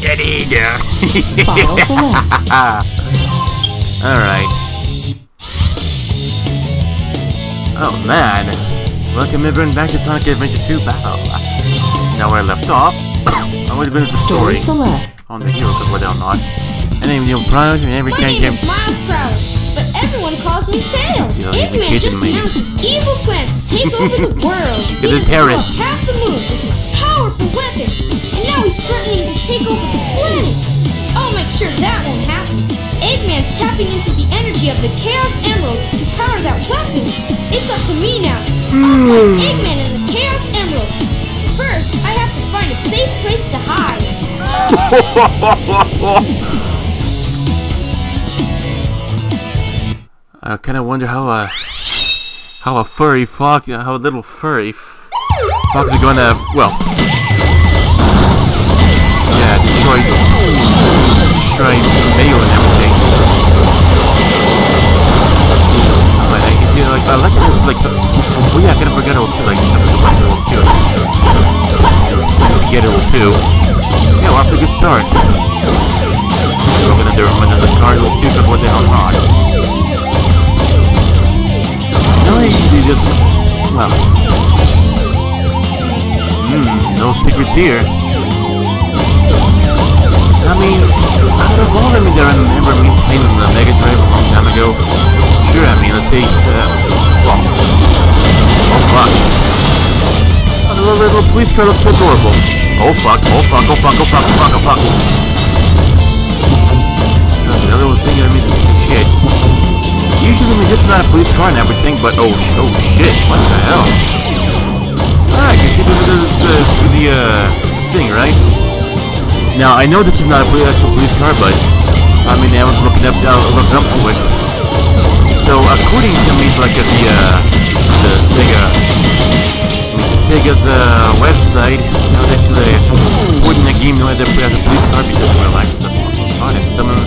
Get. Follow. Alright. Oh man. Welcome everyone back to Sonic Adventure 2 Battle. Now where I left off, I would have been at the Story on the hero because we're not. My name is Neil Pryor and every My time name you is Miles Prowler, but everyone calls me Tails. You Eggman just me. announced his evil plans to take over the world. You're the terrorist. half the moon with his powerful weapon, and now he's threatening to take over the planet. I'll make sure that won't happen. Eggman's tapping into the energy of the Chaos Emeralds to power that weapon. It's up to me now. I'll fight hmm. Eggman and the Chaos Emeralds. First, I have to find a safe place to hide. I kind of wonder how a how a furry fox, how a little furry fox is gonna, well, yeah, destroy, destroy mail and everything. But I, know, like, I like, it, like, oh yeah, I forgot it too, like, the one too. It too. Yeah, we're off to a good start. We're gonna do another card with two, but what the hell not? No, you just, well, hmm, no secrets here. I mean, all of them that I remember me playing on the Mega Drive a long time ago, sure, I mean, let's say, uh, well, oh fuck. Oh, the little, police car looks adorable. Oh fuck, oh fuck, oh fuck, oh fuck, oh fuck, oh fuck. God, the other was thinking of me, shit. Usually when just not a police car and everything, but oh, oh shit, what the hell? Alright, you can do the, the, the, uh, thing, right? Now, I know this is not a poli- actual police car, but, I mean, I was looking up, uh, looking up to it. So, according to me, like, uh, the, uh, the Sega, Sega's, uh, website, that was actually, to the game, they to put out a police car because they were like. Some of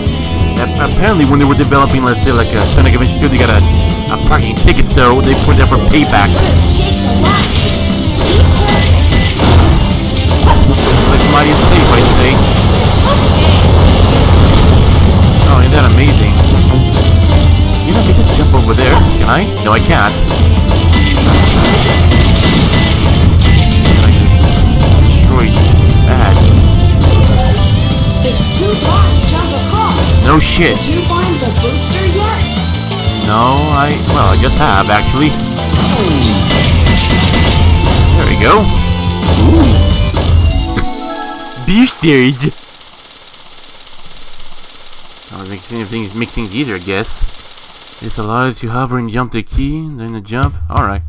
Ap- apparently when they were developing, let's say, like a Sonic Adventure 2, they got a, a parking ticket, so they put that for payback. Like Mario Safe, I say. Oh, isn't that amazing? You know, I can just jump over there, can I? No, I can't. I destroy that. It's too far to jump across. No shit. Did you find the booster yet? No, I, well, I just have, actually. Hmm. There we go. Ooh. Boosters! Oh, makes things, makes things easier, I guess. This allows you to hover and jump the key, then the jump. Alright.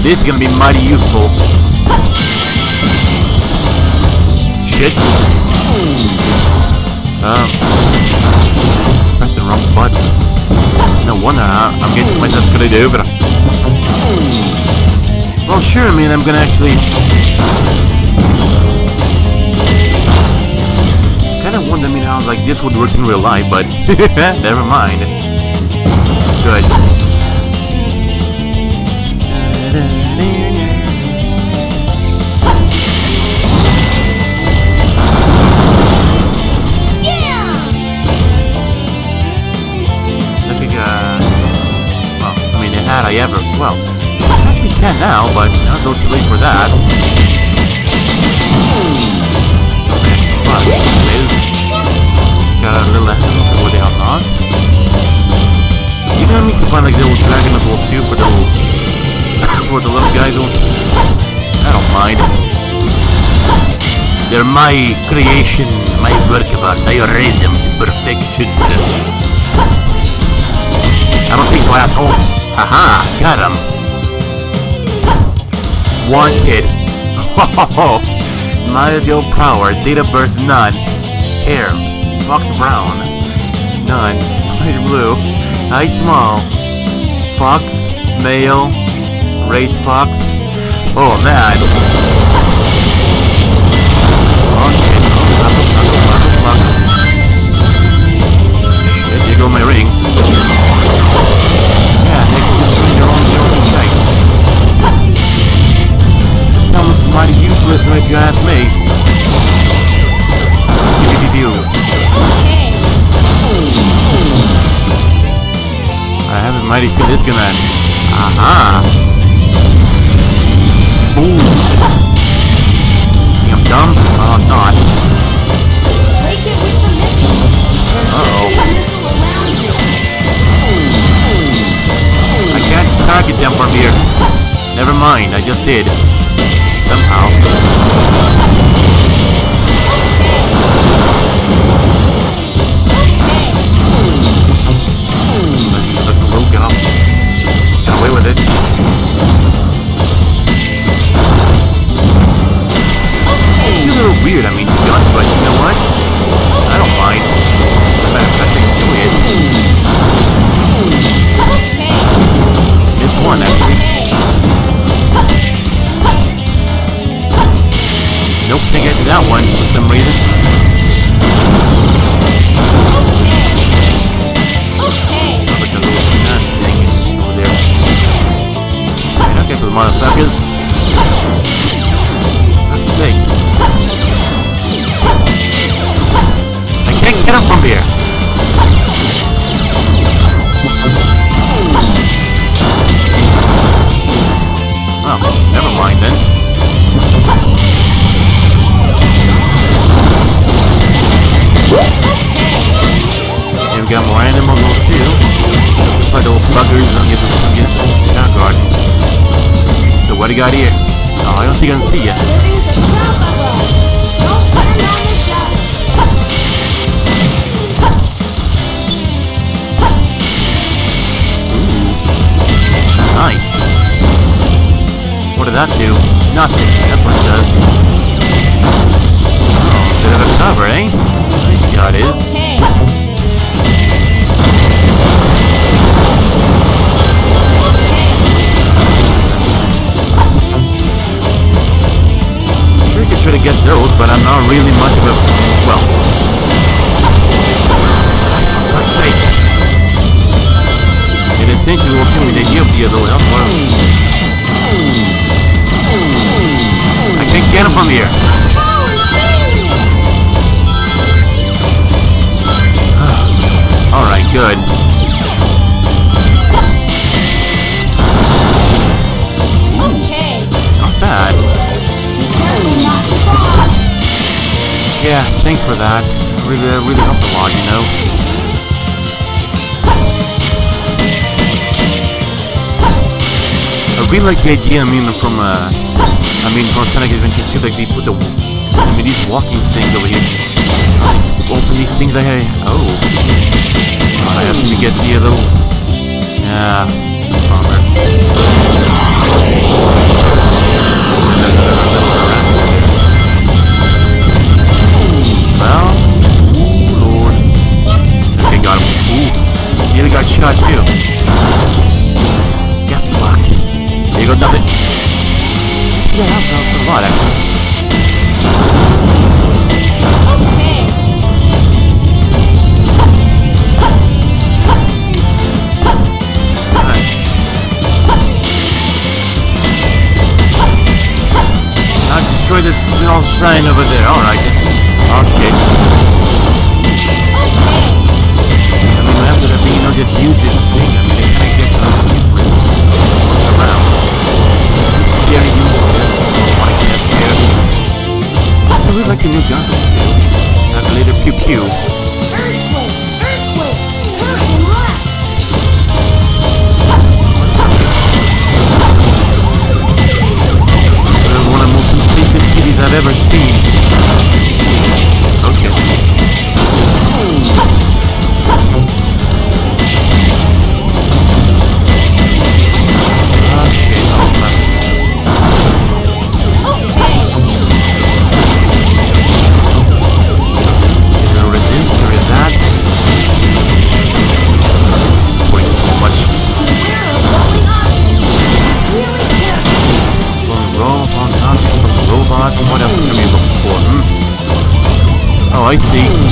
This is gonna be mighty useful. Shit. Um, press the wrong button. No wonder I, I'm getting myself gonna do, well, sure. I mean, I'm gonna actually kind of wonder, I mean, how like this would work in real life, but never mind. Good. Yeah! Looking, uh, well, I mean, had I ever, well, I actually can now, but not go too late for that. You to find like for the little, guys. I don't mind. They're my creation, my work of art. I raise them to perfection. I don't think so, asshole. Haha, got him. Wanted. Oh, Mario Power, date of birth none. Hair, Fox Brown, none. Light blue, height small. Fox, male, race fox. Oh man. There go my rings. Yeah, next your your listen if you ask me. Okay. I have a mighty good is gonna. Aha! Uh -huh. Boom! I'm dumb? Oh, I'm not. Uh oh. I can't target them from here. Never mind, I just did. Somehow. Get away with it. It's a little weird, I mean, you know what? I don't mind. Fact, I enjoy it. This one, actually. Nope, can't get to that one for some reason. Thing over there. Okay, the motherfuckers. Let's. I can't get up from here. Oh, never mind then. And we got more animals over too. Like little buggers on the other shot guard. So what do you got here? Oh, I don't think I can see. Don't the shadow. Nice. What did that do? Nothing. That's what it does. Oh, bit of a cover, eh? Nice shot is. Sure could try to get those, but I'm not really much of a... Well... For sake. It essentially will kill me the other one. I can't get him from here. Good. Not bad. Careful not fall. Yeah, thanks for that. Really, really helped a lot, you know. I really like the idea, I mean, from, uh, I mean, from Sonic Adventure 2, like, they put the, I mean, these walking things over here. Like, open these things, I, oh. I have to get the little, yeah. Well, lord. Got too. Get. There you go, nothing. Yeah, actually. Destroy this little sign over there. Alright. Oh shit. I mean, after that, you know, just use this thing. I mean, it kind of gets useless. Around. Scary you. Want to get scared. I really like the new gun. That little pew pew. Ever seen. Hmm?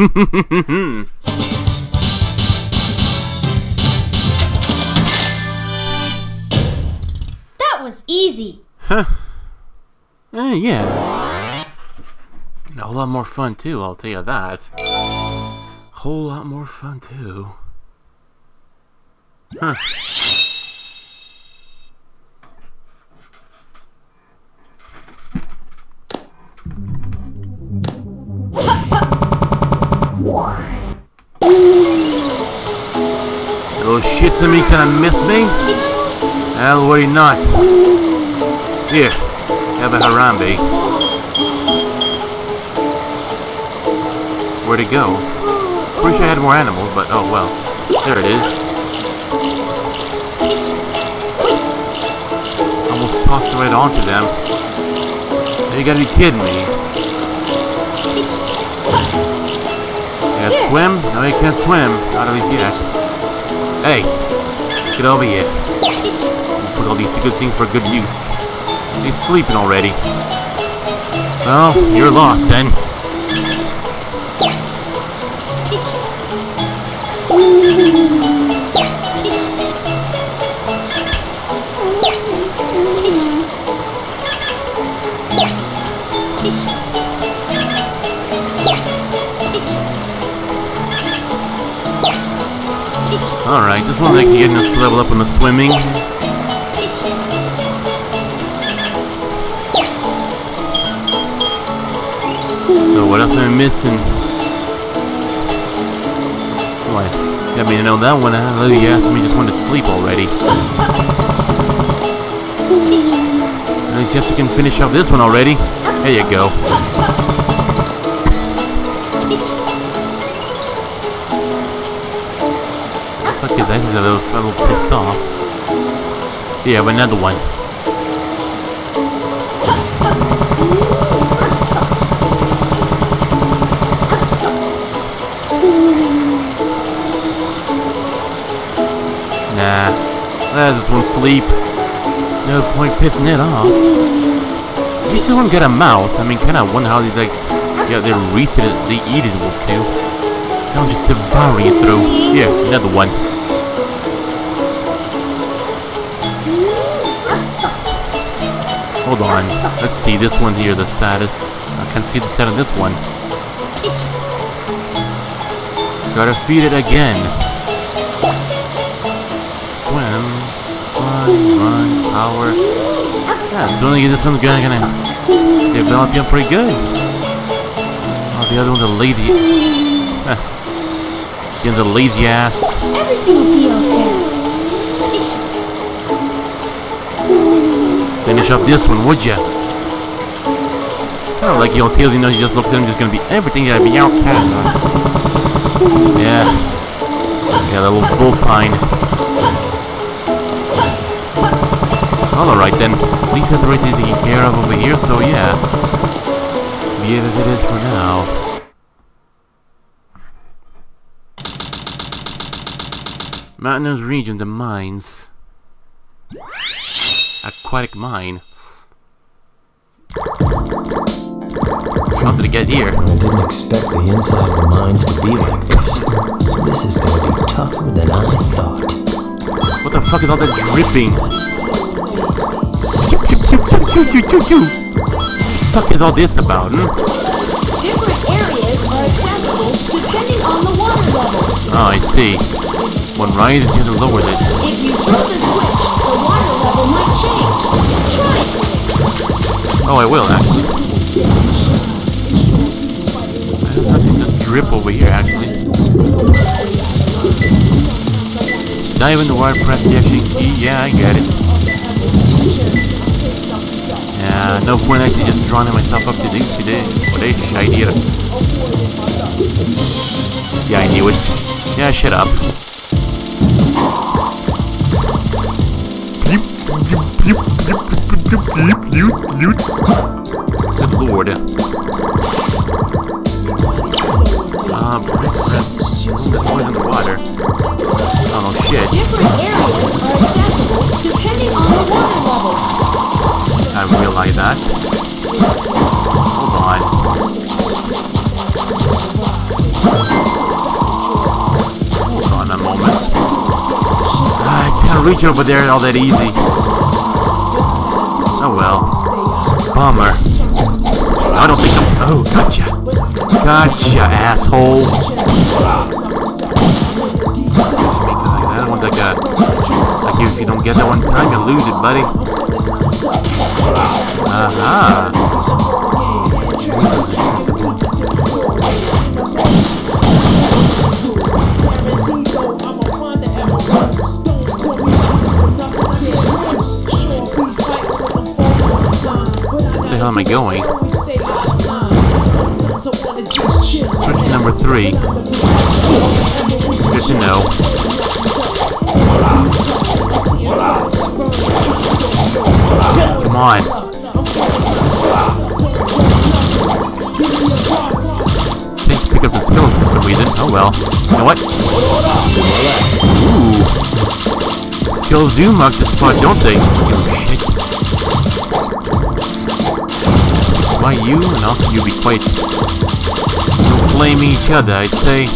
That was easy. Eh, yeah. A whole lot more fun too, I'll tell you that. Whole lot more fun too. Huh. Shits in me kinda miss me? Hell, worry not. Here, have a Harambe. Where'd it go? Wish I had more animals, but oh well. There it is. Almost tossed right onto them. You gotta be kidding me. Yeah, swim? No, you can't swim. Not at least yet. Hey, get over here. Put all these good things for good use. He's sleeping already. Well, you're lost then. Alright, this one's actually getting us level up on the swimming. So what else am I missing? What? Got me to know that one. I literally oh, asked me just wanted to sleep already. At least Jessica can finish off this one already. There you go. That? He's a little, a little pissed off. Yeah, another one. Nah, let this one sleep. No point pissing it off. At least this one got a mouth. I mean, kind of wonder how they like, yeah, they reset it, they eat it will too. Don't just devour it through. Yeah, another one. Hold on. Let's see this one here, the status. I can see the status of this one. Gotta feed it again. Swim. Run, run, power. Yeah, soon as this one's gonna, gonna develop you pretty good. Oh, the other one's a lazy. Huh. Getting the lazy ass. Everything will be okay. Finish off this one, would ya? Kind of like your tail, you know, you just look at them, just gonna be everything gotta be outcast. Huh? Yeah. Yeah, that little vulpine. Well, alright then. At least that's already taken care of over here, so yeah. Be it as it is for now. Mountainous region, the mines. Aquatic mine. How did it get here? I didn't expect the inside of the mines to be like this. This is going to be tougher than I thought. What the fuck is all that dripping? What the fuck is all this about, hmm? Different areas are accessible depending on the water levels. Oh, I see. One rises, the other lowers it. If you flip the switch, the water level might change. Try it. Oh, I will, actually. There's nothing to drip over here, actually. Dive in the water, press the action key. Yeah, I get it. Yeah, no point actually just drawing myself up to do today. What a idea. Yeah, I knew it. Yeah, shut up. Good lord. Ah, uh, press. This one in the water. Oh shit. Different areas are accessible depending on the water levels. I realize that. Hold on. Can't reach over there all that easy. Oh well. Bummer. I don't think I'm... Oh, gotcha. Gotcha, asshole. Uh, that one's like a... Like if you don't get that one time, you lose it, buddy. Aha. I going? Switch to number three. Good to know. Come on. Can't pick up the skills for some reason. Oh well. You know what? Ooh. Skills do mark the spot, don't they? Why you and also you be quite You'll flame each other, I'd say.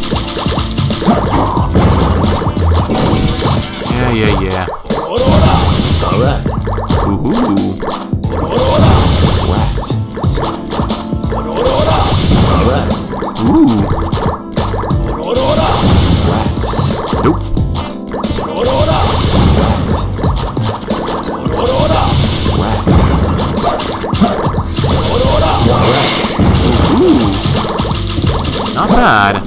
Yeah, yeah, yeah. Alright. Ooh. Wax. Alright. Ooh. Not bad.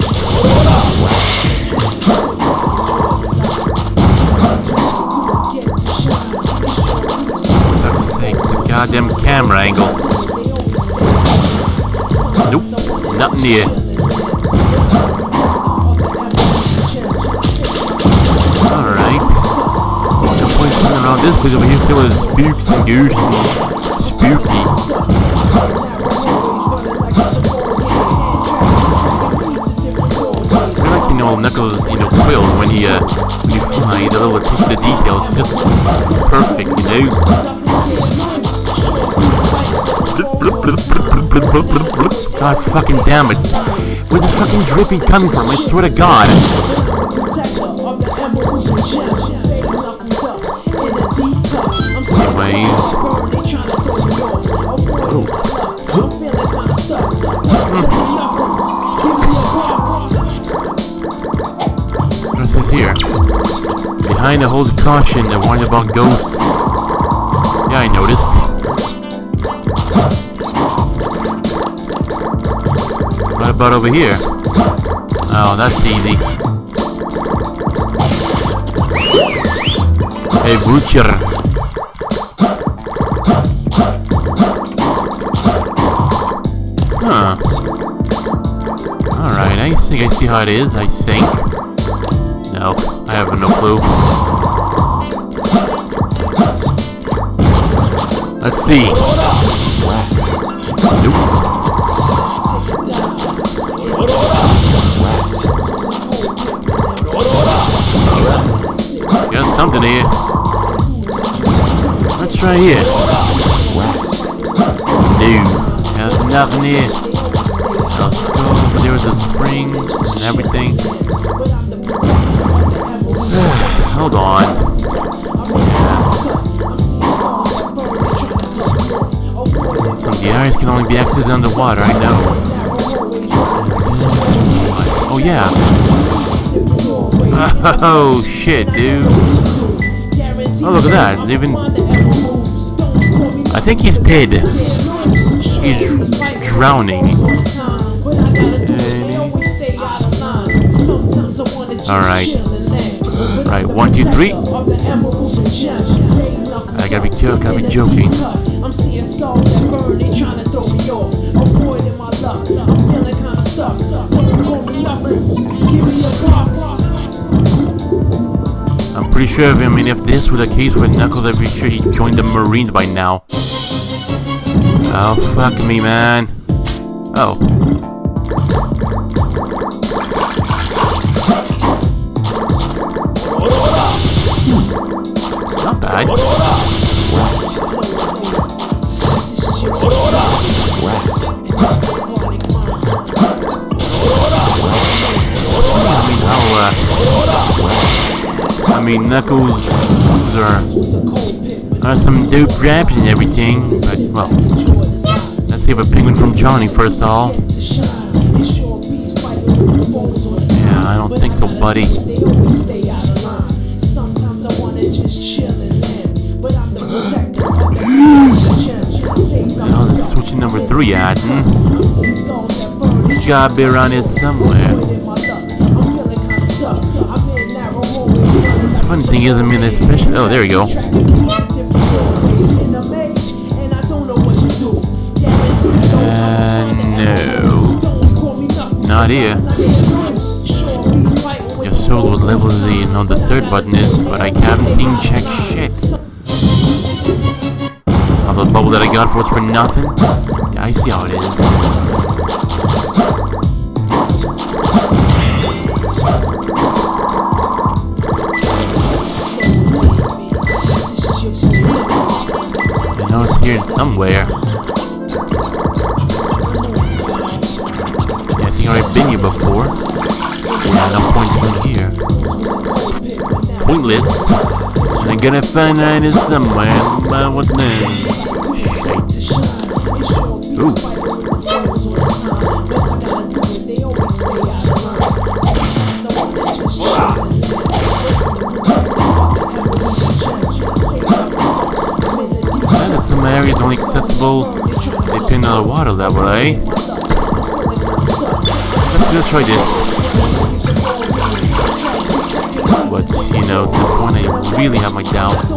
Let's goddamn camera angle. Nope. Nothing here. This place over here still is spooks and. Spooky. Know, Knuckles, you know, Quill, when he, uh, when you find the little attention to details, it's just perfect, you know? God fucking damn it. Where's the fucking dripping coming from? I swear to God. Anyways. Behind holds caution, the warning about ghosts. Yeah, I noticed. What about over here? Oh, that's easy. Hey, Butcher. Huh. Alright, I think I see how it is, I think. No, I have no clue. Let's see. Nope. Got something here. Let's try here. No. There's nothing here. Let's go there and everything. Hold on. Yeah. Some of the areas can only be accessed underwater, I know. Oh yeah. Oh shit, dude. Oh look at that. Even I think he's dead. He's drowning. Alright. One, two, three. I gotta be joking, gotta be joking. I'm seeing that burn, they trying to throw me off. Avoiding my luck, I'm feeling kinda stuck. Wanna call me Knuckles, give me a box. I'm pretty sure, I mean, if this were the case with Knuckles, I'd be sure he'd join the Marines by now. Oh, fuck me, man. Oh. I... What? I mean, I'll, uh... I mean, Knuckles' moves are, are some dope raps and everything, but, well, let's save a penguin from Johnny first of all. Yeah, I don't think so, buddy. Of the switch number three, Aden. Gotta be around here somewhere. The funny thing is, I mean, especially, oh, there you go. Uh, no. Not here. Soul would level the, you know, the third button is, but I haven't seen check The bubble that I got was for nothing? Yeah, I see how it is. I know it's here somewhere. Yeah, I think I've already been here before. Yeah, no point in here. Pointless. I'm gonna find it somewhere. But what then? Ooh. In some areas only accessible depending on the water level, eh? Let's try this. But, you know, the point I really have my doubts.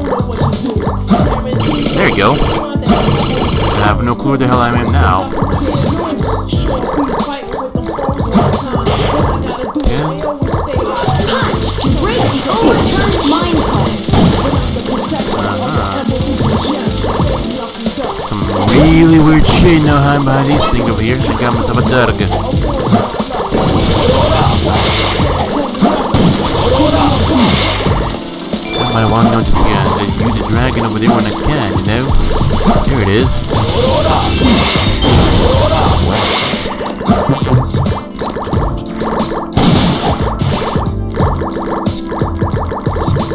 There you go. I have no clue where the hell I am now. Cones. Some really weird shit now I'm behind these things over here. I got myself a durga. I want to know uh, to use the dragon over there when I can, you know? Here it is.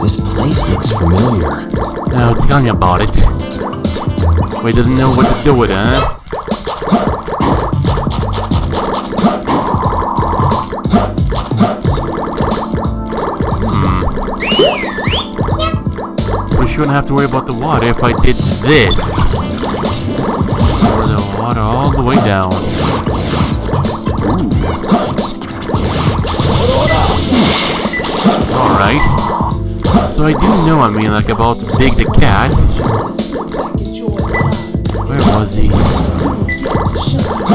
This place looks familiar. Now tell me about it. We doesn't know what to do with it, huh? Shouldn't have to worry about the water if I did this. Pour the water all the way down. Alright. So I do know, I mean, like about Big the Cat. Where was he?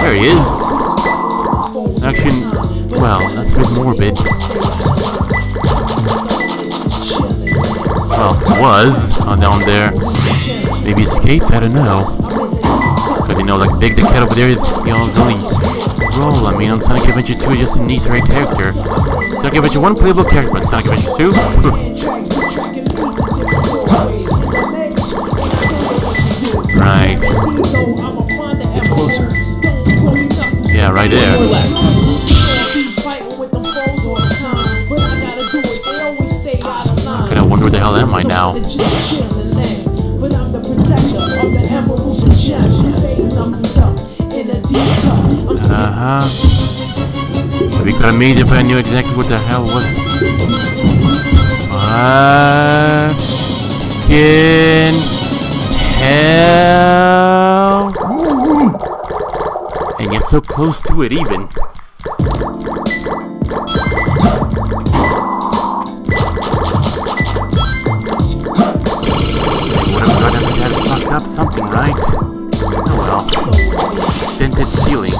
There he is. Actually, well, that's a bit morbid. Well, was uh, down there. Maybe escaped, I don't know. But you know, like Big the Cat over there is, you know, only role. I mean, on Sonic Adventure 2 is just an Easter egg character. Sonic Adventure 1 playable character, but Sonic Adventure 2? right. It's closer. Yeah, right there. Where the hell am I now? I'm the protector of the emeralds and gems. Stay knuckled up in a deep cut. I'm Uh-huh. It'd be kind of mean if I knew exactly what the hell was. Fucking hell. And get so close to it even. Up something, right? Oh well. Dented ceiling.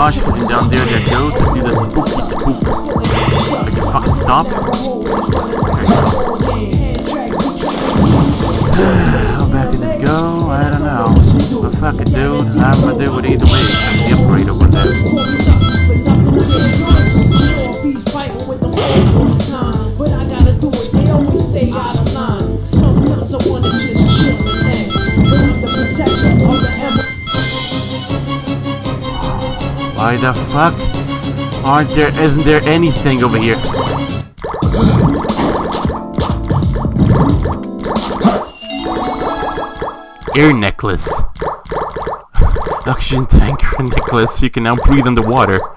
Gosh, and down there that goes to do the spooky spook. Like you fucking stop. How back can this go? I don't know. But fuck it, dude. I'm gonna do it either way. I'm over there. Why the fuck aren't there, isn't there anything over here? Air necklace. Oxygen tanker necklace. You can now breathe underwater.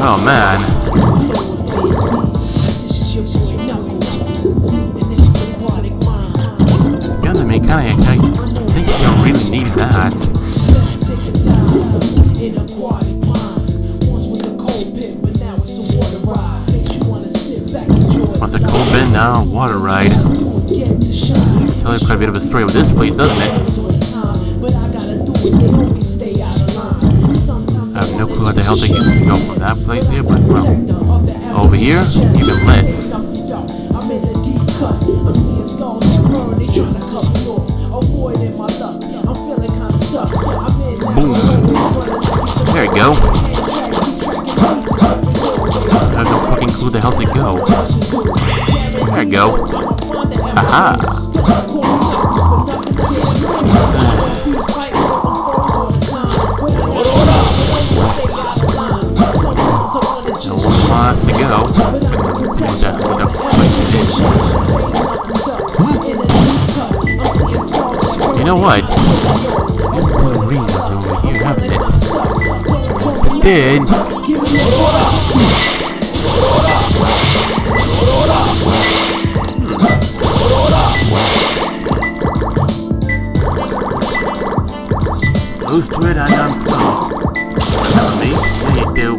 oh man. kind I, think you don't really need that. Want a cold bin now? Water ride. Tell you quite a bit of a story with this place, doesn't it? I have no clue how the hell they get to go from that place here, but well, over here, even less. There you go. I have no fucking clue the hell to go. There you go. Aha. No one wants to go. The You know what? There's no reason over here, haven't it? did. Who's where I am from? Tell me, what you do?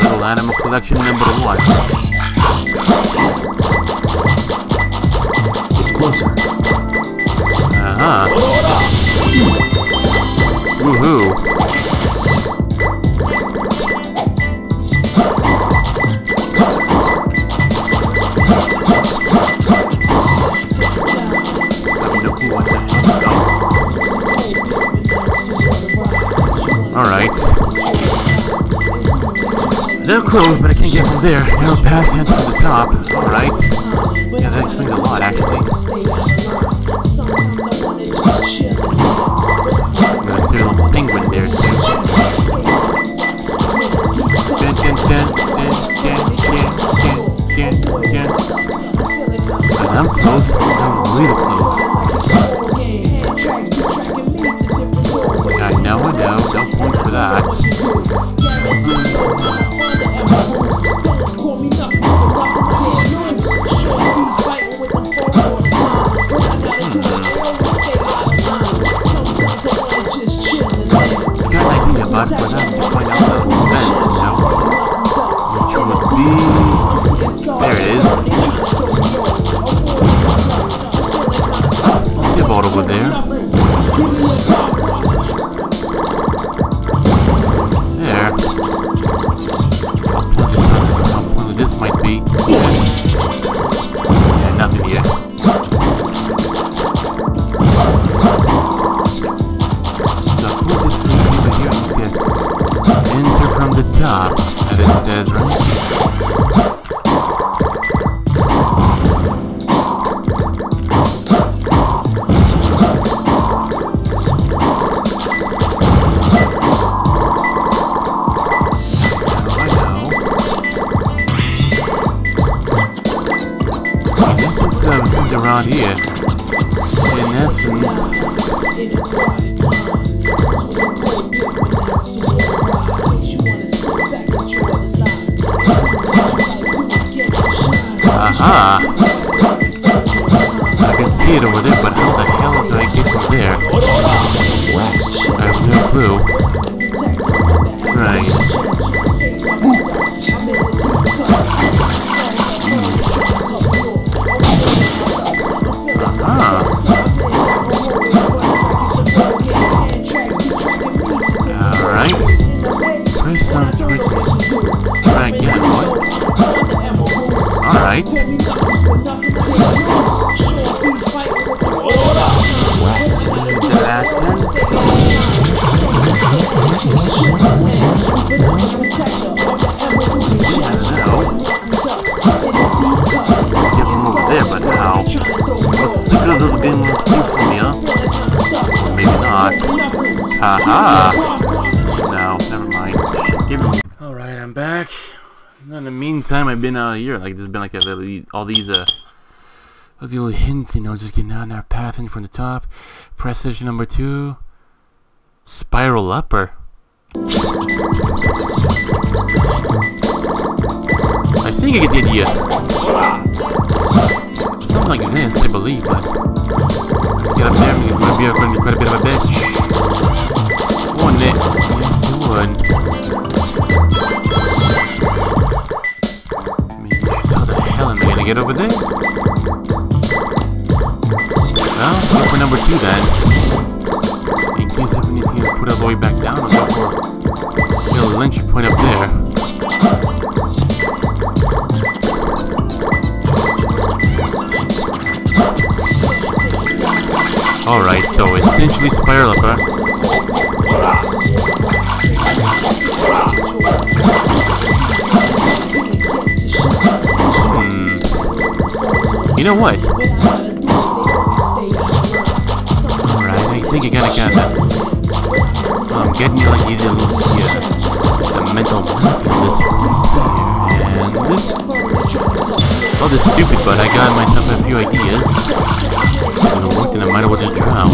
Little animal collection number one. Uh-huh. Woohoo. I no clue. Alright. But I can't get from there. Narrow path head to the top. Alright. Yeah, that explains a lot, actually. And I'm close. I'm real close. I know, I know. Don't point for that. An idea, but I'm to find event, you know. Which would. There it is. Over there. There. How this might be. Yeah, nothing yet. So thing over here. Enter from the top, around here. In essence, aha! I can see it over there, but how the hell do I get from there? I have no clue. Alright, I'm back. In the meantime, I've been out here. Like, there's been like a all these, uh, all the little hints, you know, just getting out in our path in from the top. Press session number two. Spiral upper. I think I get the idea. Something like this, I believe, but get up there, it's gonna be, be quite a bit of a bitch. Wouldn't it? Yes, it would. I mean, how the hell am I gonna get over there? Well, for number two then. I need to put it all the way back down, I'll go for a lynch point up there. Alright, so essentially spiral upper. Hmm. You know what? Think I gotta kinda... Well, I'm getting like either the, uh, the mental here, and this... Well, this stupid, but I got myself a few ideas. If it worked, then I might as well just drown,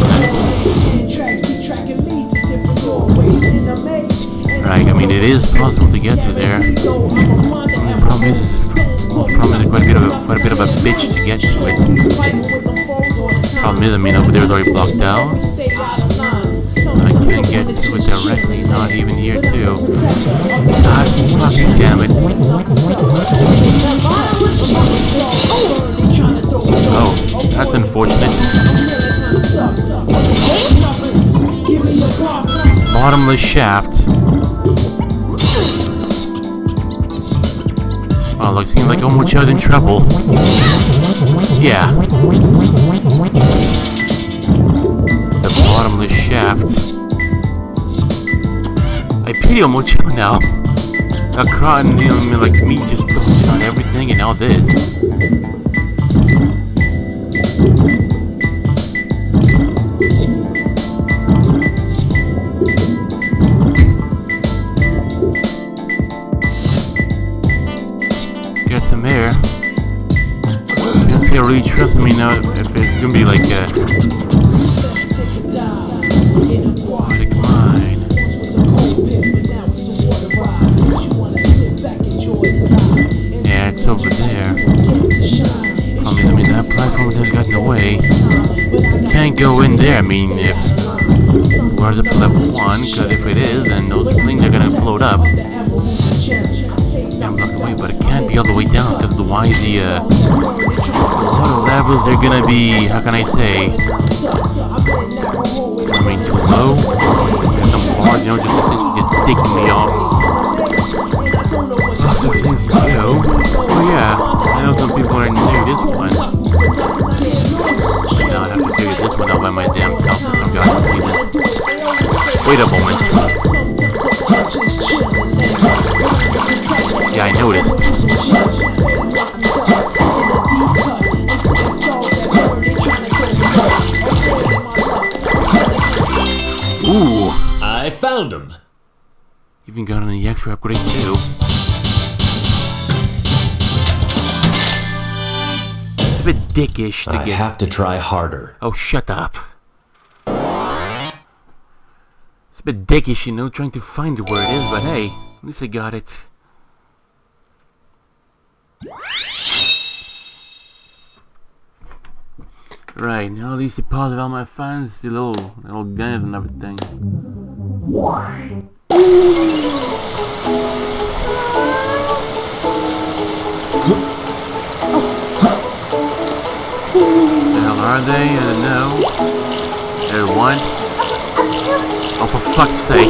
right? I mean, it is possible to get through there. The problem is, is well, problem is quite a bit of a, quite a bit of a bitch to get to it. Problem is, I mean, over there is already blocked out. Can't get to it directly, not even here too. God fucking damn it. Oh, that's unfortunate. Bottomless shaft. Oh, well, it seems like Omochao's in trouble. Yeah. The bottomless shaft. I pity Omochao now. A crying, you know, I like me just going on everything and all this. Get some air. Can't say I really trust me now if it's gonna be like uh away. Can't go in there. I mean, if where's it level one? Because if it is, then those things are gonna float up. I'm blocked away, but it can't be all the way down because the why the uh, water levels are gonna be. How can I say? I mean, too low. There's some bars, you know, just just taking me off. To. Oh yeah, I know some people are new to this one. Now I have to figure this one out by my damn self for some goddamn reason. Wait a moment. Yeah, I noticed. Ooh, I found him. even got an extra upgrade too. Dickish to I get. have to try harder. Oh, shut up. It's a bit dickish, you know, trying to find where it is, but hey, at least I got it. Right, now at least deposit all my funds, the little, little guns and everything. Are they? Uh, I don't know. There, one. Oh, for fuck's sake.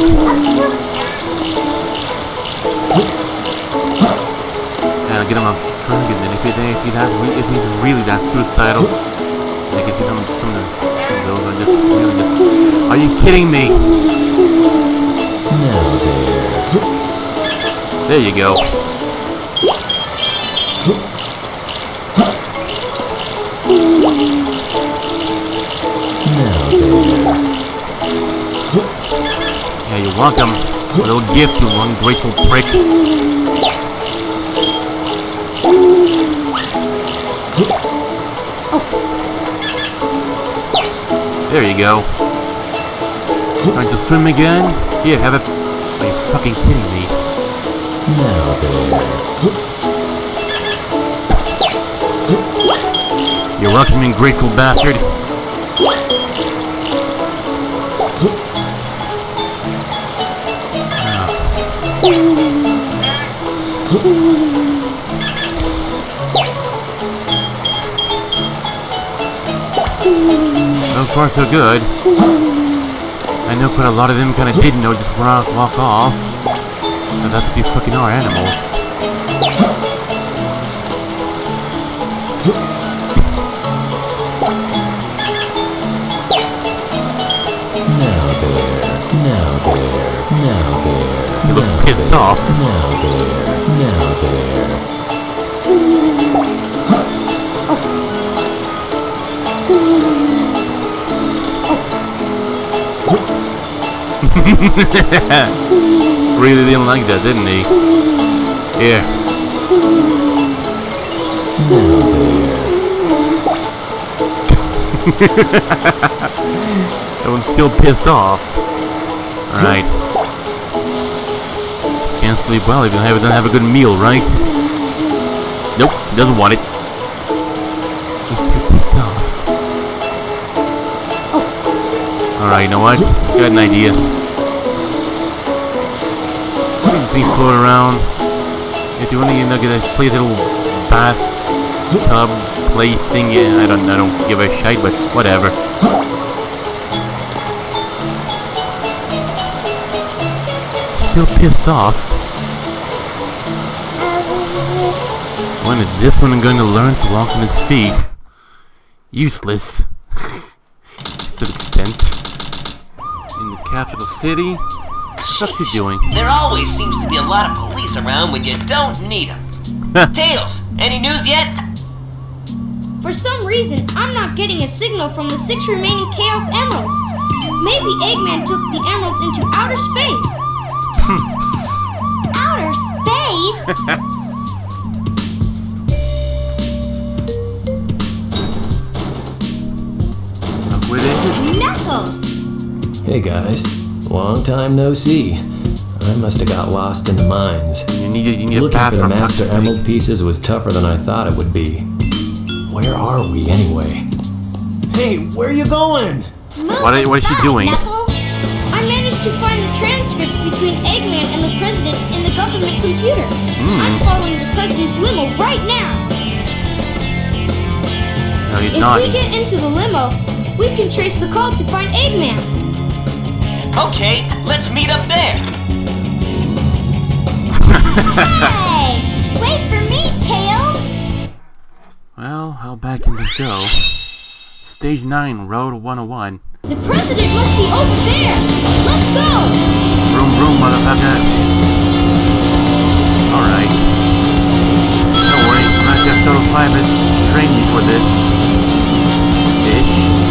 Yeah, I'll get him a drug, and then if, it, if, he has, if he's really that suicidal, I can see some, some of those, those are just really just... Are you kidding me? There you go. You're welcome. A little gift, you ungrateful prick. There you go. Trying to swim again? Here, have it. Are you fucking kidding me? Now. You're welcome, ungrateful bastard. So far, so good. I know quite a lot of them kind of didn't know, just walk, walk off. But that's what you fucking are, animals. Now there. Now there. Now there. He looks pissed there. off. Really didn't like that, didn't he? Here. That one's still pissed off. Alright. Sleep well if you have, don't have a good meal, right? Nope, doesn't want it. Off. Oh. Alright, you know what? Got an idea. Just need float around. If you want to, you know, get a play little bath tub play thing, yeah, I don't, I don't give a shite, but whatever. Still pissed off. Is this one I'm going to learn to walk on his feet? Useless. to an extent. In the capital city? What's he doing? There always seems to be a lot of police around when you don't need them. Tails, any news yet? For some reason, I'm not getting a signal from the six remaining Chaos Emeralds. Maybe Eggman took the emeralds into outer space. Hmm. outer space? Hey guys. Long time no see. I must have got lost in the mines. You need, you need a Looking for the Master. Emerald pieces was tougher than I thought it would be. Where are we anyway? Hey, where are you going? What, are- what is she doing? Knuckles! I managed to find the transcripts between Eggman and the President in the government computer. Hmm. I'm following the President's limo right now. No, you're If not. we get into the limo, we can trace the call to find Eggman. Okay, let's meet up there. Hey! Wait for me, Tails! Well, how bad can this go? Stage 9, Route 101. The President must be over there. Let's go. Vroom vroom, motherfucker. Alright. Don't worry, I'm not just Total 5 has trained me for this. Ish.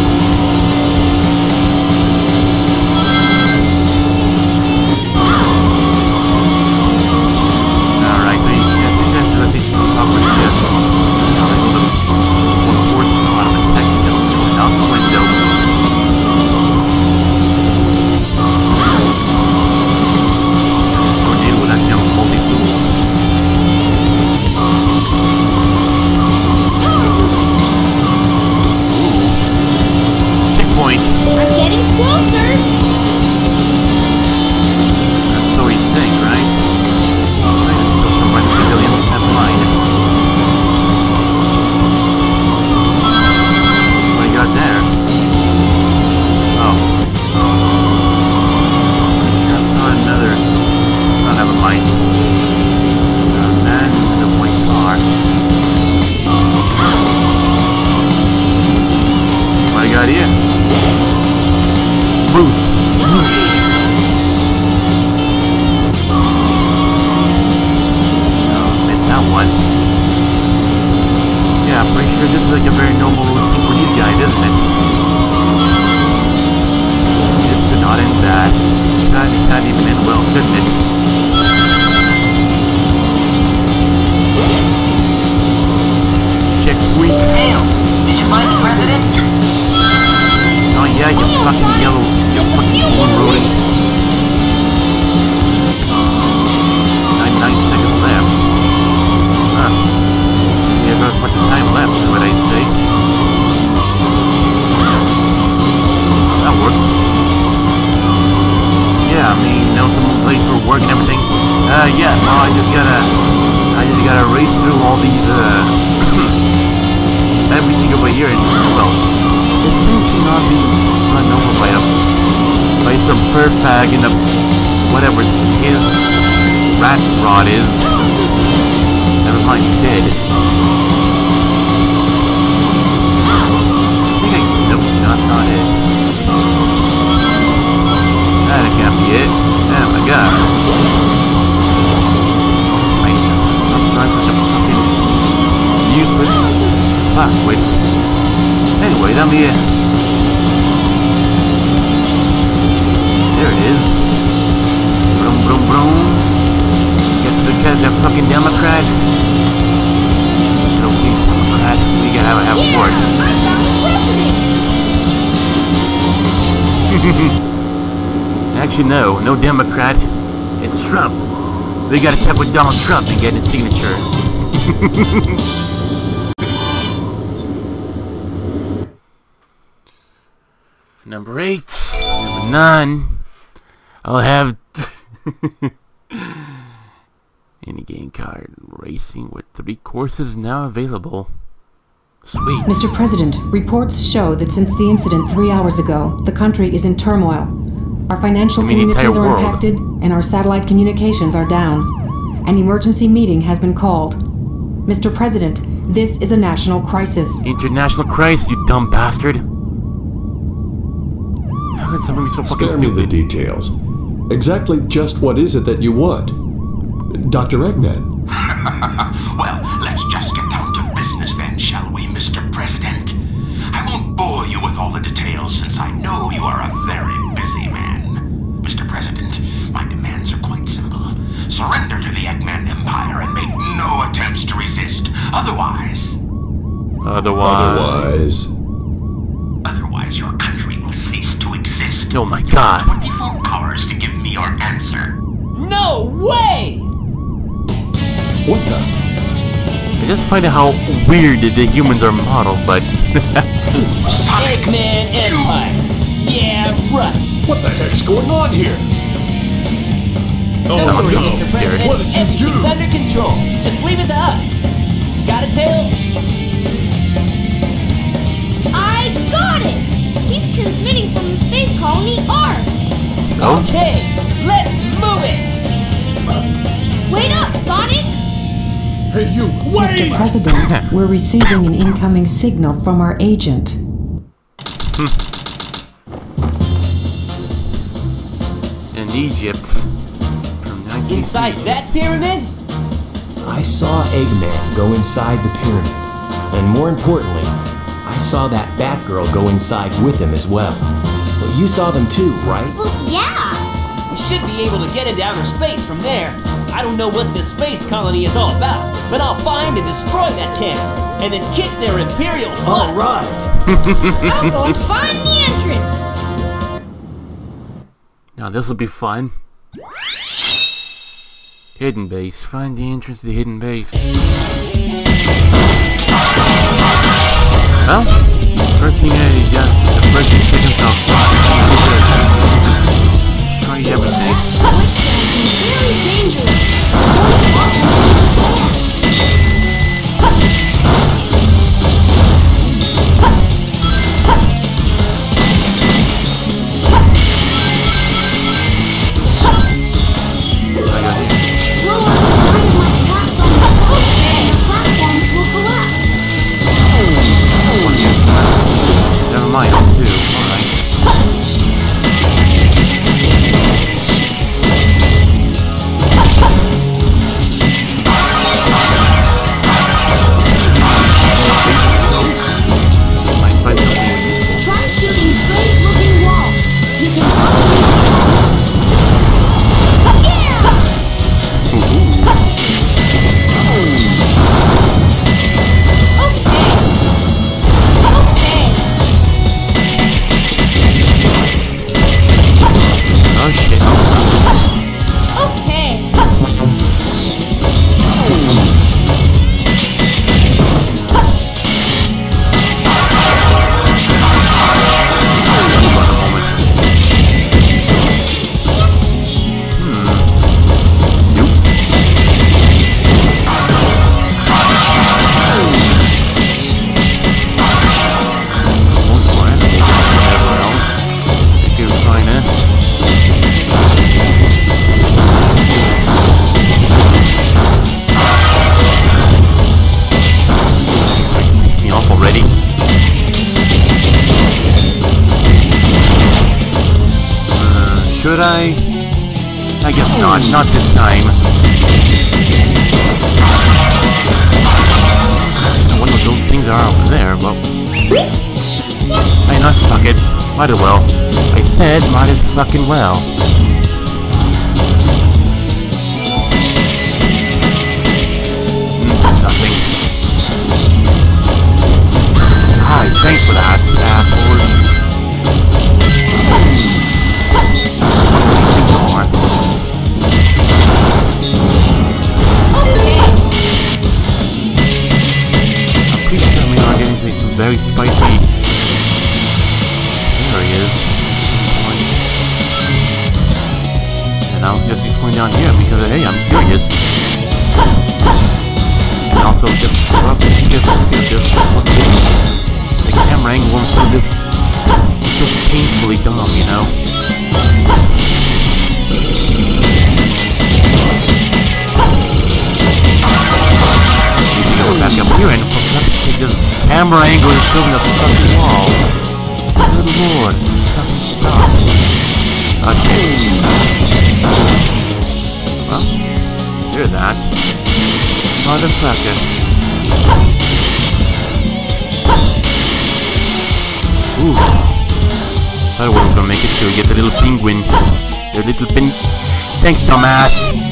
Get his signature. Number eight. Number nine. I'll have... Any game kart racing with three courses now available. Sweet. Mr. President, reports show that since the incident three hours ago, the country is in turmoil. Our financial I mean, communities are world. impacted, and our satellite communications are down. An emergency meeting has been called. Mr. President, this is a national crisis. International crisis, you dumb bastard. How could someone be so fucking Spare me the details. Exactly just what is it that you want? Dr. Eggman, find out how weird that the humans are modeled, but Sonic, Eggman Empire. Yeah, right. What the heck's going on here? Don't I'm worry, getting Mr. scared. President. What did you Everything's do? under control. Just leave it to us. Got it, Tails? I got it! He's transmitting from the space colony Ark. oh, Okay, Hey, you, Mr. President, we're receiving an incoming signal from our agent. Hmm. in Egypt from 19 Inside that pyramid? I saw Eggman go inside the pyramid. And more importantly, I saw that Batgirl go inside with him as well. But you saw them too, right? Well, yeah. We should be able to get into outer space from there. I don't know what this space colony is all about, but I'll find and destroy that camp, and then kick their imperial butts. All right. I'll go and find the entrance! Now this will be fun. Hidden base. Find the entrance to the hidden base. Well, first thing I just the first thing to himself. Try everything. Quicksand can be very dangerous. I? I guess not. Not this time. I wonder what those things are over there, but... Hey, not fuck it. Might as well. I said might as fucking well. Hmm, nothing. Hi, thanks for that, asshole. Very spicy areas. And I'll just going down here because hey, I'm curious. And also just well, just just just what the camera angle do this so painfully dumb, you know. Back up here and for camera angle is showing up the fucking wall. Good lord. Okay. Well, hear that. Motherfucker. Ooh. Thought I wasn't gonna make it to get the little penguin. The little pin. Thanks, dumbass.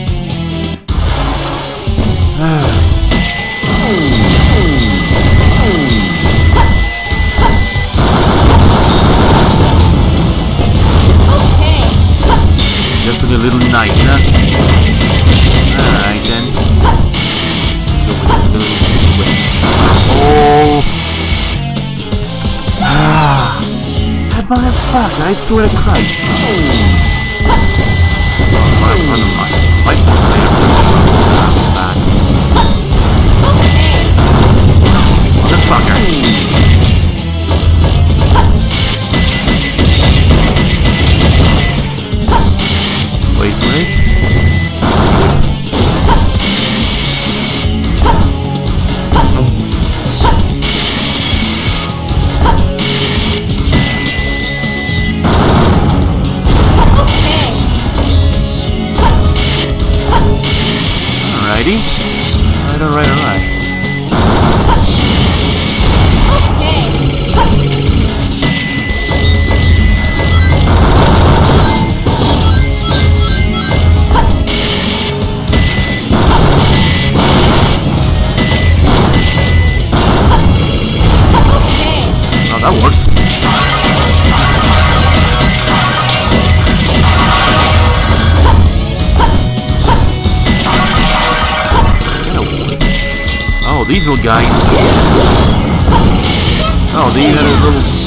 Just with a little knife, huh? Alright then. Go with this little whip. Oh! Ah! That motherfucker, I swear to Christ. Oh, my, my, my, my, Motherfucker. Guys. Oh, these are little...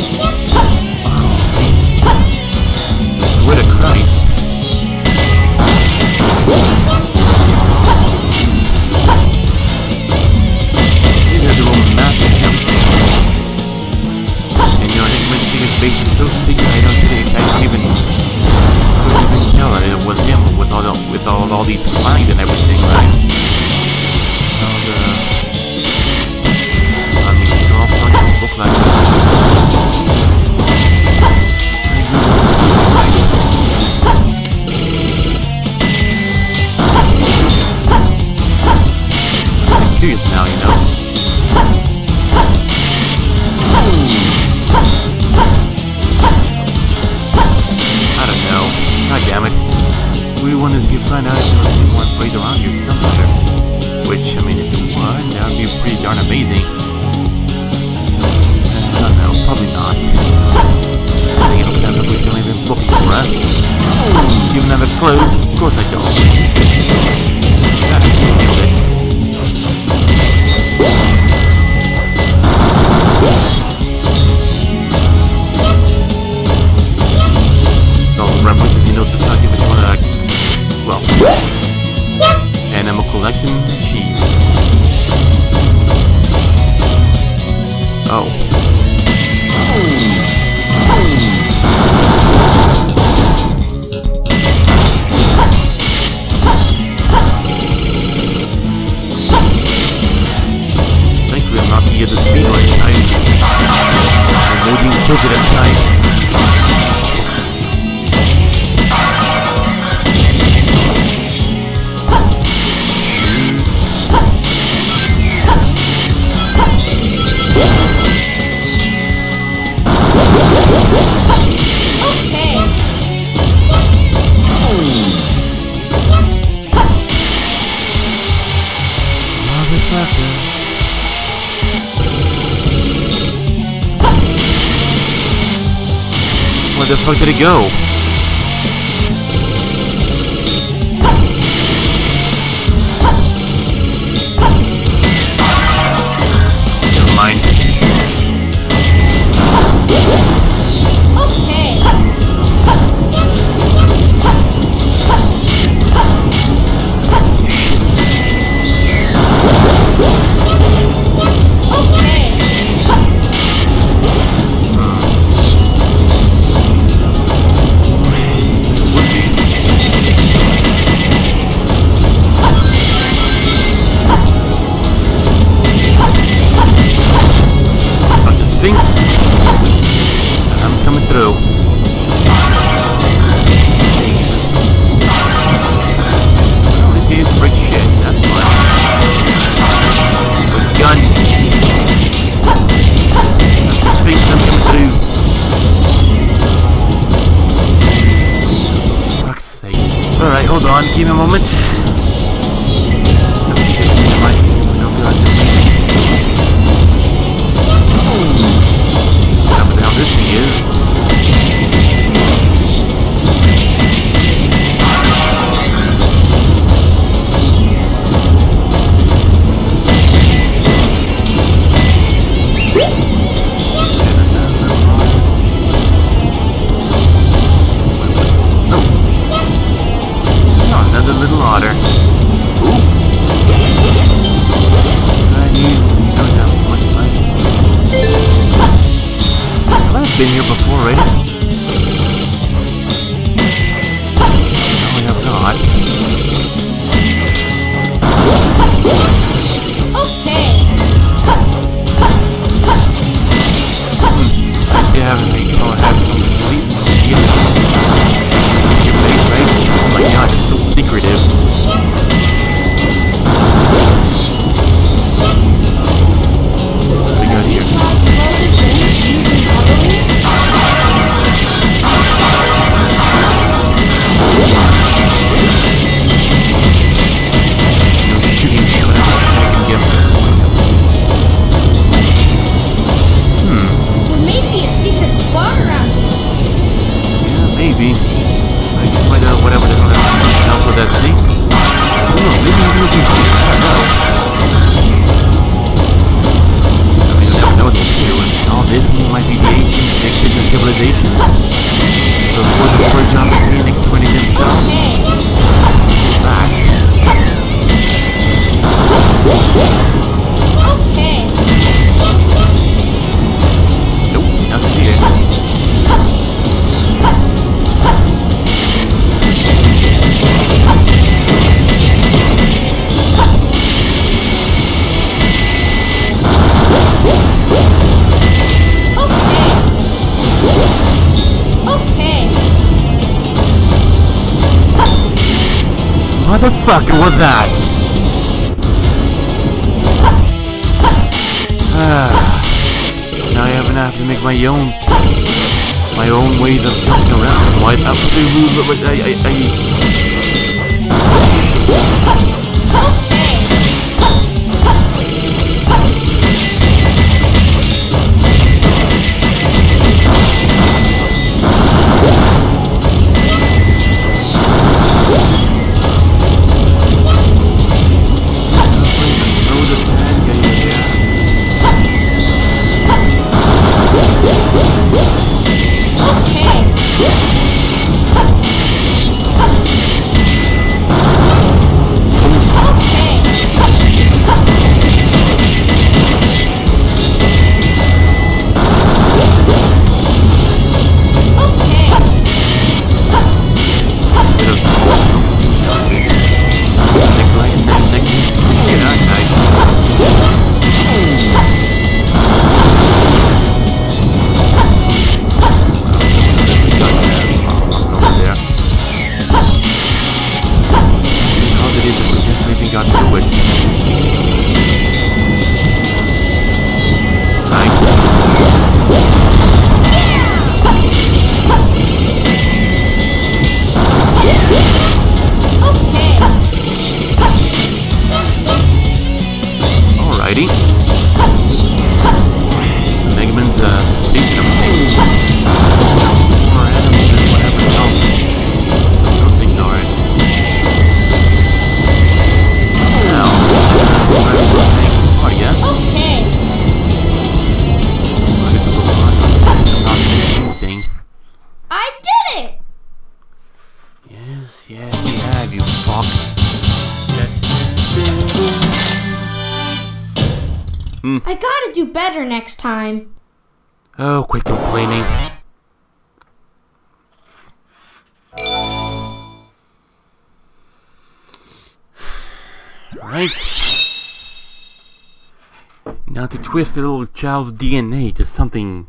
child's DNA to something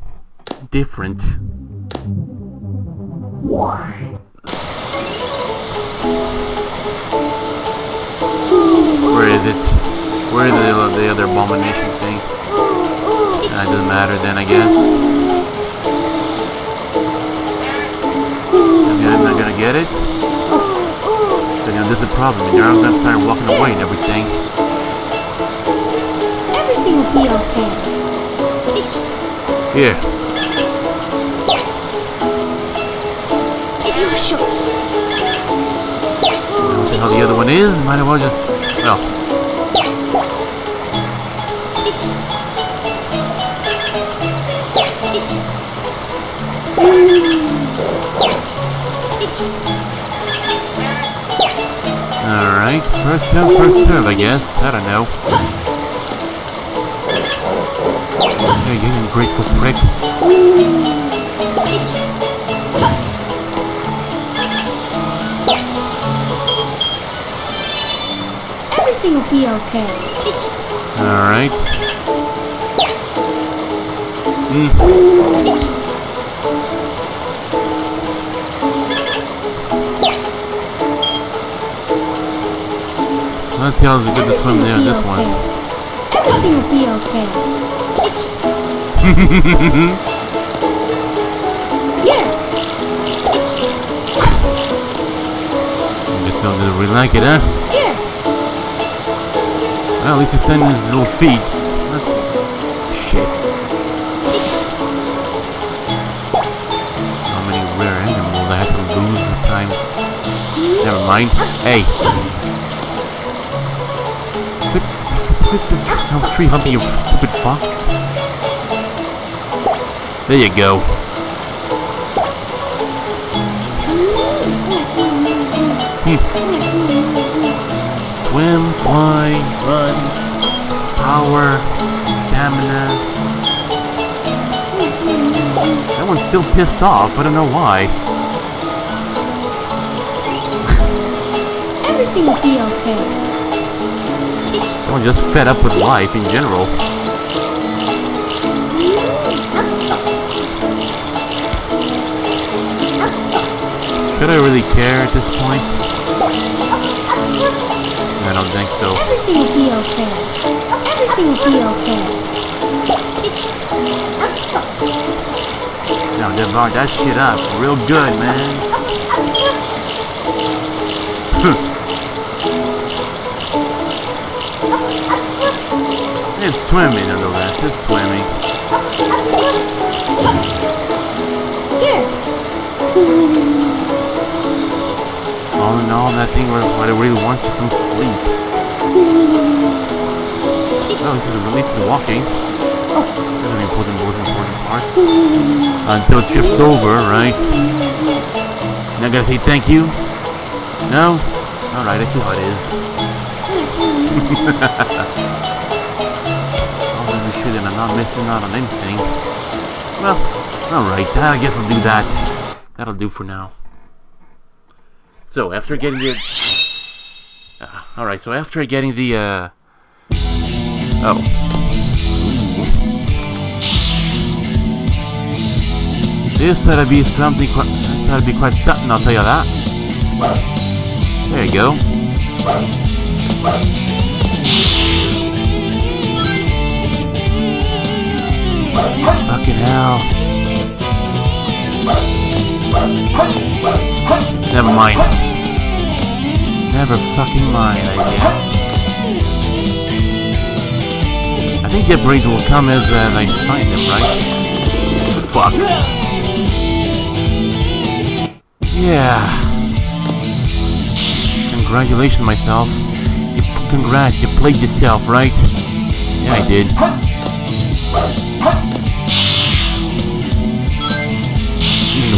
different. Where is it? Where is the, the other abomination thing? That doesn't matter then, I guess. I'm not gonna get it. Then you know, there's a problem. You're all gonna start walking away and everything. Everything will be okay. Here. you sure? What the other one is? Might as well just... Well, Ish. Ish. Ish. alright. First come, first serve, I guess. I don't know. Everything will be okay. Alright. So hmm. let's see how good to swim there this one. Everything will be okay. don't really like it, huh? Yeah. Well, at least he's standing his little feet. That's... Shit. How many rare animals I have to lose at time? Never mind. Hey! Quit, quit the oh, tree humping, you stupid fox. There you go. Swim, fly, run, power, stamina. That one's still pissed off. I don't know why. Everything will be okay. That one's just fed up with life in general. Should I really care at this point? I don't think so. Everything will be okay. Everything will be okay. Now they that shit up real good, man. it's swimming, nonetheless. It's swimming. In all, that thing, what what I really want is some sleep. Oh, this is at least it's walking. That's an important, most important part. Until it chips over, right? Not gonna say thank you? No? Alright, I see how it is. I'll really sure that I'm not missing out on anything. Well, alright, I guess I'll do that. That'll do for now. So, after getting the... Uh, Alright, so after getting the, uh... Oh. This ought to be something quite... This ought to be quite something, I'll tell you that. There you go. Fucking hell. Never mind. Never fucking mind, I guess. I think the upgrades will come as uh, I find them, right? Fuck. Yeah. Congratulations, myself. You, congrats, you played yourself, right? Yeah, I did.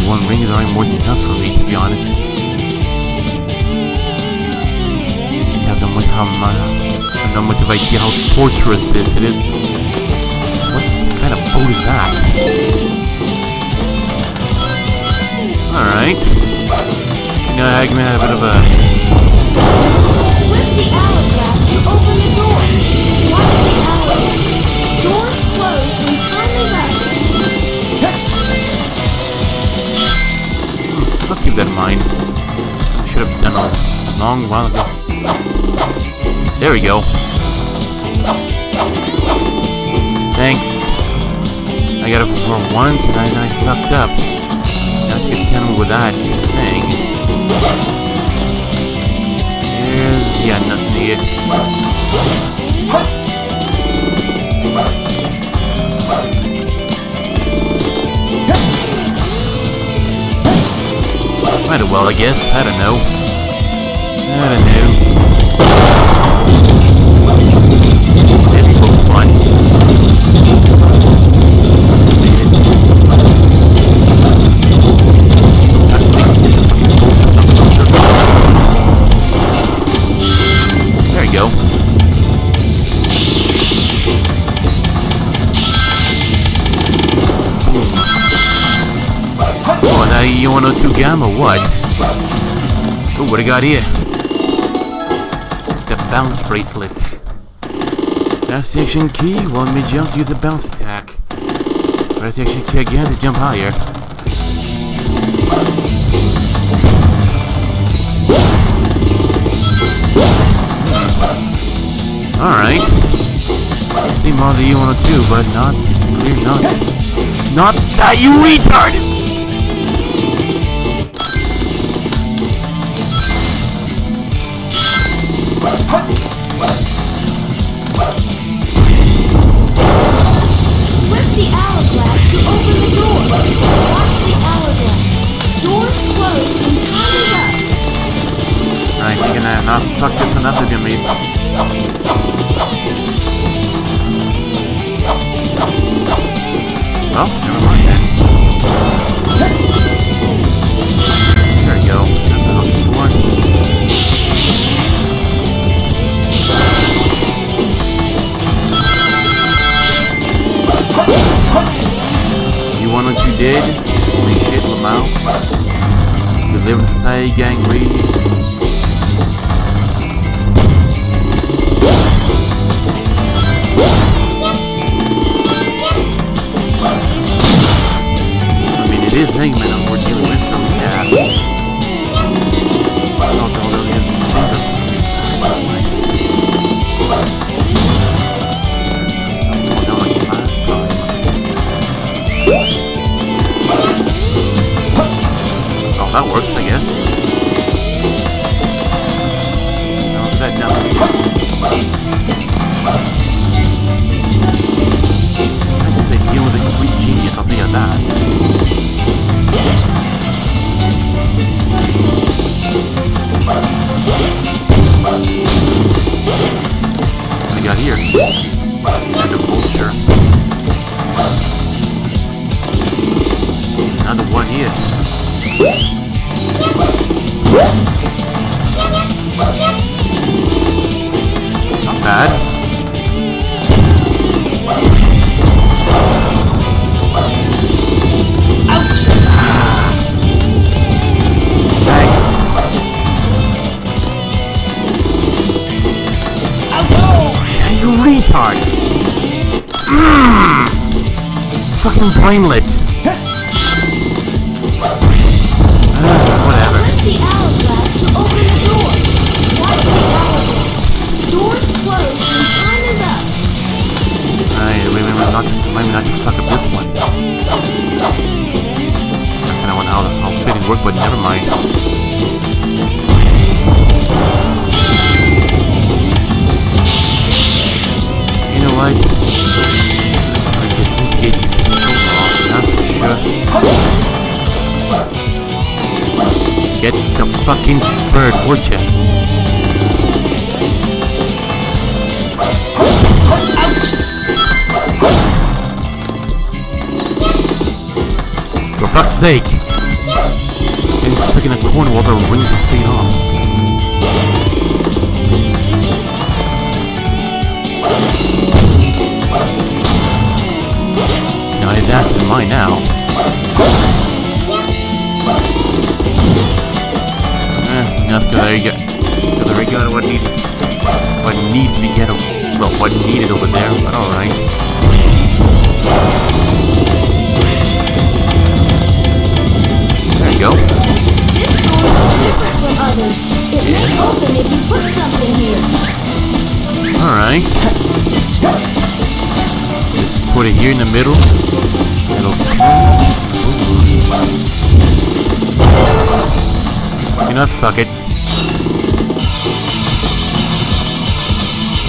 One ring is already more than enough for me, to be honest. I have no much how much, have of idea how torturous this it is. What kind of boat is that? Alright. You know, Eggman had a bit of a... Open the door. Watch the. Doors close when time is up. That in mind. Should have done a long while ago. There we go. Thanks. I got it for once and I, I fucked up. To get done with that thing. There's... yeah, nothing here. Might well, I guess. I don't know. I don't know. 102 Gamma, what? Ooh, what I got here? The bounce bracelet. Left action key, one to jump to use a bounce attack. Right action key again to jump higher. Alright. Same model U102, but not clear not. Not that you retarded! Get the fucking bird, would ya? For fuck's sake! Getting stuck in a corner while the ring just fade off. fine now. Enough to there you go. So there we go. What needs what needs to be get well, what needed over there, but alright. There you go. This door is different from others. It may open if you put something here. Alright. Just put it here in the middle. It'll You know, fuck it.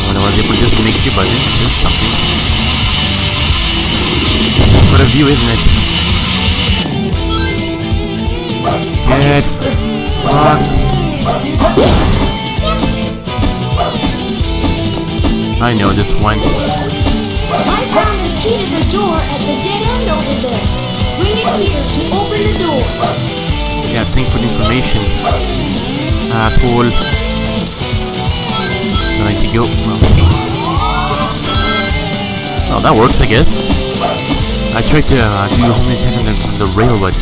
Otherwise it would just make your budget do something. What a view, isn't it? Get fucked. I know this one. I found the key to the door at the dead end over there. Bring it here to open the door. Yeah, thanks for the information. So I need to go. Well, well, that works, I guess. I tried to uh, do homing attack on the, on the rail, but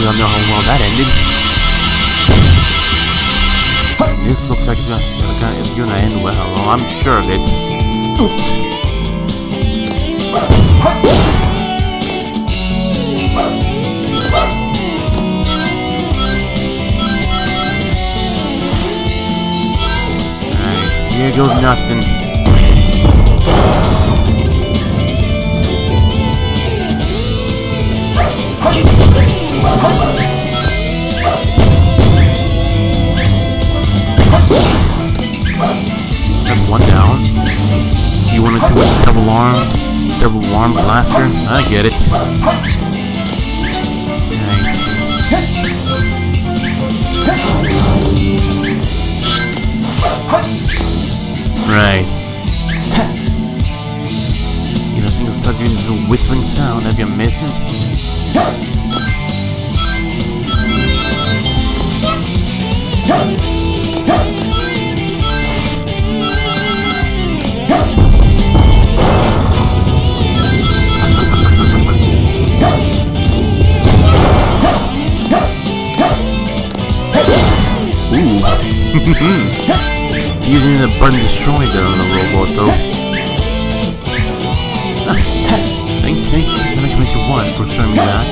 we all know how well that ended. This looks like it's gonna, it's gonna end well. Oh, I'm sure of it. Oops. Here goes nothing. That's one down. You wanted to with a double arm, double arm blaster? I get it. Right. You know, start doing this whistling sound that you're missing. Using the button destroy there on the robot though. Thanks, thanks, thanks to you one for showing me that.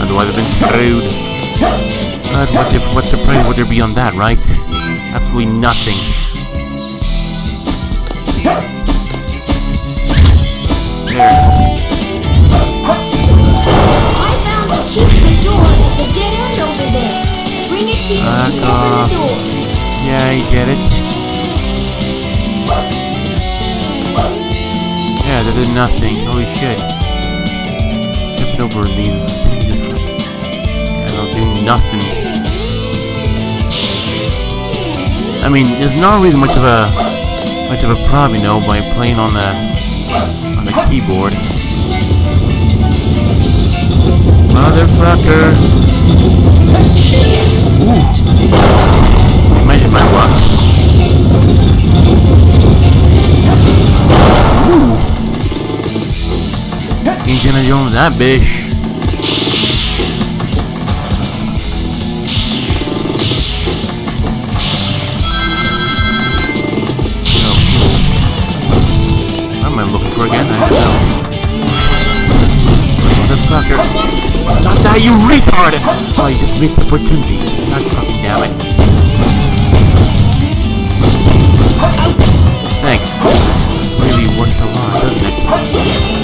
Otherwise I've been screwed. But what, if, what surprise would there be on that, right? Absolutely nothing. There. I found the key to the Yeah, that did nothing. Holy shit. Jumping over these things. Yeah, they'll do nothing. I mean, there's not really much of a much of a problem, you know, by playing on the on the keyboard. Motherfucker! Ooh. Imagine my luck. Indiana Jones, that bitch. Looking for again? I. Motherfucker. Not that, you retard! Oh, you just missed the opportunity. God fucking damn it. Thanks. Really works a lot, doesn't it?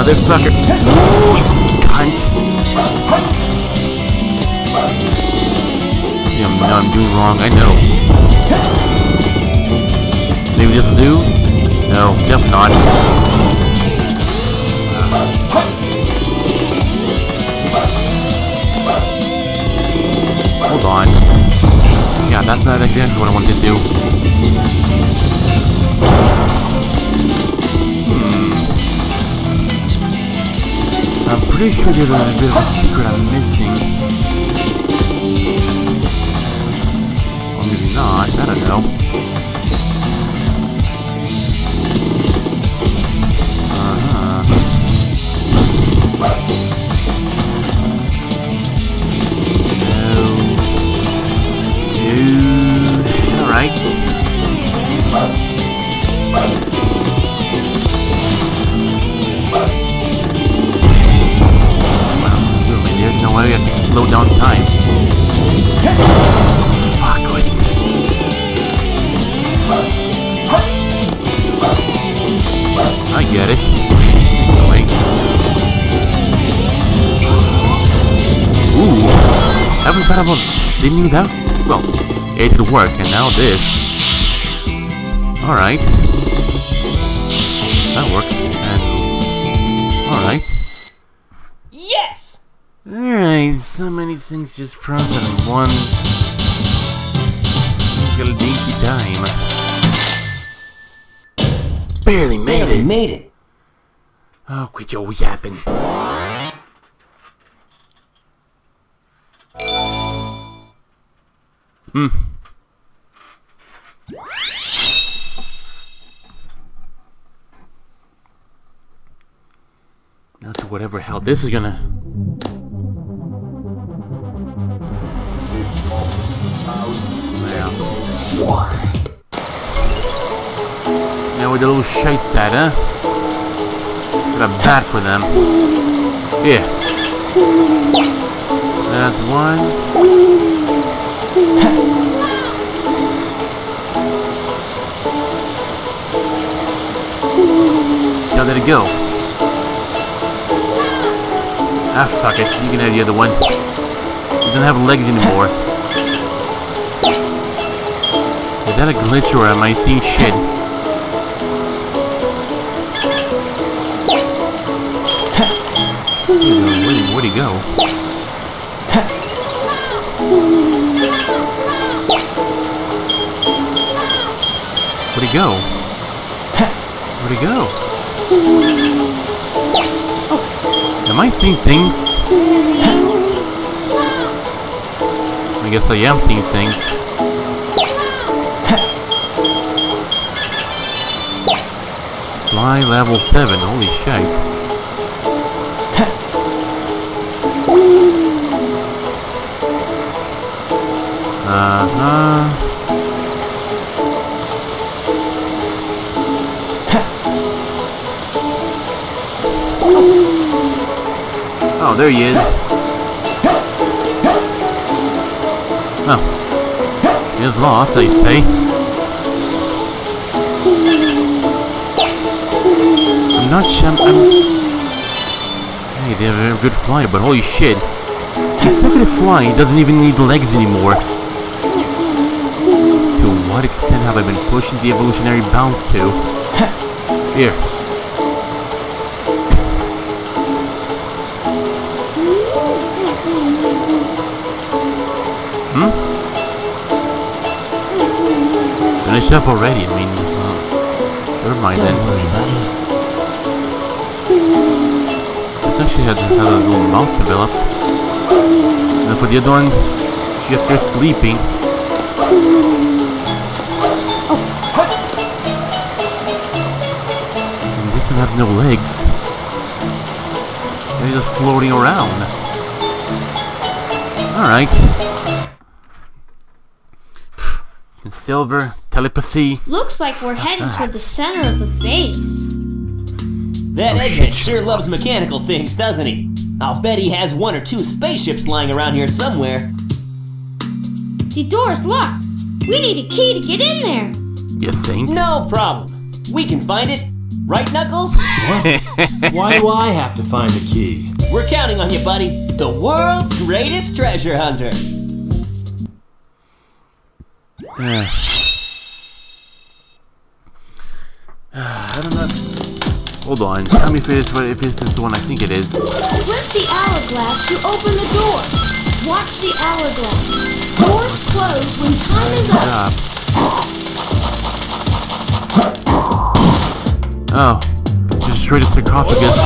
Motherfucker. Cunt. Yeah, I'm, I'm doing wrong, I know. Maybe this will do? No, definitely not. Hold on. Yeah, that's not exactly what I wanted to do. Hmm. I'm pretty sure there's a bit of a secret I'm missing. Or maybe not, I don't know. Way can slow down time. Fuck it. I get it. Wait. Ooh. Haven't thought about didn't have well, it did work and now this. Alright. That works. And alright. Yes! Alright, so many things just frozen in one single dinky time. Barely made Barely it. made it. Oh, quit your yapping. Hmm. Now to whatever hell this is gonna. Now with the little shite set, huh? Got a bat for them. Here. That's one. Now let it go. Ah, fuck it. You can have the other one. It doesn't have legs anymore. That a glitch or am I seeing shit? Where'd he, where'd he go? Where'd he go? Where'd he go? Am I seeing things? I guess I am seeing things. Fly level 7, holy shit. Uh-huh. Oh, there he is. Oh. He is lost, they say. Not I'm... Hey, they're a very good flyer, but holy shit. He's so good at flying, he doesn't even need legs anymore. To what extent have I been pushing the evolutionary bounds to? Here. Hmm? Finish up already, I mean, uh, never mind Don't then. worry, buddy. Actually had, had a little mouth developed. And for the other one, she just here sleeping. And this one has no legs. And he's just floating around. Alright. Silver, telepathy. Looks like we're heading toward the center of the base. That Oh, Eggman shit. sure loves mechanical things, doesn't he? I'll bet he has one or two spaceships lying around here somewhere. The door's locked. We need a key to get in there. You think? No problem. We can find it. Right, Knuckles? Why do I have to find the key? We're counting on you, buddy. The world's greatest treasure hunter. If it's if it's the one I think it is. Press the hourglass to open the door. Watch the hourglass. Doors close when time is up. Oh, just destroyed a sarcophagus,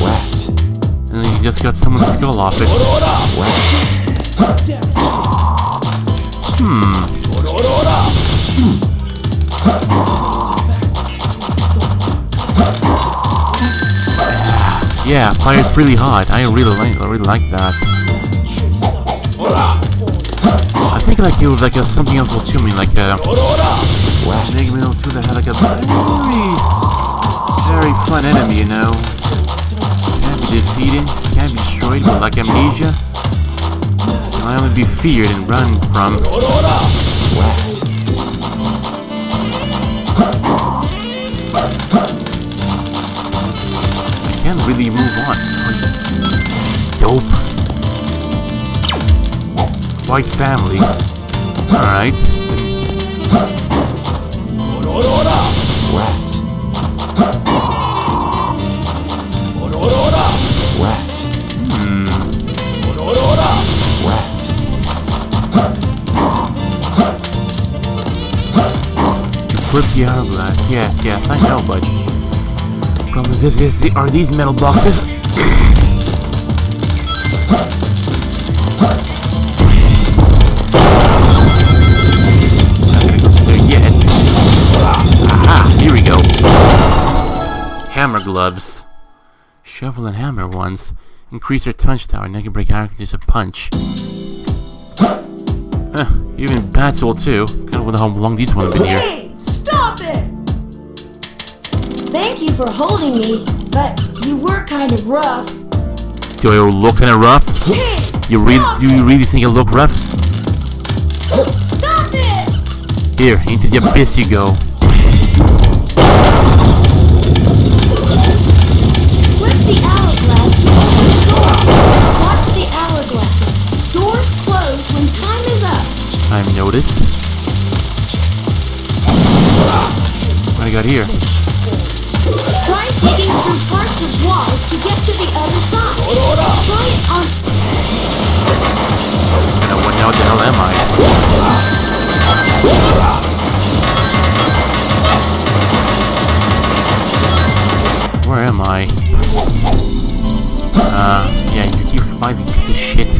Rat. and then you just got someone's skull off it. Rat. Yeah, fire's really hot. I really like, I really like that. I think like it was like a, something else will to me, like uh, Mega Man 02 that had like a very, very fun enemy, you know. Can't be defeated, can't be destroyed, but like amnesia, can only be feared and run from. Rat. Really move on. Dope. White family. Alright. Rat. Rat. Rat. Flip the hourglass. Yes, yes, I know, but... Is, this is, are these metal boxes? Ah, go. Hammer gloves. Shovel and hammer ones. Increase their punch tower. Now you can break out just a punch. Huh, even Batsoul too. Kinda wonder how long these ones have been here. For holding me, but you were kind of rough. Do I look kinda rough? Hey, You really, do you really think I look rough? Stop it! Here, into the abyss you go. Flip the hourglass to open the door. Watch the hourglass. Doors close when time is up. I've noticed. What I got here? Of walls to get to the other side. Try it on. I know what now the hell am I? Where am I? Uh, yeah, you keep finding piece of shit.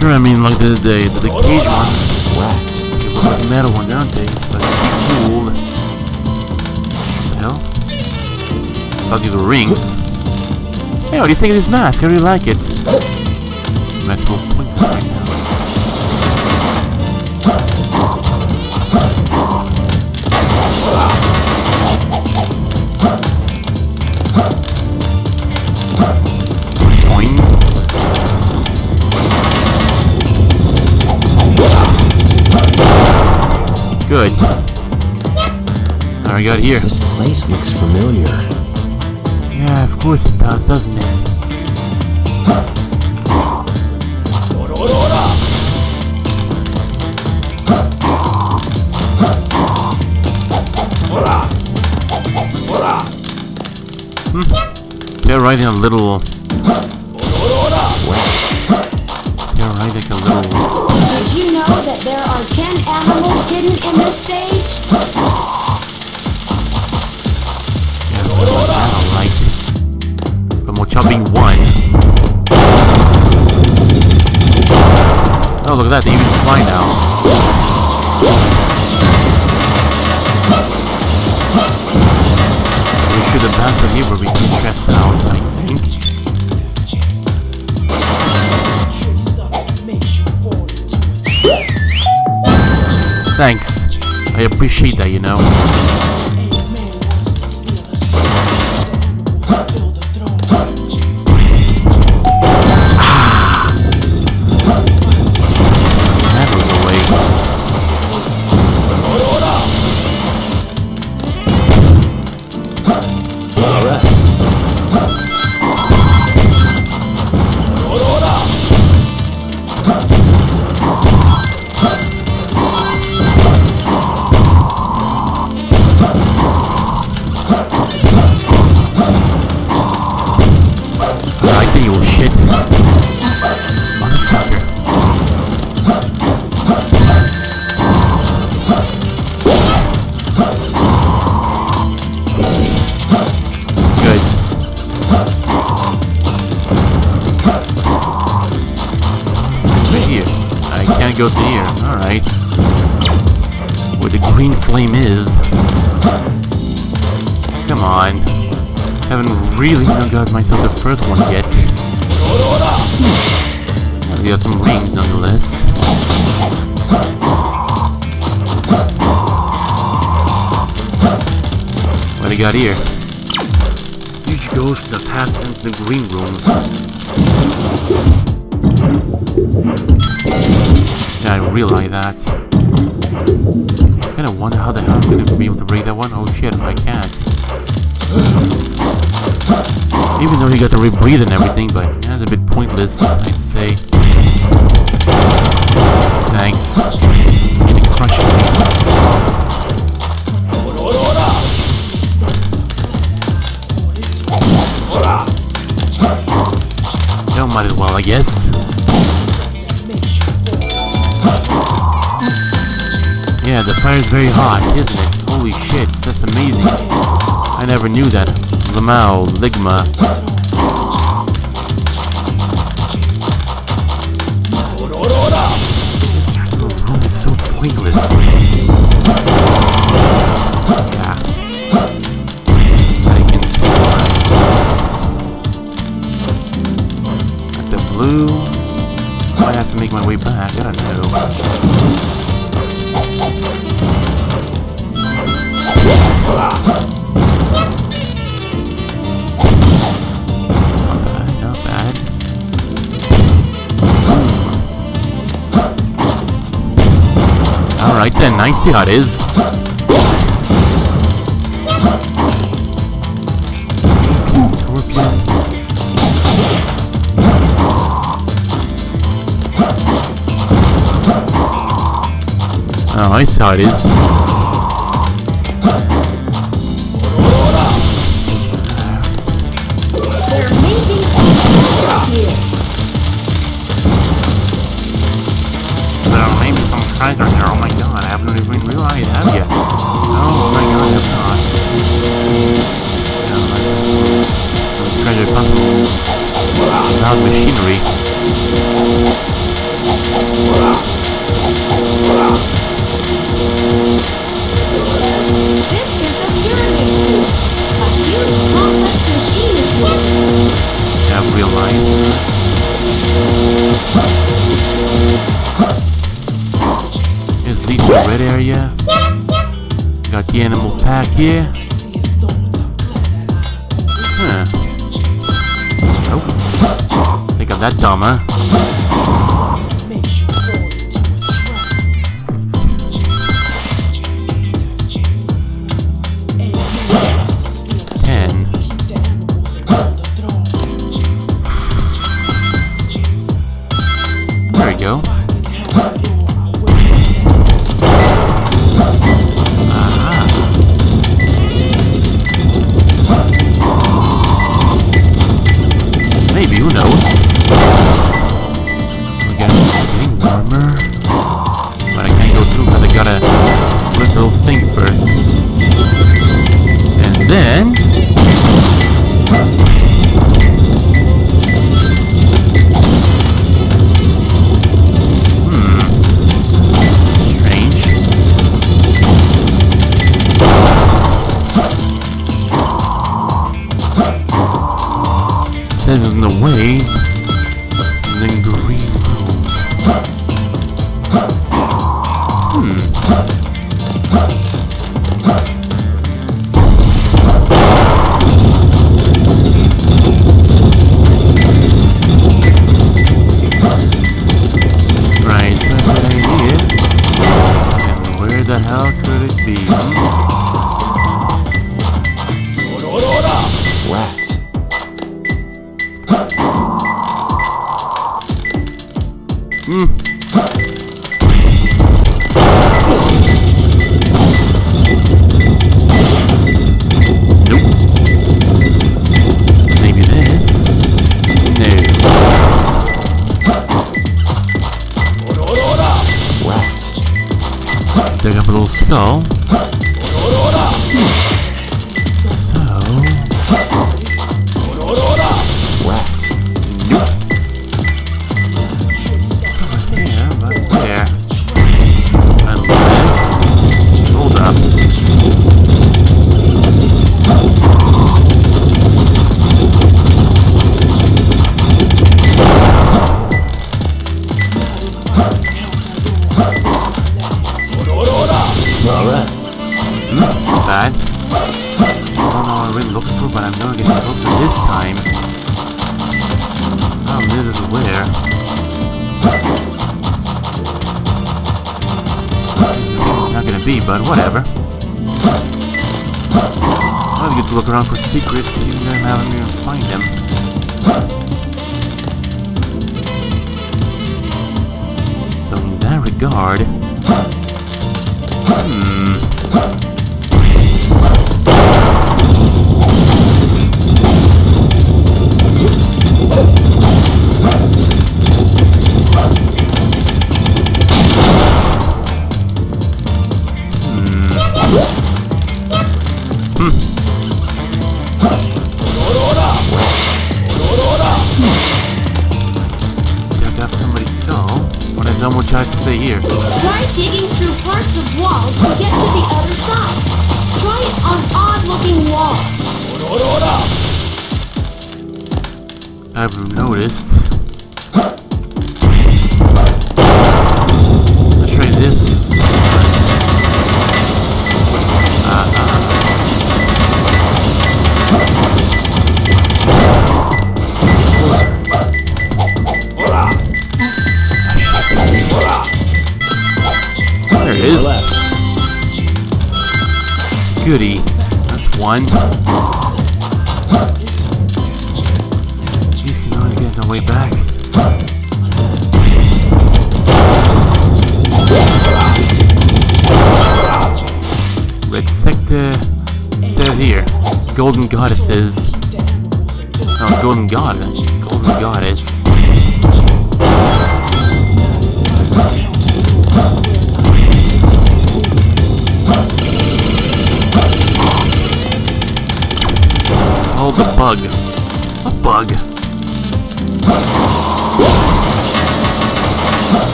Sure, I mean, like the the the, the cage one. They look like metal ones, aren't they? But cool. What the hell? I thought these were rings. Hey, what do you think of this mask? I really like it. Maximum point I got here? This place looks familiar. Yeah, of course it does, doesn't it? Hmm. They're riding a little. They're riding a little. Did you know that there are 10 animals hidden in this stage? But one. Oh, look at that, they even fly now. We should the bats are here where we can stress out, I think. Thanks. I appreciate that, you know. speed and everything, but yeah, it's a bit pointless, I'd say. Thanks. Really crushing me. Yeah, might as well, I guess. Yeah, the fire's very hot, isn't it? Holy shit, that's amazing. I never knew that. Lamau, Ligma, nicey that is. Oh, I see how it is.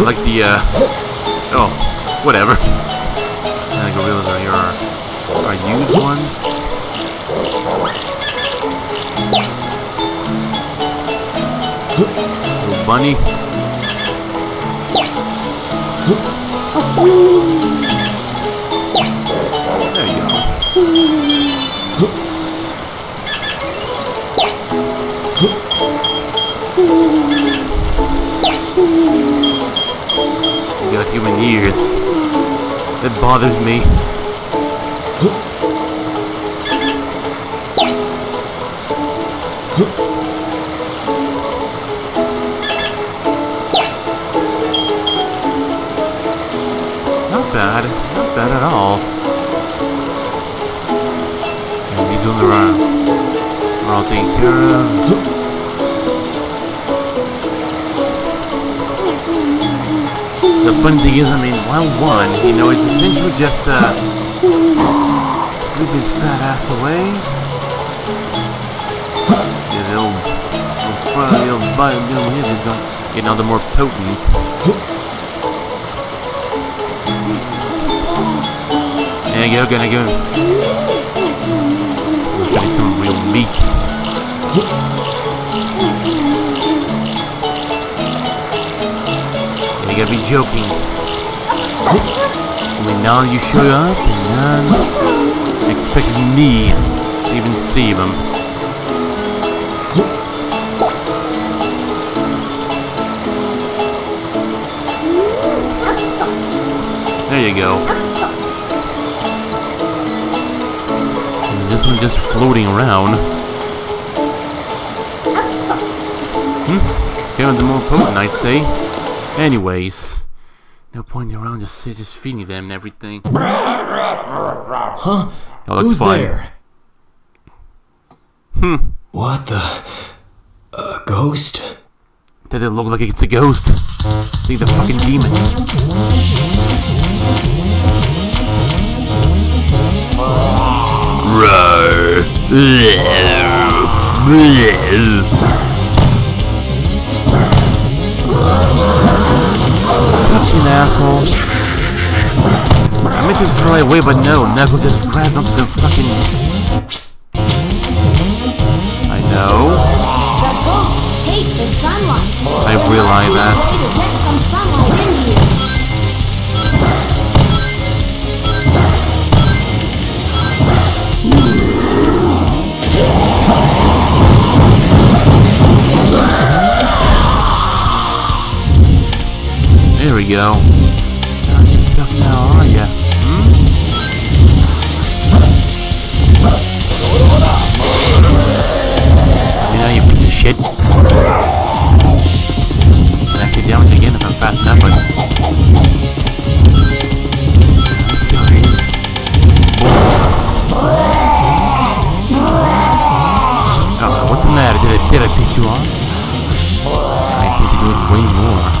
I like the, uh... Oh, whatever. I think gorillas are your... are used ones. Little bunny. You got human ears. That bothers me. Not bad. Not bad at all. And these ones are all taken care of. The funny thing is, I mean, while one, you know, it's essentially just, uh, sleep his fat ass away. Yeah, they'll, they'll, fry, they'll buy, you know, yeah, they've got, you know, the more potent. There you go, gonna go. We're some real meat. Gotta be joking. I mean, now you show up and then expecting me to even see them. There you go. And this one just floating around. Hmm? Of the more potent, I'd say. Anyways, no point around just just feeding them and everything. Huh? Oh, Who's fine. there? Hmm. What the? A ghost? That it look like it's a ghost. I think the fucking demon. Fucking asshole. I meant to throw it away, but no, Knuckles just grabbed onto the fucking... I know. The hate the sunlight. I realize that. There we go. Too tough now, are ya? Hmm? You know, you piece of shit. And I take damage again if I'm fast enough, but... Oh, what's the matter? Did I, did I piss you off? I think you did way more.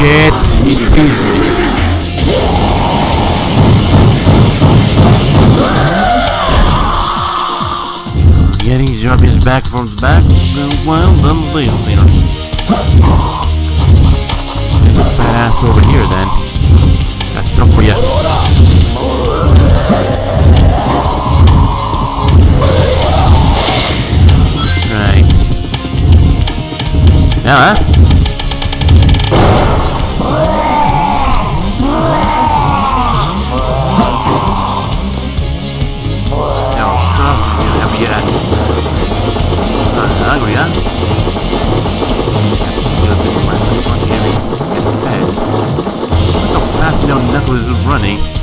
Shit, he teased me. His back from the back, well, then leave, you the Fat ass over here, then. That's stuff for you. Yeah. Know Knuckles running.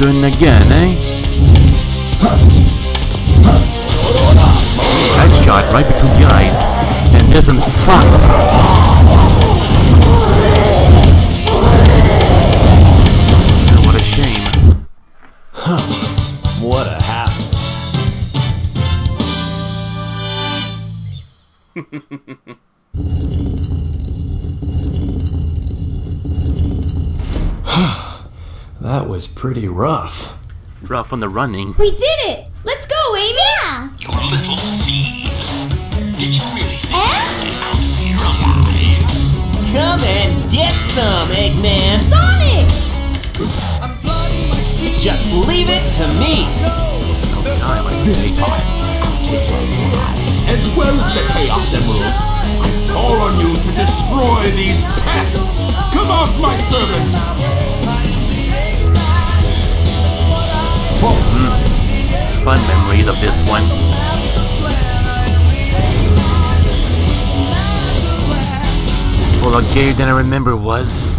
It again, eh? Rough on the running. We did it! Let's go, Amy! Yeah. You little thieves. Did you really think Eh? I'd get out here alive? Come and get some, Eggman. Sonic! Just leave it to me. Time, I This time, I'll take your lives as well as the Chaos Emerald. I call on you to destroy these pests. Come off, my servant! Fun memories of this one. All the gayer than I remember was.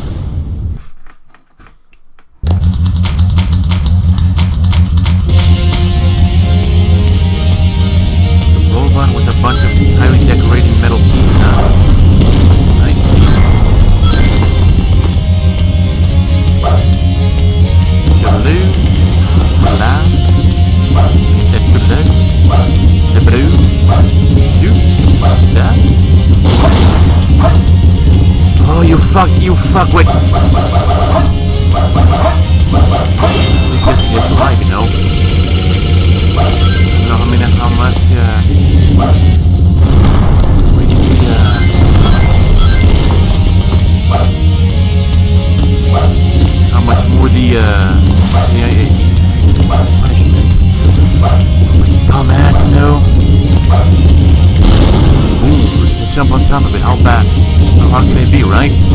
fuck with... Just alive, you know. You know, how much, uh... How much more the, uh... Yeah, yeah, punishments. No. Ooh, jump on top of it, how bad? How hard can it be, right?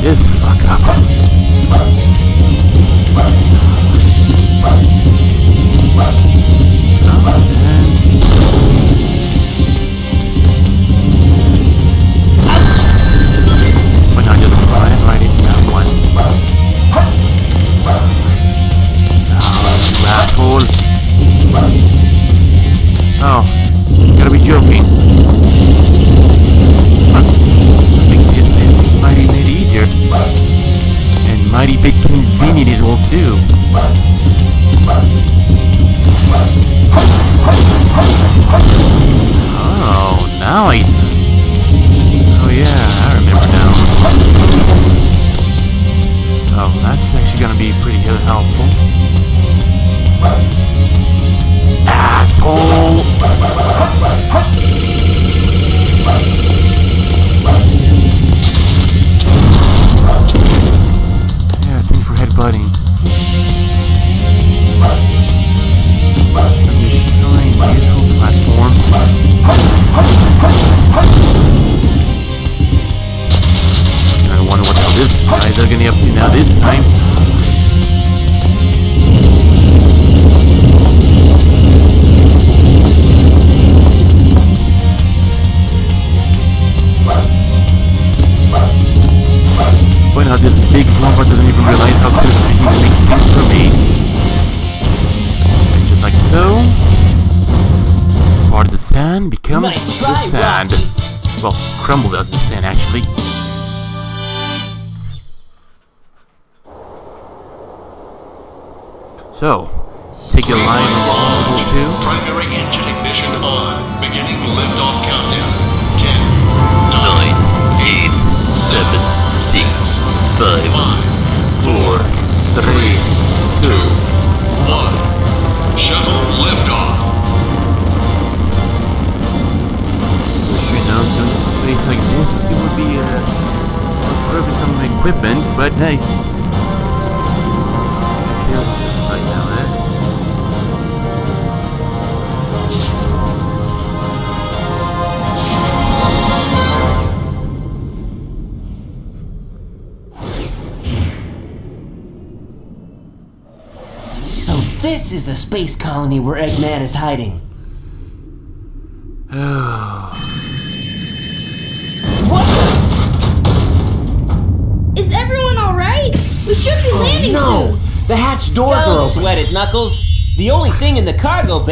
This fuck up.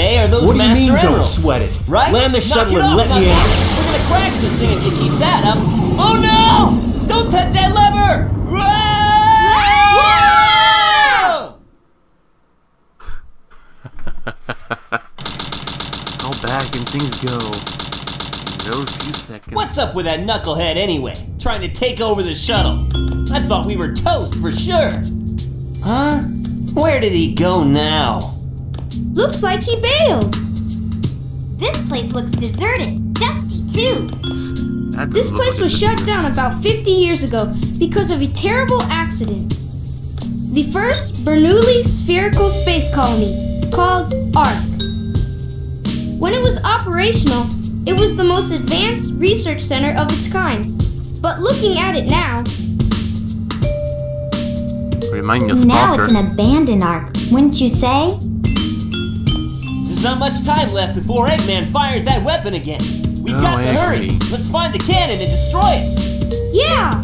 Cargo bay are those What do you master mean, don't sweat it? Right? Land the Knock shuttle it and let me out. We're gonna crash this thing if you keep that up. Oh no! Don't touch that lever! How bad can things go? In those few seconds. What's up with that knucklehead anyway? Trying to take over the shuttle. I thought we were toast for sure. Huh? Where did he go now? Looks like he bailed. This place looks deserted, dusty too. That This place was shut down about 50 years ago because of a terrible accident. The first Bernoulli spherical space colony, called ARK. When it was operational, it was the most advanced research center of its kind. But looking at it now, Remind of Now Stalker. it's an abandoned ark, wouldn't you say? There's not much time left before Eggman fires that weapon again. We've Oh, got to hurry. agree. Let's find the cannon and destroy it. yeah!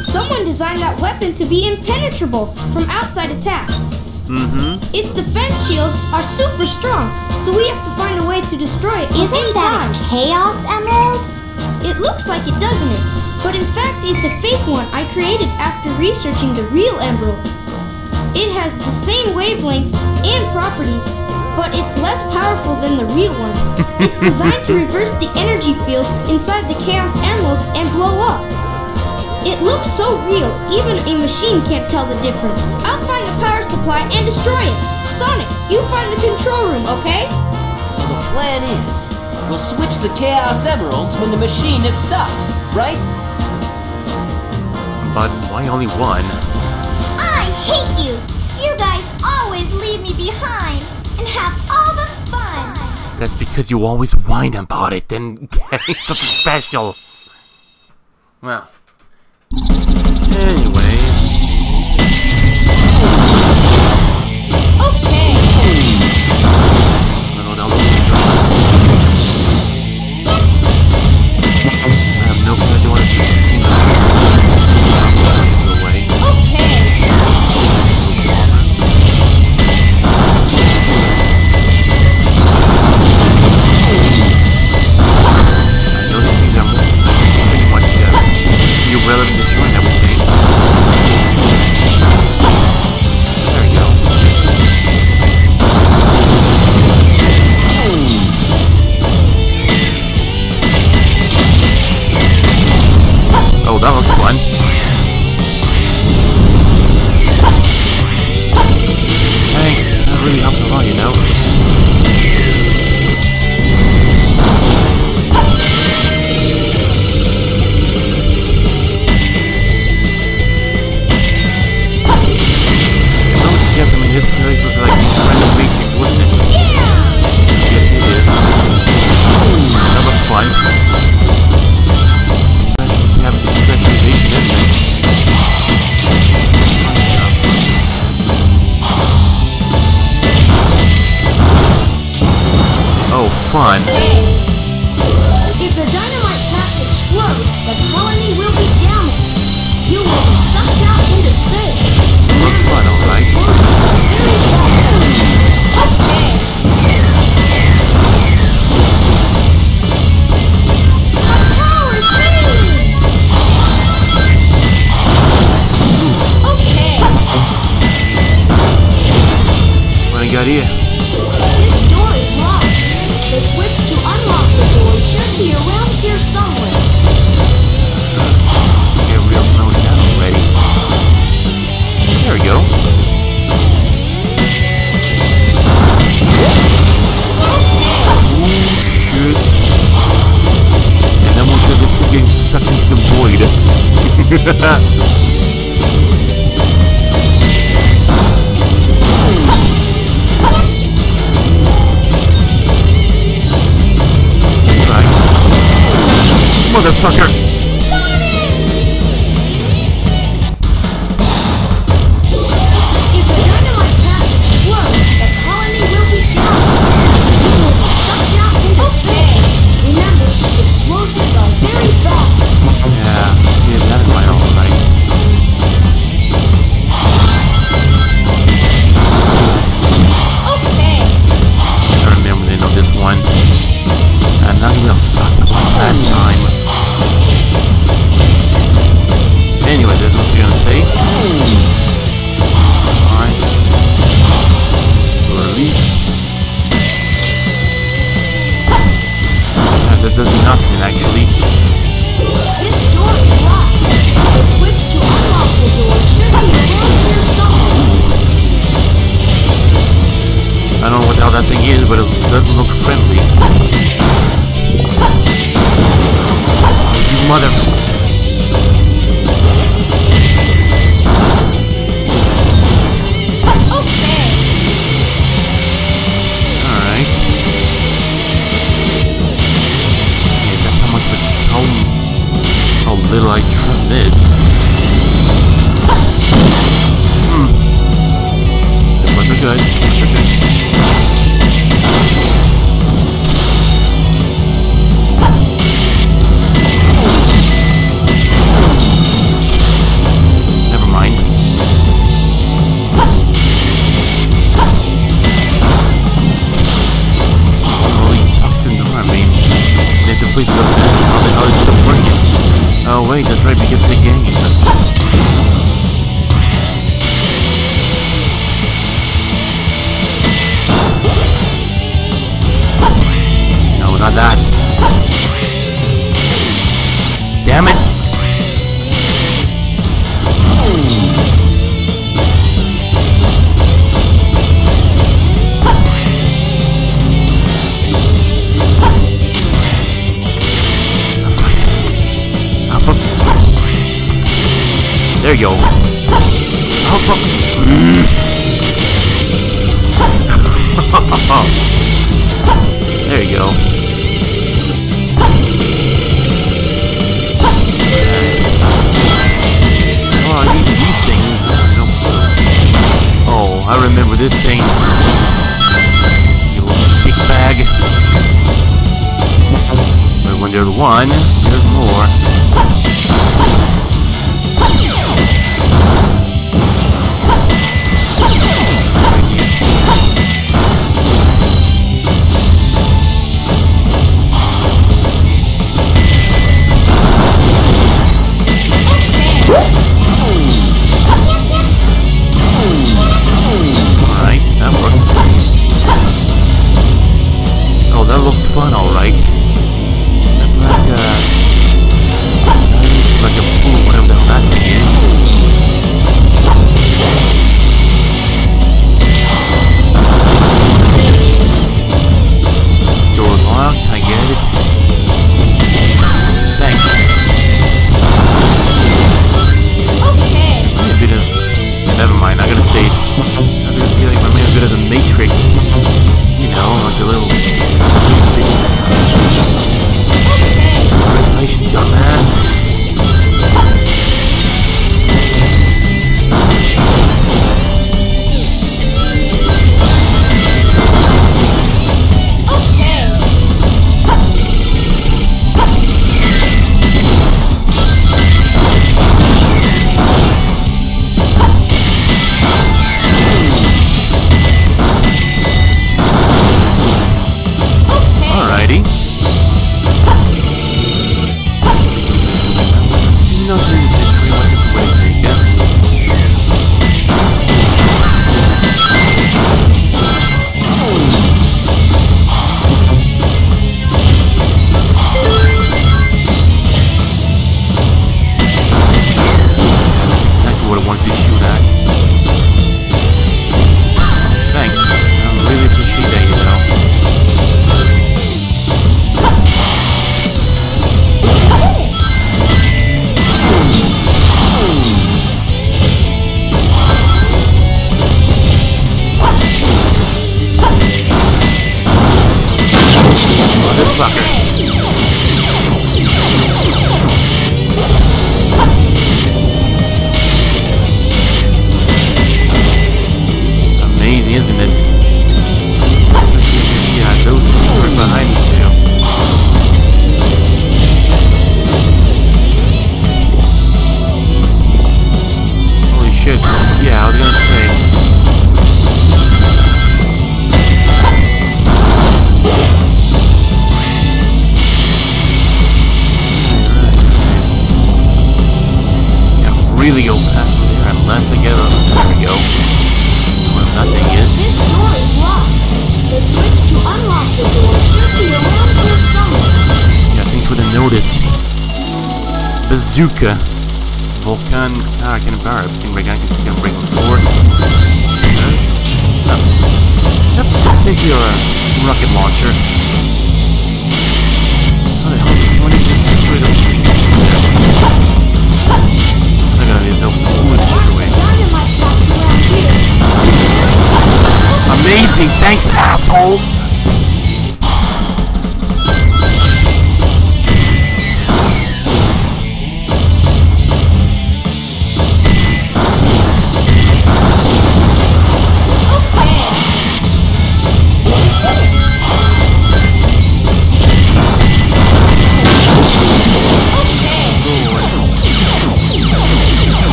Someone designed that weapon to be impenetrable from outside attacks. Mm-hmm. Its defense shields are super strong, so we have to find a way to destroy it from Isn't inside. that a Chaos Emerald? It looks like it, doesn't it? But in fact, it's a fake one I created after researching the real emerald. It has the same wavelength and properties, but it's less powerful than the real one. it's designed to reverse the energy field inside the Chaos Emeralds and blow up. It looks so real, even a machine can't tell the difference. I'll find the power supply and destroy it. Sonic, you find the control room, okay? So the plan is, we'll switch the Chaos Emeralds when the machine is stopped, right? But why only one? hate you! You guys always leave me behind and have all the fun! That's because you always whine about it and it's something special. Well.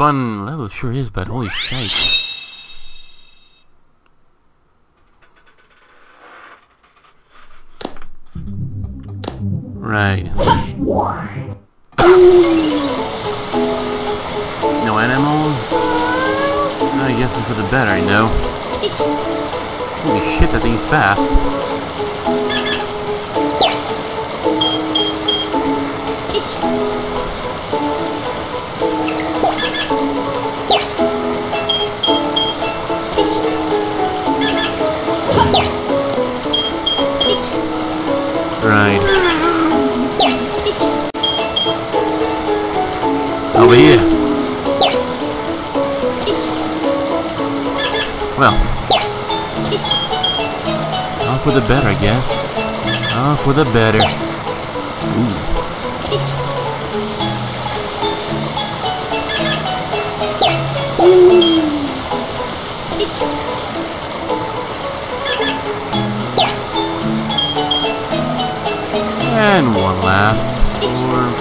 Fun level, sure is, but holy shite. For the better. Ooh. And one last. Or,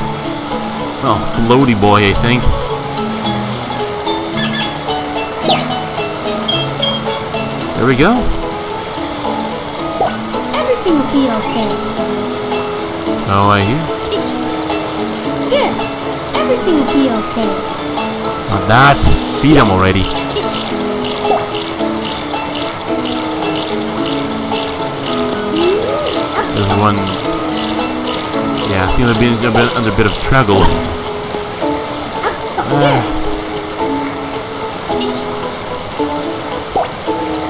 well, oh, floaty boy, I think. There we go. Oh, I hear. Here, everything will be okay. Not that. Beat him already. There's one. Yeah, seems to be a bit, under a bit of struggle. Ah.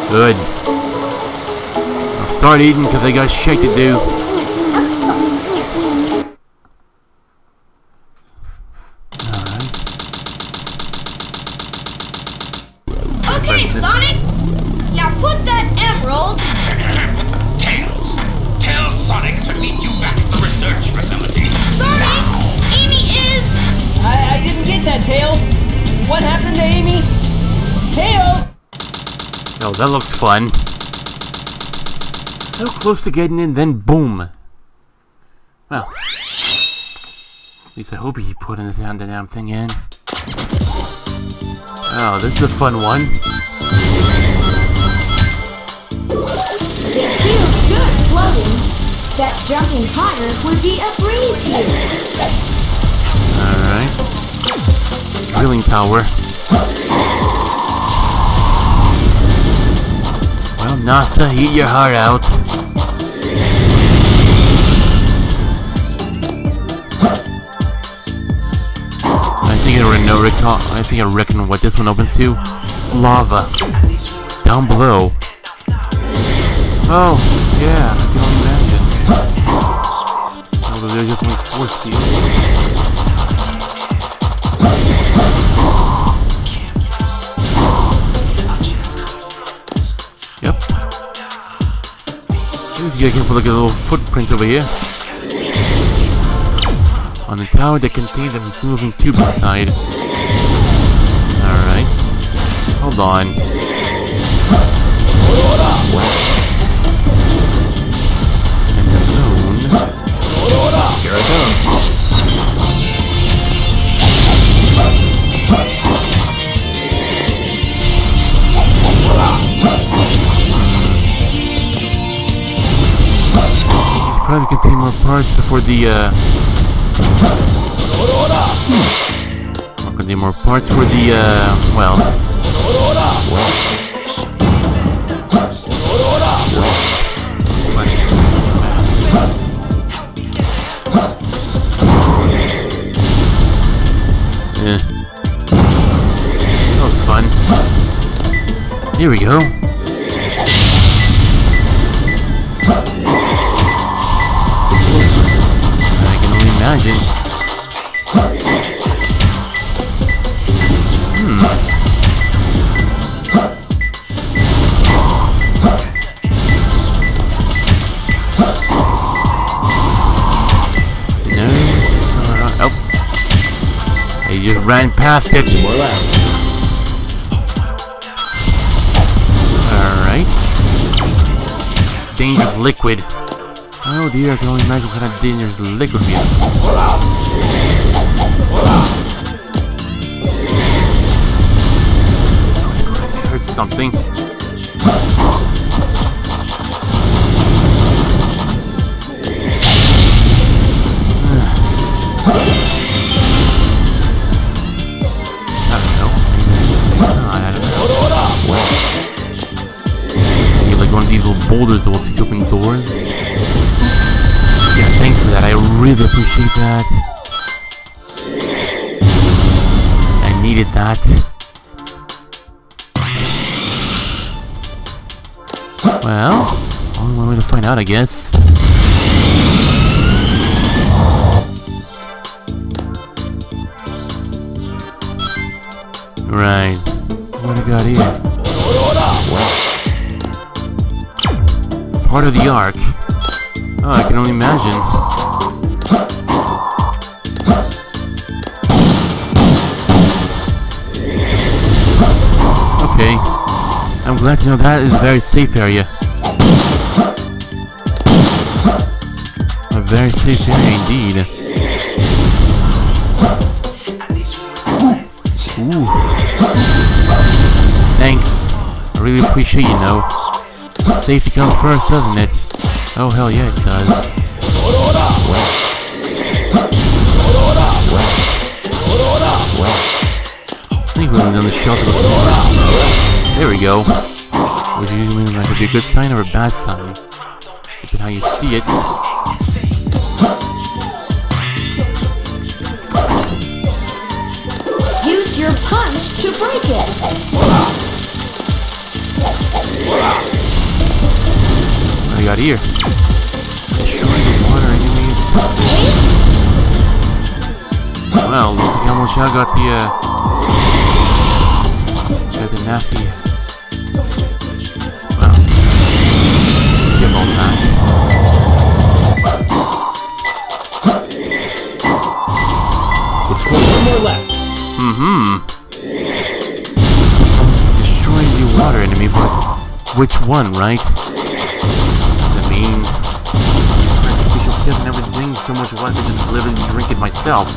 Good. I'll start eating because I got shit to do. Close to getting in, then boom. Well. At least I hope he put in the damn, thing in. Oh, this is a fun one. It feels good floating. That jumping higher would be a breeze here. Alright. Drilling power. Well, NASA, eat your heart out. Know, recall. I think I reckon what this one opens to. Lava. Down below. Oh, yeah, I can only imagine. Although there's just one force field. Yep. Let's get careful look at the little footprints over here. On the tower that contains a moving tube inside. Alright. Hold on. And the moon. Here I come. Probably contain more parts for the, uh... Or contain more parts for the, uh... Well... Eh. That was fun. Here we go. Ran past it. Alright. Dangerous liquid. Oh dear, I can only imagine what kind of dangerous liquid we have. Heard something. Boulders that will teach doors. Yeah, thanks for that. I really appreciate that. I needed that. Well, only one way to find out, I guess. Of the ARK. Oh, I can only imagine. Okay. I'm glad to know that is a very safe area. A very safe area indeed. Ooh. Thanks. I really appreciate you know. Safety comes first, doesn't it? Oh hell yeah, it does. I think we're shelter before. There we go. Which usually means that could be a good sign or a bad sign. Depending how you see it. Use your punch to break it. Got here? Destroy the water enemies. Well, looks like got the, uh... Got the nasty... Well... Skip all that. It's closer. More left. Mm-hmm. Destroying the water enemy, but which one, right? Mean, artificial tip so much water just live and drink it myself.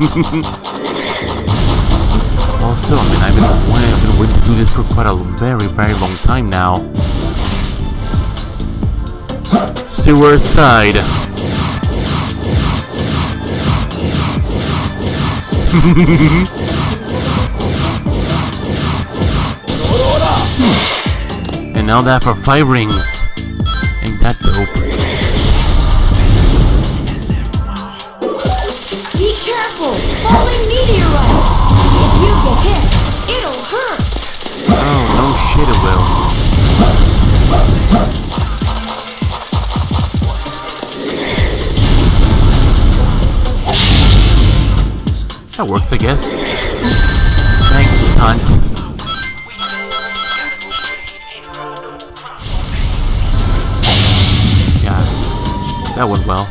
also, I mean, I've been wanting, I've been waiting to do this for quite a very, very long time now. Sewer side. And now that for five rings. Shit it will. That works, I guess. Thanks, cunt. Yeah, that went well.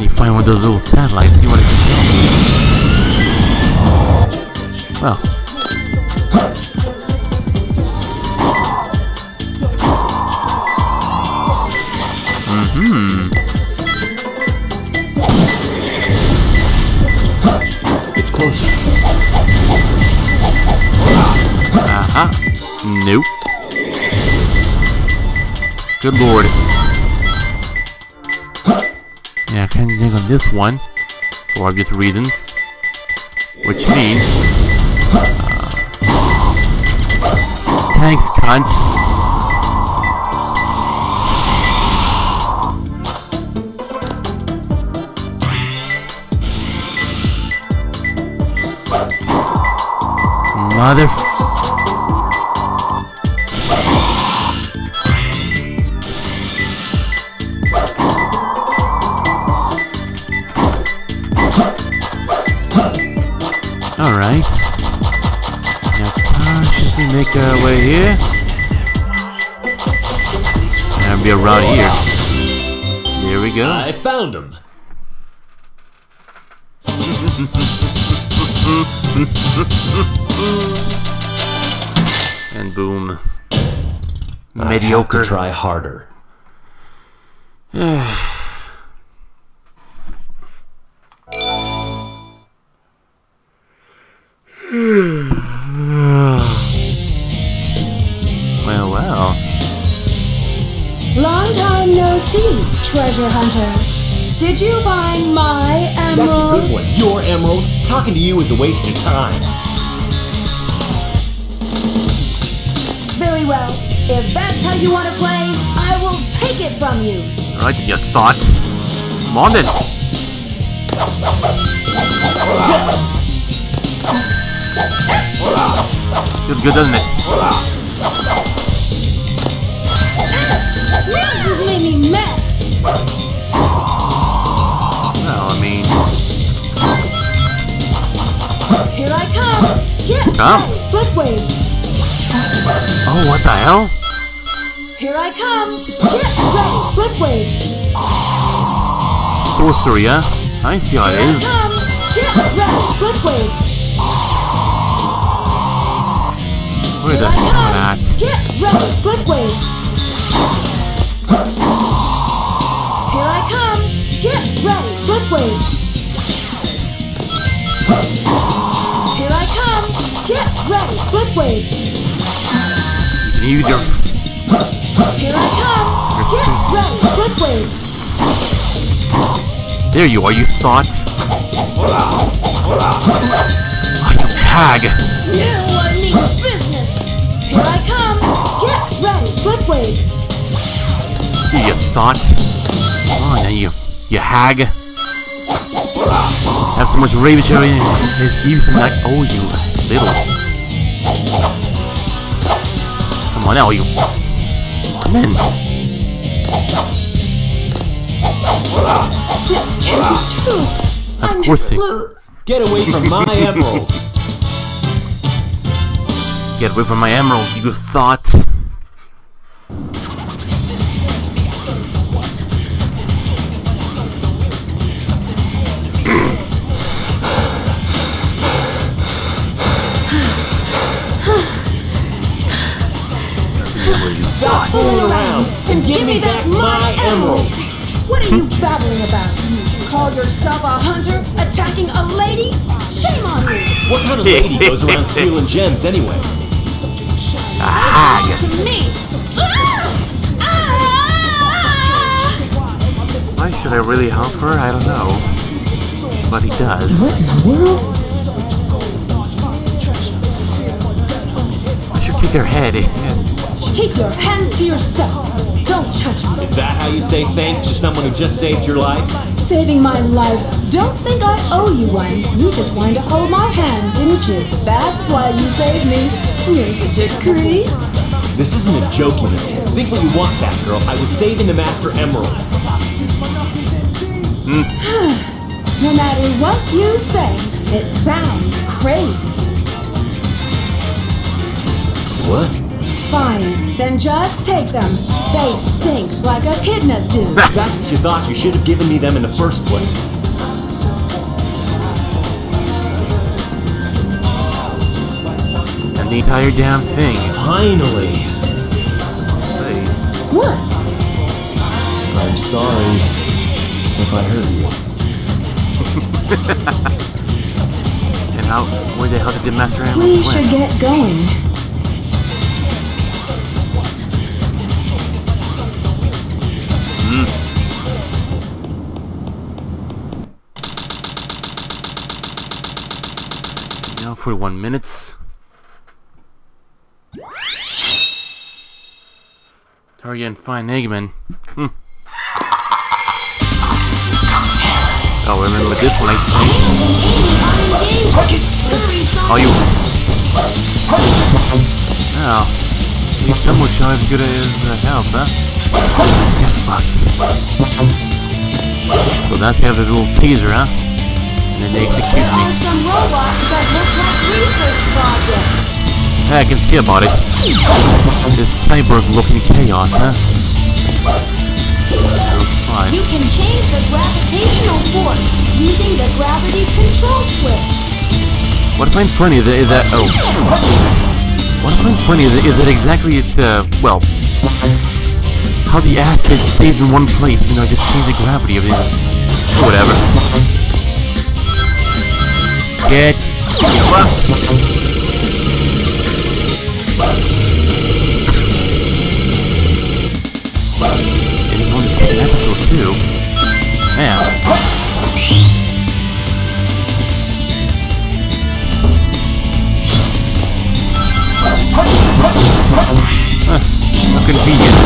You find one of those little satellites, see what it can do. Mm-hmm. It's closer. Uh-huh. Nope. Good lord. Yeah, I can't think on this one. For obvious reasons. Which means... thanks, cunt. Mother... our way here. And be around here. Here we go. I found him. And boom. I Mediocre. have to try harder. Ah. Talking to you is a waste of time. Very well. If that's how you want to play, I will take it from you. Alright, you thought. Come on then. Feels good, doesn't it? Come. Get Come. ready, flip wave. oh, what the hell? Here I come. Get ready, flip wave. Sorcery, huh? I see how it I is. come. Get ready, flip wave. Where the Here I hell come. Get ready, flip wave. Here I come. Get ready, flip ready, flip wave. You can Here I come. Get ready, flip wave. There you are, you thought. I you hag. Now I mean business. Here I come. Get ready, flip wave. You thought. Oh, now you, you hag. Have so much rage in his use and like, oh, you little. Come on now, you. Come in. This can't be true. Of I'm course it- lose. Get away from my emerald. Get away from my emerald, you thought. Lady goes around stealing gems anyway? A hag. To me! Ah! Ah! Why should I really help her? I don't know. But he does. What in the world? I should kick her head. In. Keep your hands to yourself. Don't touch me. Is that how you say thanks to someone who just saved your life? saving my life. Don't think I owe you one. You just wanted to hold my hand, didn't you? That's why you saved me. You're such a creep. This isn't a joke, you know. Think what you want, Batgirl. I was saving the Master Emerald. Hmm. No matter what you say, it sounds crazy. What? Fine, then just take them. They stinks like echidnas do. That's what you thought, you should have given me them in the first place. Entire damn thing. Finally. Hey, what? I'm sorry if I hurt you. and how, where the hell did the Master Emerald We went? should get going. Hmm. Now for one minutes. Target and find Eggman. Hmm. Oh, remember this one, I. Oh, you. Now, you somewhat sure as good as uh, help, huh? Get fucked. So that's how the little teaser, huh? And then they execute me. some robots that look like research projects. Yeah, I can see about it. This cyborg-looking chaos, huh? Fine. You can change the gravitational force using the gravity control switch. What I find funny is that, is that oh, what I find funny is that, is that exactly it. Uh, well, how the acid stays in one place, you know, just change the gravity of it. Or whatever. Get fucked. It is only second episode too. Man. Huh, how convenient.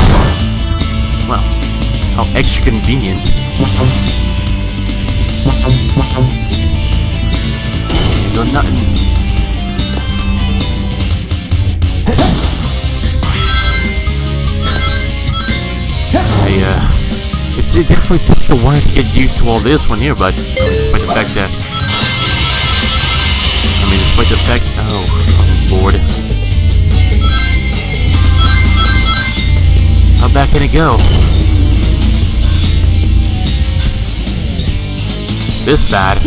Well, how extra convenient. You got nothing. I, uh, it, it definitely takes a while to get used to all this one here, but I mean, despite the fact that, I mean, despite the fact, oh, oh lord. How back can it go? This bad.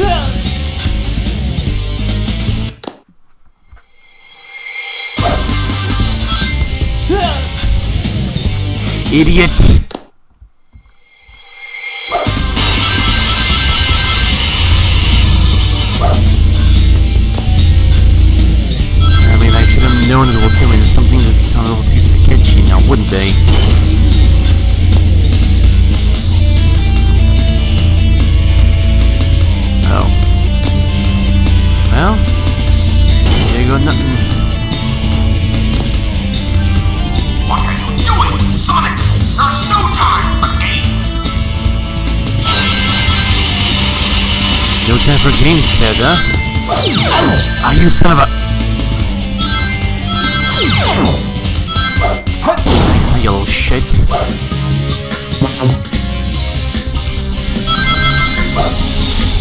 Idiot! No games, said, huh? Ah, you son of a... You little shit.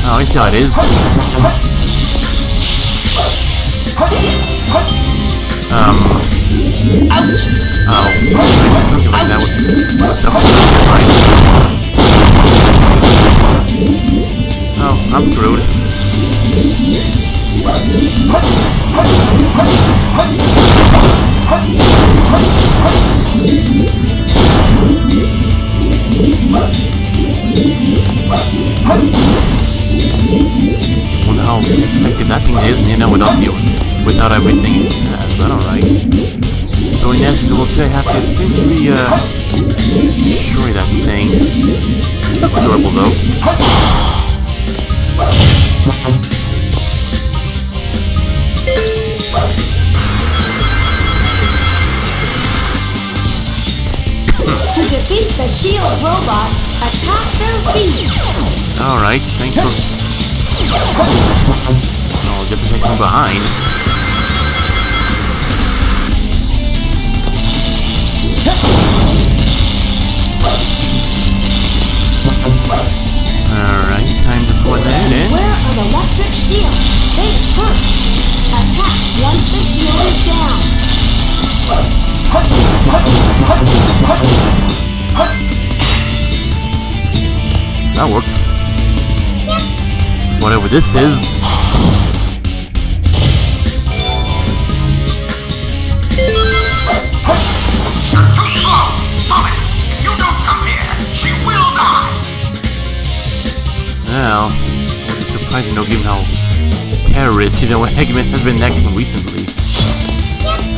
Oh, I see how it is. Um... Oh. Something like that. What the fuck? Oh, I'm screwed. Wonder how effective that thing is, you know, without you, without everything. Yeah, but alright. So in essence, we'll say I have to essentially, uh, destroy that thing. That's adorable, though. To defeat the shield robots, attack their feet. Alright, thanks for... Oh, get the from behind. Alright, time to swing that in. Beware eh? of electric shield. They hurt. Attack once the shield is down. That works. Whatever this is. Now, it's surprising though given how terrorist, you know, Eggman has been acting recently.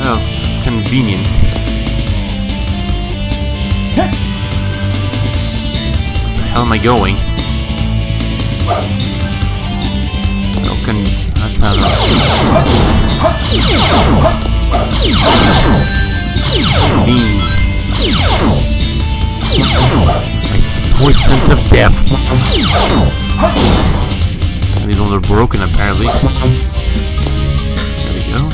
Oh, convenient. Where the hell am I going? Oh, con... That's not... Convenient. My sport sense of death. And these ones are broken apparently. There we go.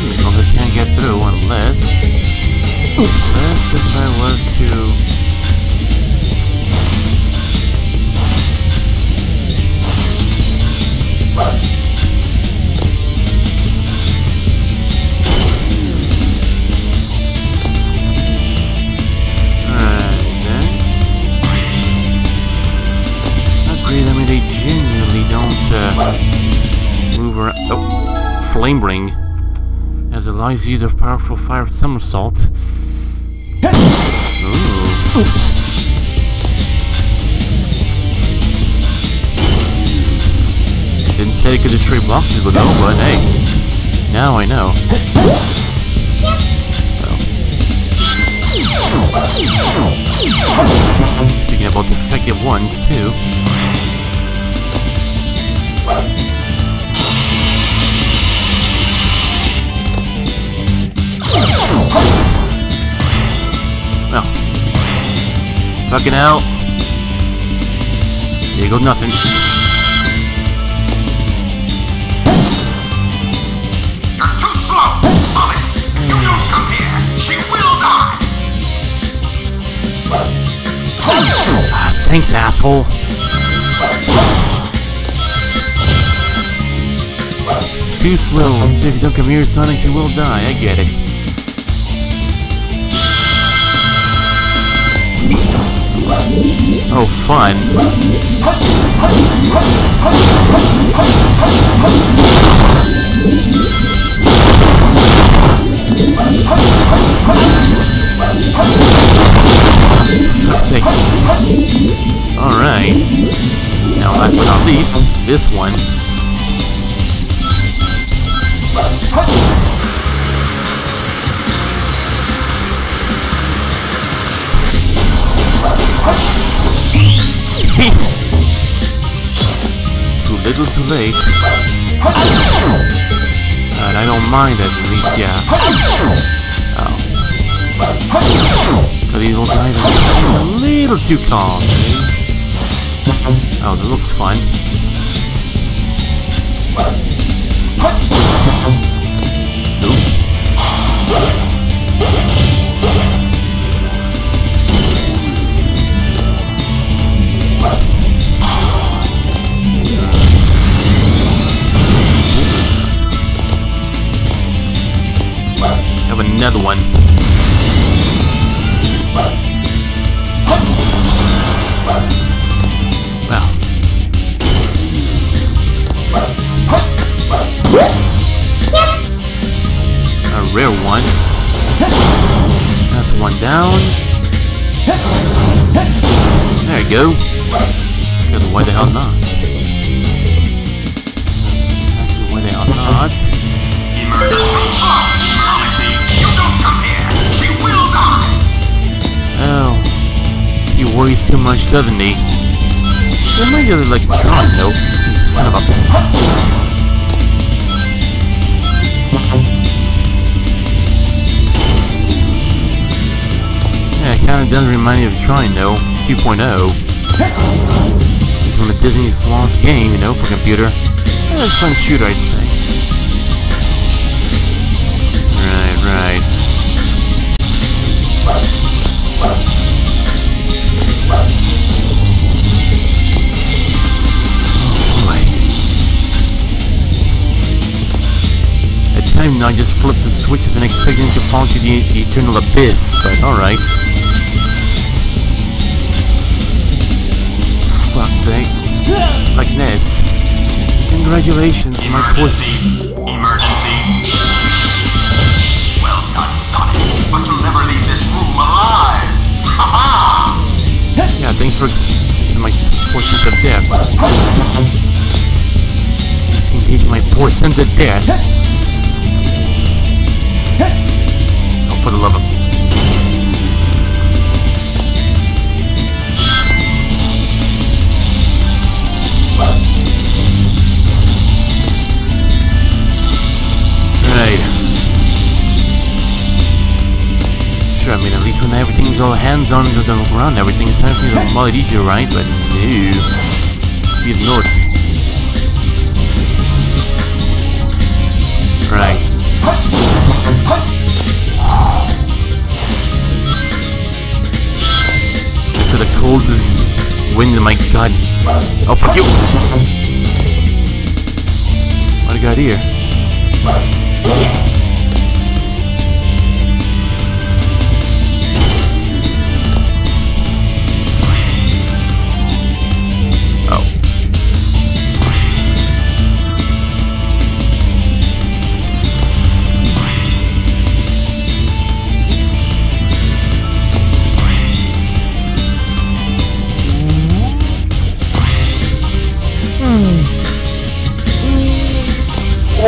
Hmm, well, this can't get through unless... Unless if I was to... As allows use of powerful fire somersault. Ooh. Didn't say it could destroy boxes below, but hey. Now I know. Speaking about defective ones, too. Well. Fucking hell. There goes nothing. You're too slow! Sonic! You don't come here, she will die! Ah, thanks, asshole. Too slow. So if you don't come here, Sonic, you will die. I get it. Oh, fun. Fuck's. Alright. Now, last but not least, this one. too little, too late. And I don't mind at least, yeah. Oh. These little guys are a little too calm. Eh? Oh, that looks fun. Nope. Have another one. Well. A rare one. That's one down. There you go. Because why the hell not? Why the hell not? Oh. He worries too much, doesn't he? Somebody really like John, though. Son of a... Yeah, it kinda does remind me of Tron, though. 2.0. From a Disney's lost game, you know, for computer. Yeah, it's a fun shooter, I'd I just flipped the switches and expecting to fall to the, the eternal abyss, but alright. Fuck, they... Like this. Congratulations, my poor... Yeah, thanks for my sense of death. Thanks for my sense of death. Oh, for the love of... Right. Sure, I mean, at least when everything's all hands on the, ground, everything is happening a lot easier, right? But no. He's not. Right. For the cold wind, my god. Oh, fuck you! What do I got here? Oh.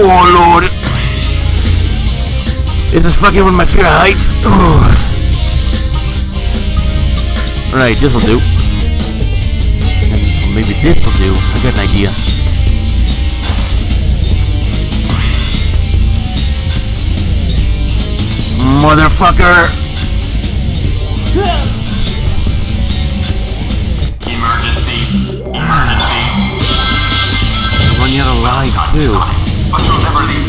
Oh lord! This is fucking with my fear of heights. Ugh. Right, this'll do. And maybe this'll do. I got an idea. Motherfucker! Emergency! Emergency! I'm running out of life too. You'll never leave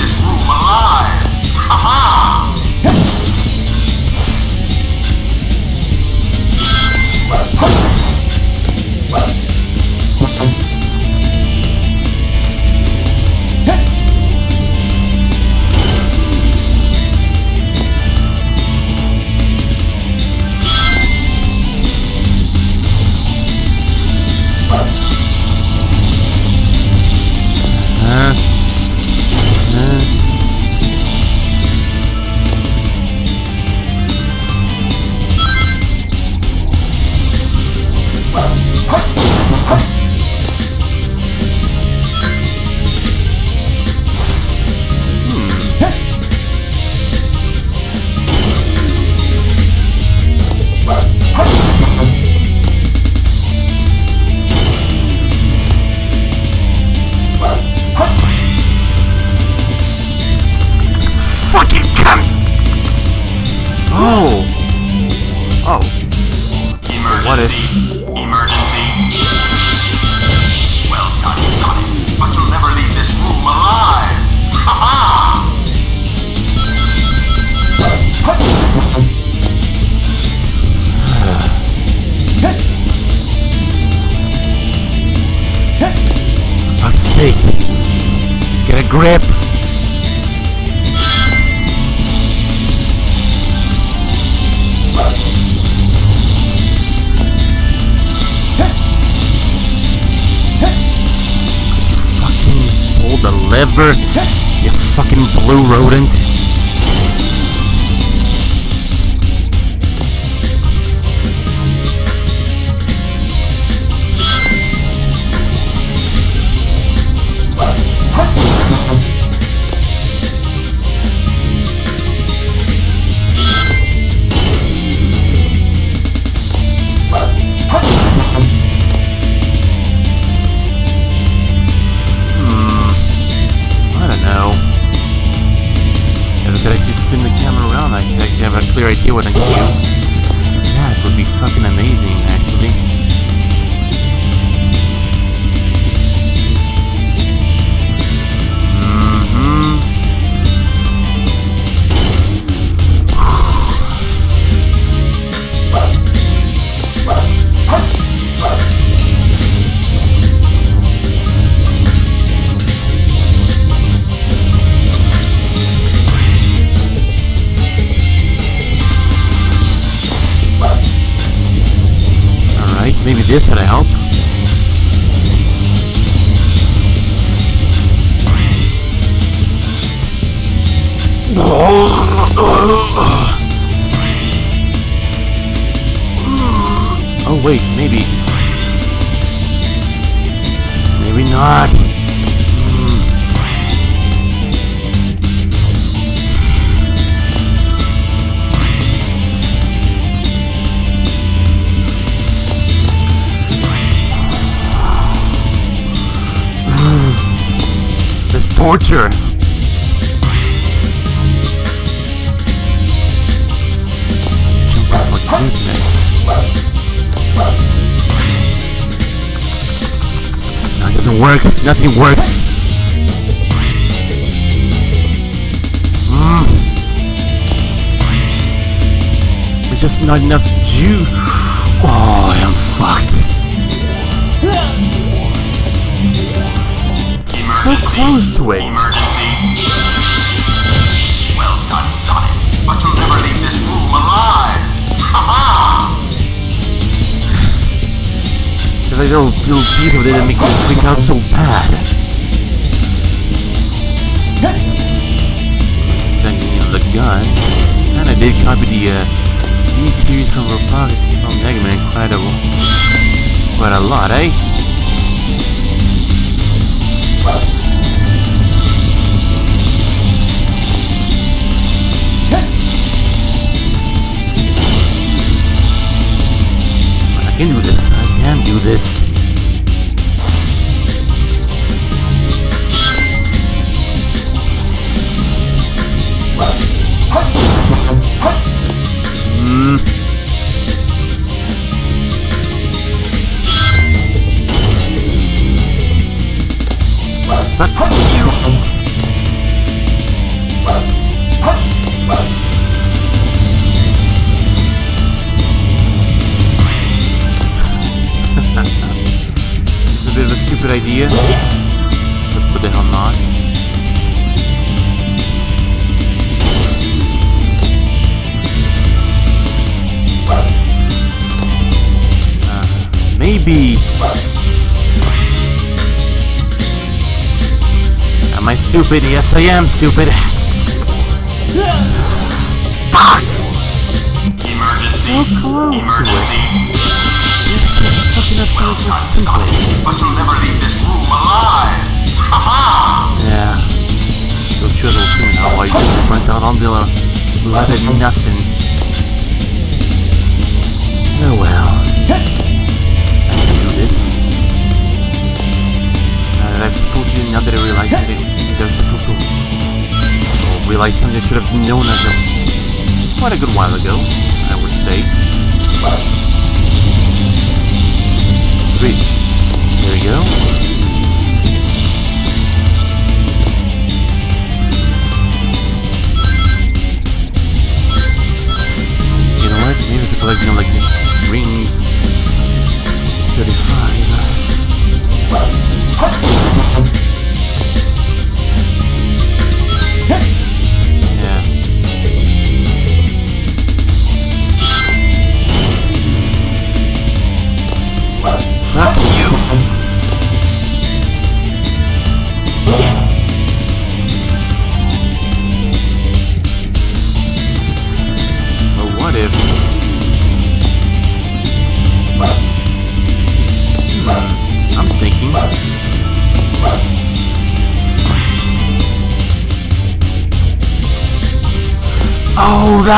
Nothing works. Mm. There's just not enough juice. Oh, I am fucked. So close to it. Because I don't feel people didn't make me freak out so bad. You know, the gun. Kinda did copy the uh E-series from Robotnik from Mega Man quite a quite a lot, eh? I can do this. Can do this. Stupid? Yes, I am stupid. Emergency. So close. Emergency. Fucking up Done, simple. But you'll never leave this room alive. Yeah. So sure they'll soon how I just went out on the lot of nothing. Oh well. I can do this. Now that I'm supposed to, now that realize something I should have known as a quite a good while ago, I would say. Sweet. There we go. You know what? Maybe collect, you know, like the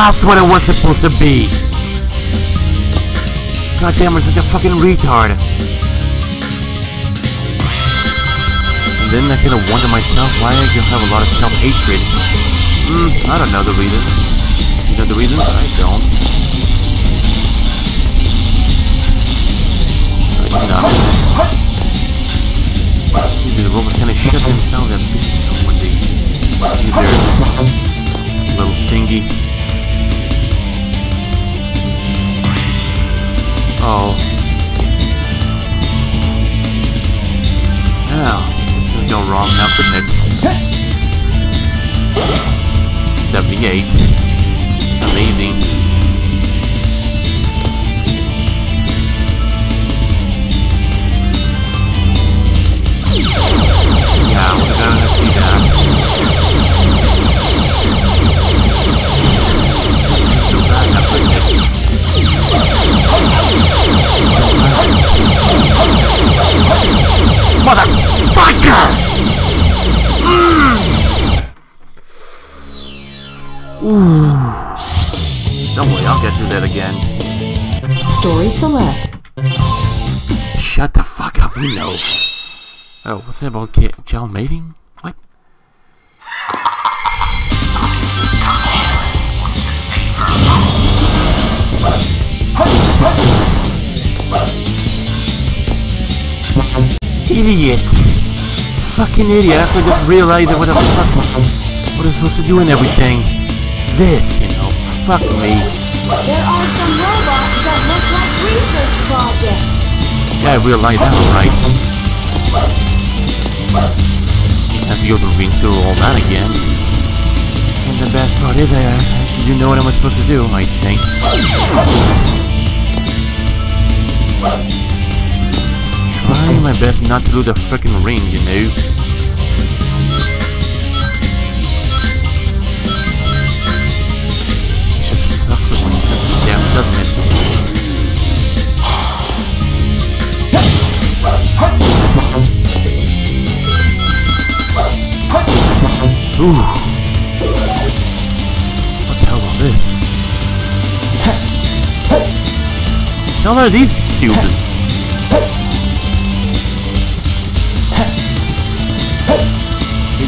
that's what it was supposed to be! God damn, I'm such a fucking retard! And then I kind of wonder myself why I just have a lot of self-hatred. Hmm, I don't know the reason. You know the reason? I don't. Maybe the robots kind of when they do little thingy. Oh. Now, this is go wrong now, couldn't it? 78. Amazing. Motherfucker! Ooh. Don't worry, I'll get through that again. Story select. Shut the fuck up, we know. Oh, what's that about ca- gel mating? Idiot! Fucking idiot, after I just realized what the fuck what I'm supposed to do and everything. This, you know, fuck me. There are some robots that look like research projects. Yeah, I realized that, right? Have to go to read through all that again. And the best part is I actually do know what I'm supposed to do, I think. Trying my best not to lose the freaking ring, you know. Just sucks damn, doesn't it? Ooh. What the hell is this? How are these cubes?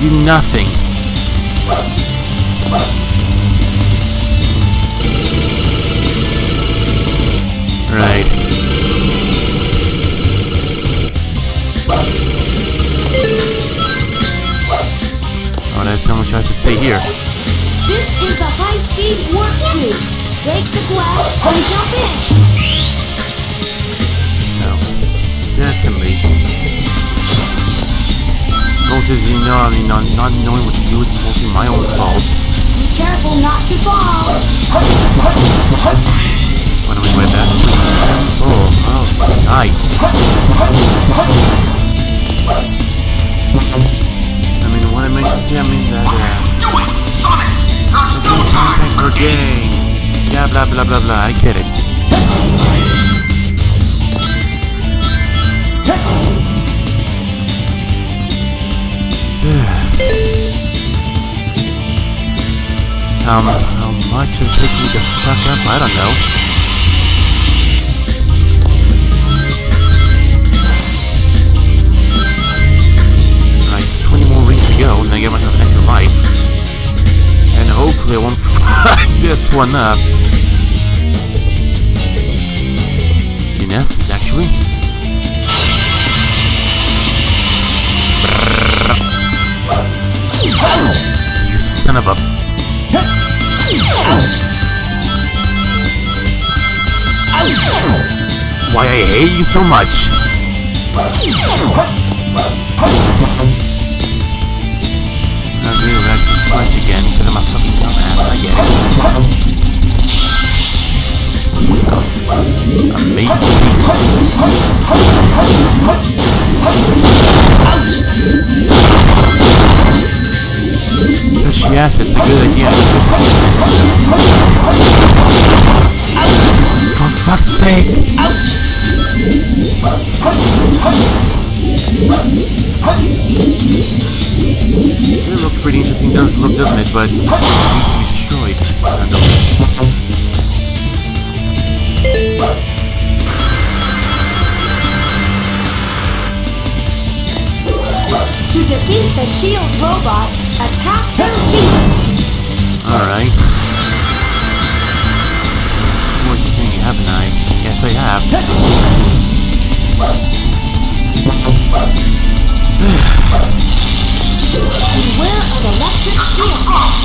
Do nothing. Right. Oh, there's so much I have to say here. This is the high-speed warp tube. Break the glass and jump in. No. Definitely. Most as you know, I mean, not, not knowing what to do is mostly my own fault. Be careful not to fall. What do we with that? Oh, oh, nice. I mean, what I meant to say, I mean that, uh... Do it! Sonic! There's no Time time for game. Yeah, blah, blah, blah, blah. I get it. Um, how much it took me to fuck up? I don't know. Right, 20 more rings to go, and then I get myself an extra life. And hopefully I won't fuck this one up. In essence, actually. You son of a... Why I hate you so much. I'm gonna wreck this punch again because I'm a fucking dumbass. I get it. Amazing. Yes, yes, it's a good idea. For fuck's sake! Ouch! It looks pretty interesting, does look, doesn't it? But it destroyed. nonetheless. To defeat the shield robots, Attack the thief! Alright. Haven't I? Yes, I have. Beware of electric.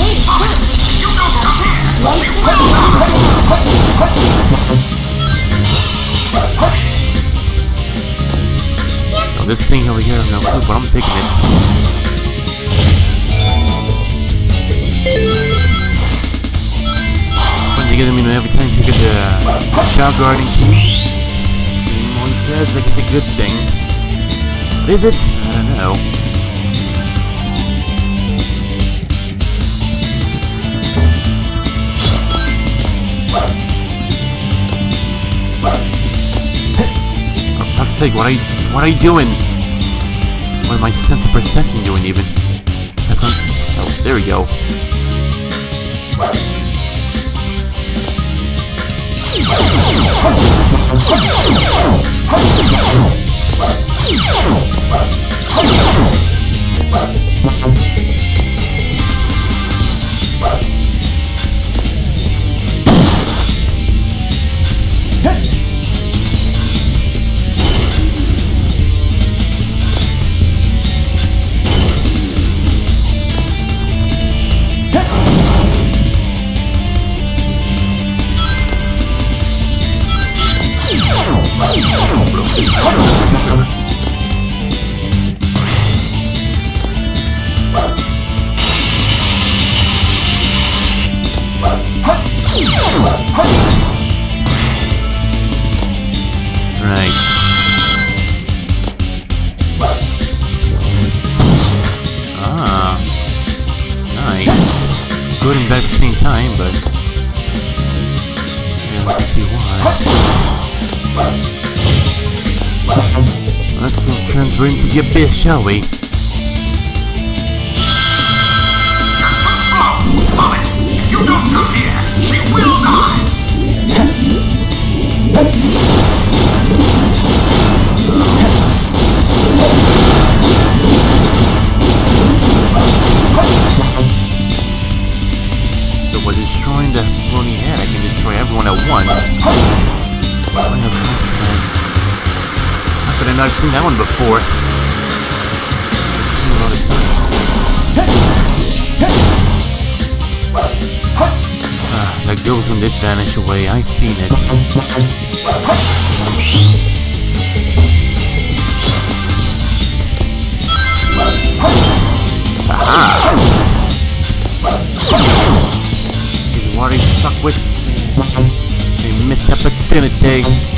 They hurt. You this thing over here, no clue, but I'm taking it. get, I every time you get the Chao Garden key, says like it's a good thing. What is it? I don't know. For fuck's sake, what are you, what are you doing? What my sense of perception doing even? That's not, oh, there we go. 下位 seen it vanish away, I've seen it. Aha! These water suckwits, they missed opportunity.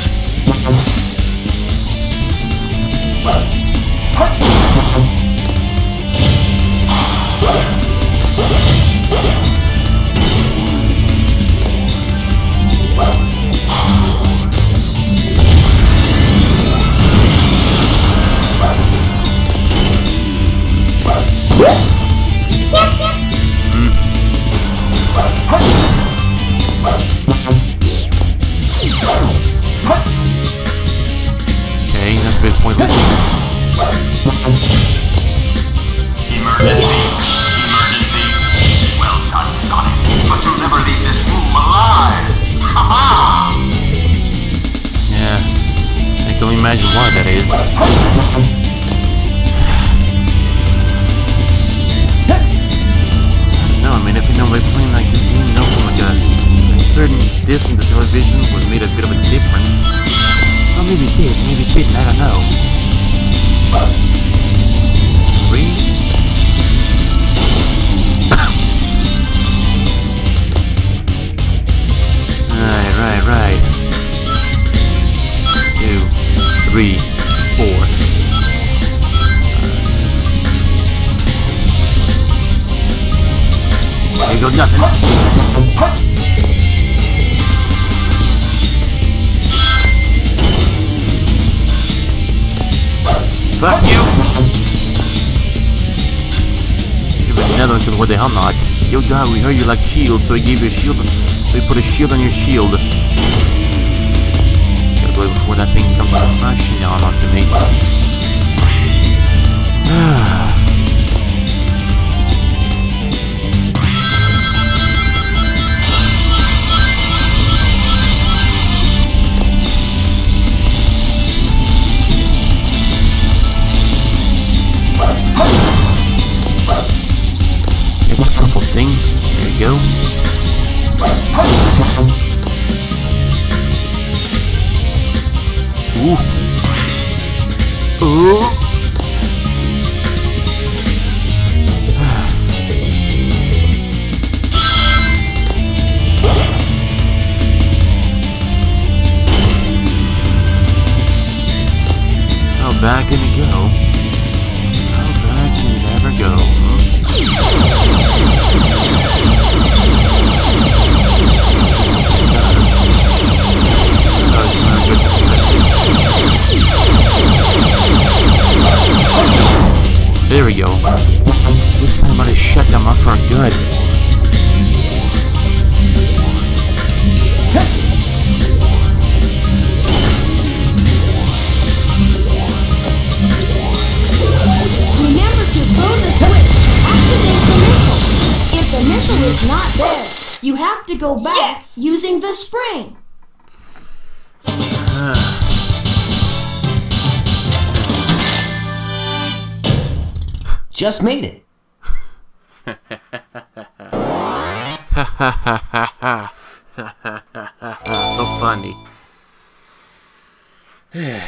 so I give you a shield and they put a shield on your shield. Just made it. so funny.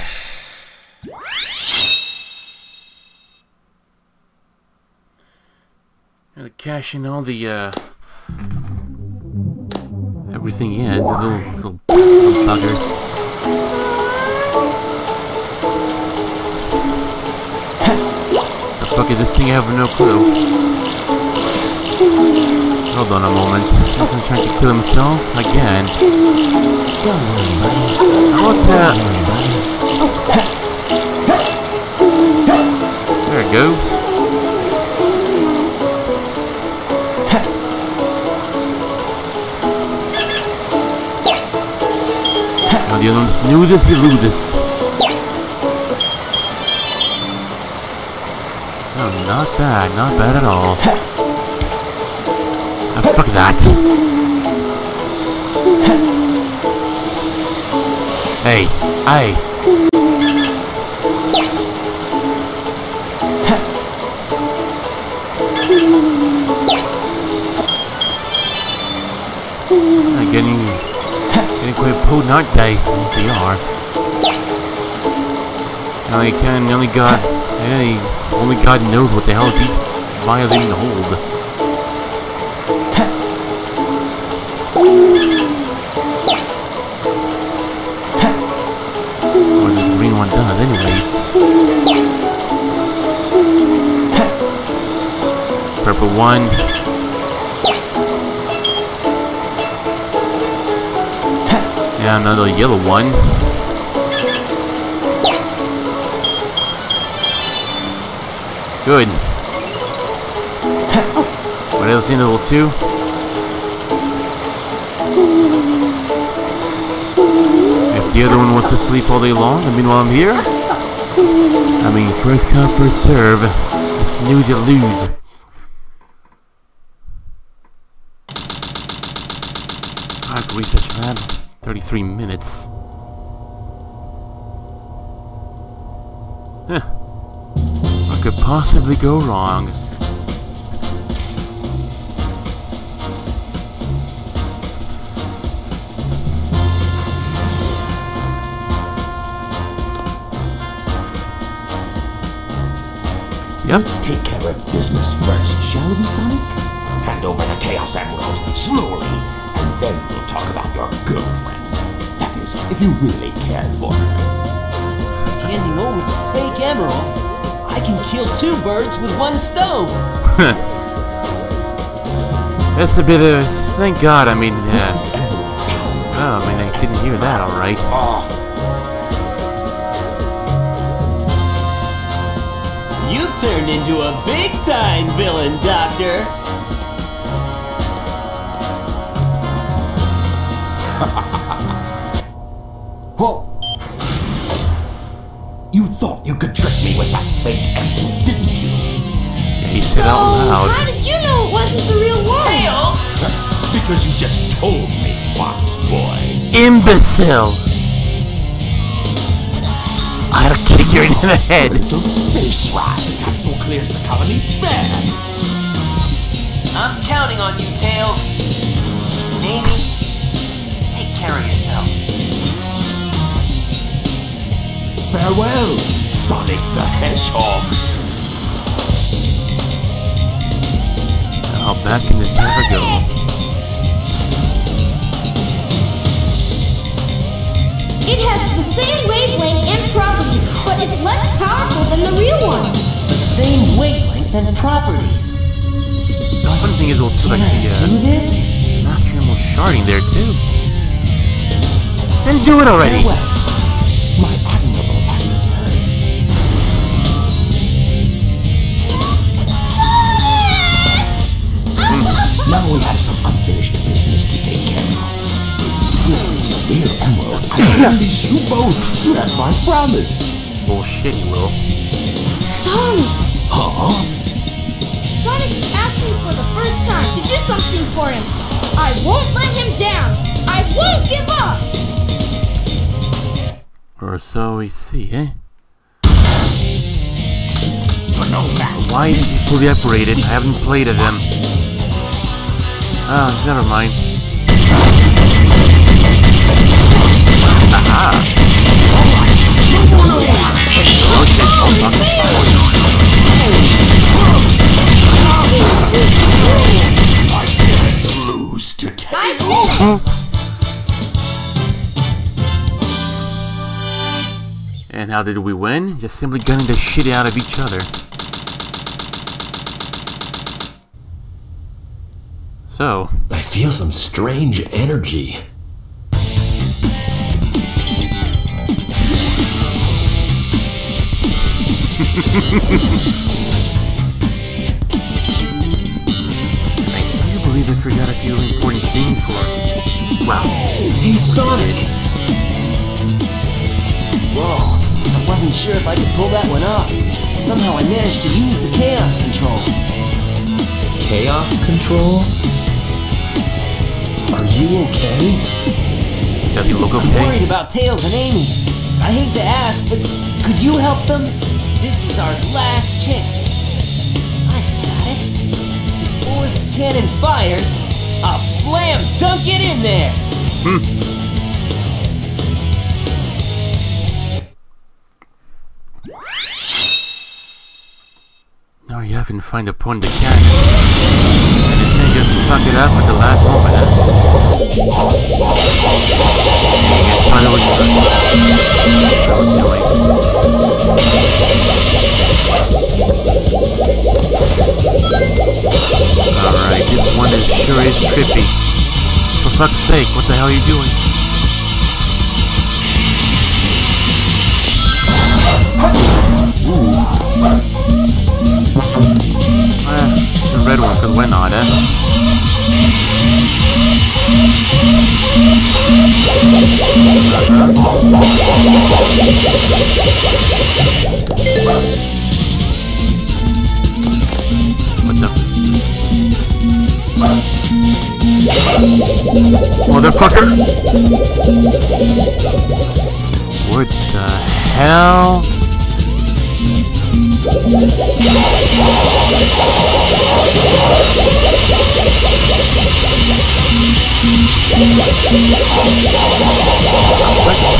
Gotta cash in all the, uh... bad, at all. Ah, fuck that. Hey, hey. I'm getting, getting quite potent, aren't they? Yes, they are. Now you can, only God, only God knows what the hell these violating hold. What this green one does, anyways. Purple one. Yeah, another yellow one. Good. What else in level two? If the other one wants to sleep all day long, I mean while I'm here? I mean, first come, first serve. You snooze, you lose. I have to research that. 33 minutes. Huh. What could possibly go wrong? Let's take care of business first, shall we, Sonic? Hand over the Chaos Emerald, slowly, and then we'll talk about your girlfriend. That is, if you really cared for her. Handing over the fake emerald, I can kill two birds with one stone. That's a bit of... Thank God, I mean, uh, yeah. The Oh, I mean, I didn't hear that alright. Turned into a big-time villain, Doctor. Whoa! You thought you could trick me with that fake emerald, didn't you? He said out Oh, loud. how did you know it wasn't the real one? Tails! Because you just told me, Fox Boy. Imbecile! I'll kick you in the head. Little space ride. Capsule clears the colony. Bad. I'm counting on you, Tails. Amy, take care of yourself. Farewell, Sonic the Hedgehog. Oh, back in the time It has the same wavelength and properties, but is less powerful than the real one. The same wavelength and properties. The funny thing is, we'll put Can like I the do uh, this? Master Emerald sharding there too. Then do it already. Farewell, my admirable adversary. I'm we have Dear Emerald, I release you both. That's my promise. Bullshit, he will. Sonic! Huh? Sonic is asking for the first time to do something for him. I won't let him down. I won't give up. Or so we see, eh? No Why is he fully operated? I haven't played as him. Oh, never mind. And how did we win? Just simply gunning the shit out of each other. So, I feel some strange energy. I do believe I forgot a few important things for Wow. Hey, Sonic! Whoa, I wasn't sure if I could pull that one off. Somehow I managed to use the Chaos Control. Chaos control? Are you okay? Does he look I'm worried about Tails and Amy. I hate to ask, but could you help them? This is our last chance. I got it. Before the cannon fires, I'll slam dunk it in there. Hmm. No, you haven't find a point to suck it up at the last moment, huh? It. Alright, this one is sure is trippy. For fuck's sake, what the hell are you doing? Eh, the red one, cause why not, eh? What the? Motherfucker! What the hell? Let's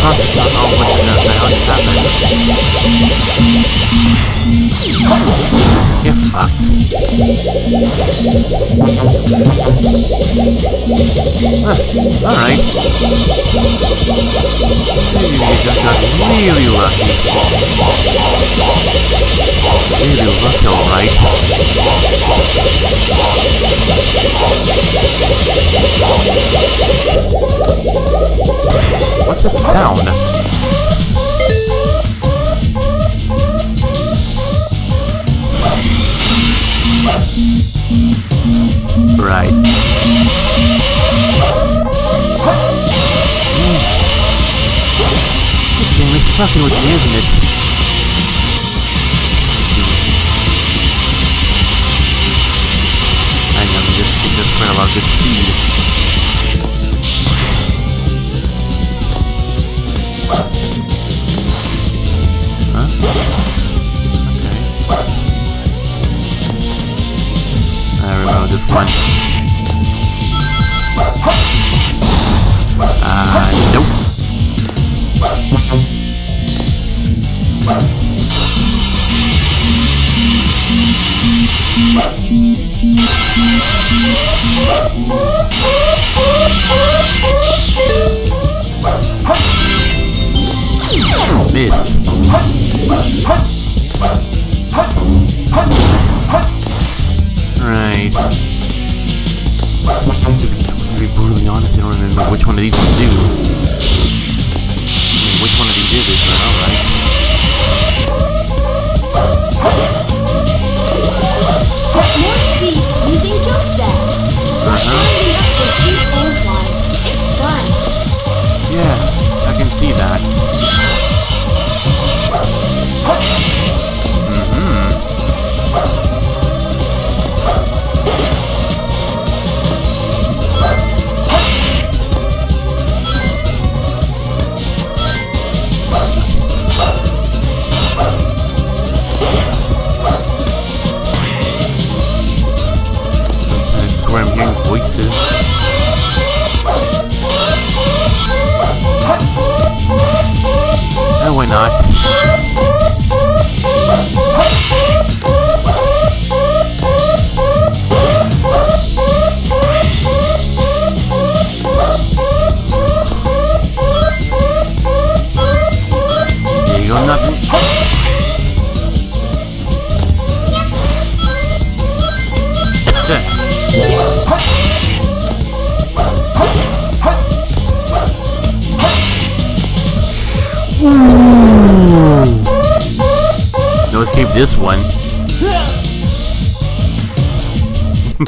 process on all what the hell just happened. Get fucked. Huh, eh, Alright. Maybe we just got really lucky. Really lucky, alright. What's the sound? Right. This game is fucking with me, isn't it? I know, just, just quite a lot of good speed. Huh? I remember this one. Uh, nope. Miss. Honest, I don't remember which one of these to do. I mean, which one of these is alright. More speed using jump dash. Uh-huh. Voices. Oh, why not?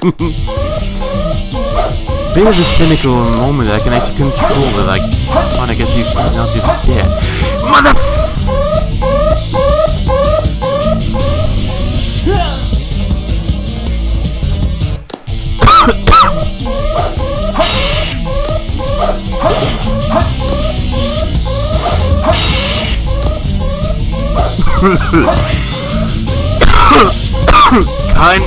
Of a cynical moment that I can actually control it, like, fine, I guess he's not just dead. Mother... Kind.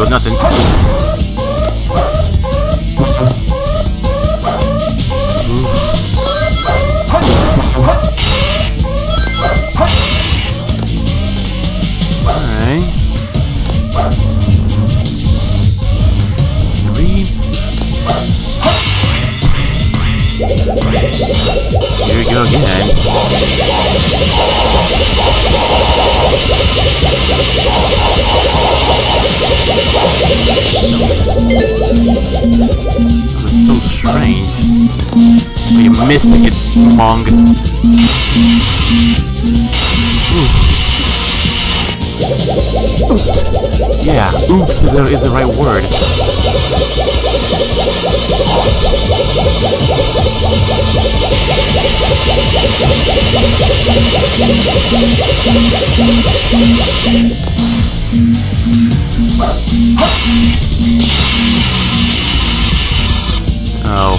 Goes nothing. Alright. Here we go again. That was so strange. You missed it, Mong. Oops. Yeah, oops is the, is the right word. Oh.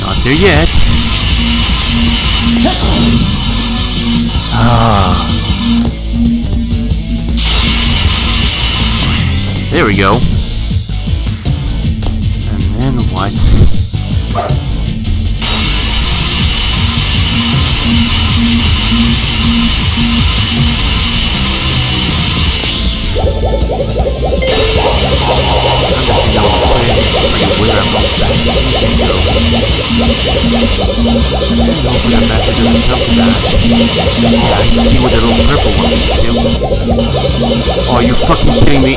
Not there yet. Ah. There we go. Are you fucking kidding me?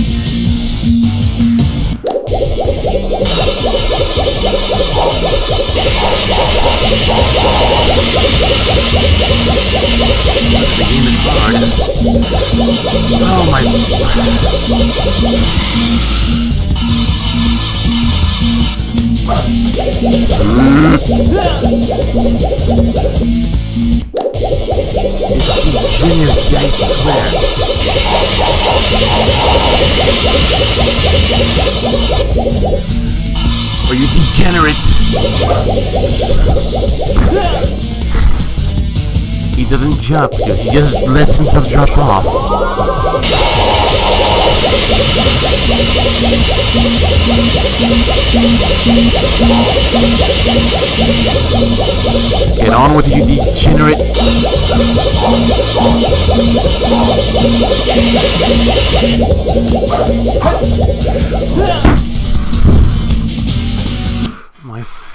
Oh my. It's. Or you degenerate. He doesn't jump. He just lets himself drop off. Get on with it, you degenerate.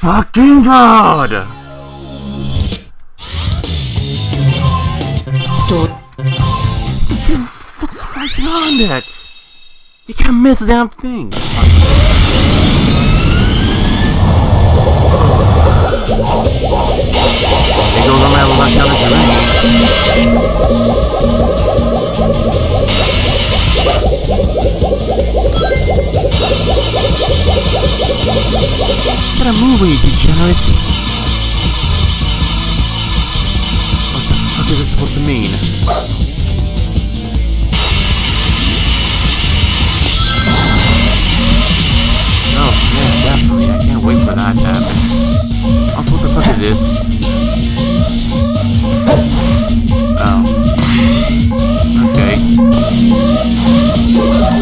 Fucking god! Story. beyond that. You can't miss a damn thing. There goes my luck down drain. Gotta move, you degenerate. What the fuck is this supposed to mean? Oh, yeah, definitely. I can't wait for that what the fuck is this? Oh. Okay.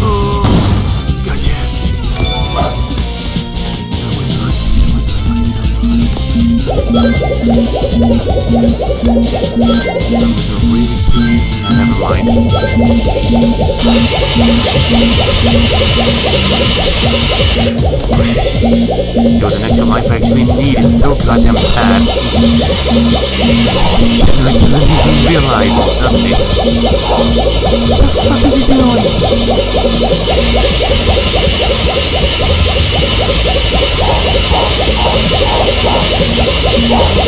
Oh, gotcha. Never mind. Yo, the life I actually need is so goddamn bad. And I didn't even realize it's nothing. What the fuck is he doing? Oh.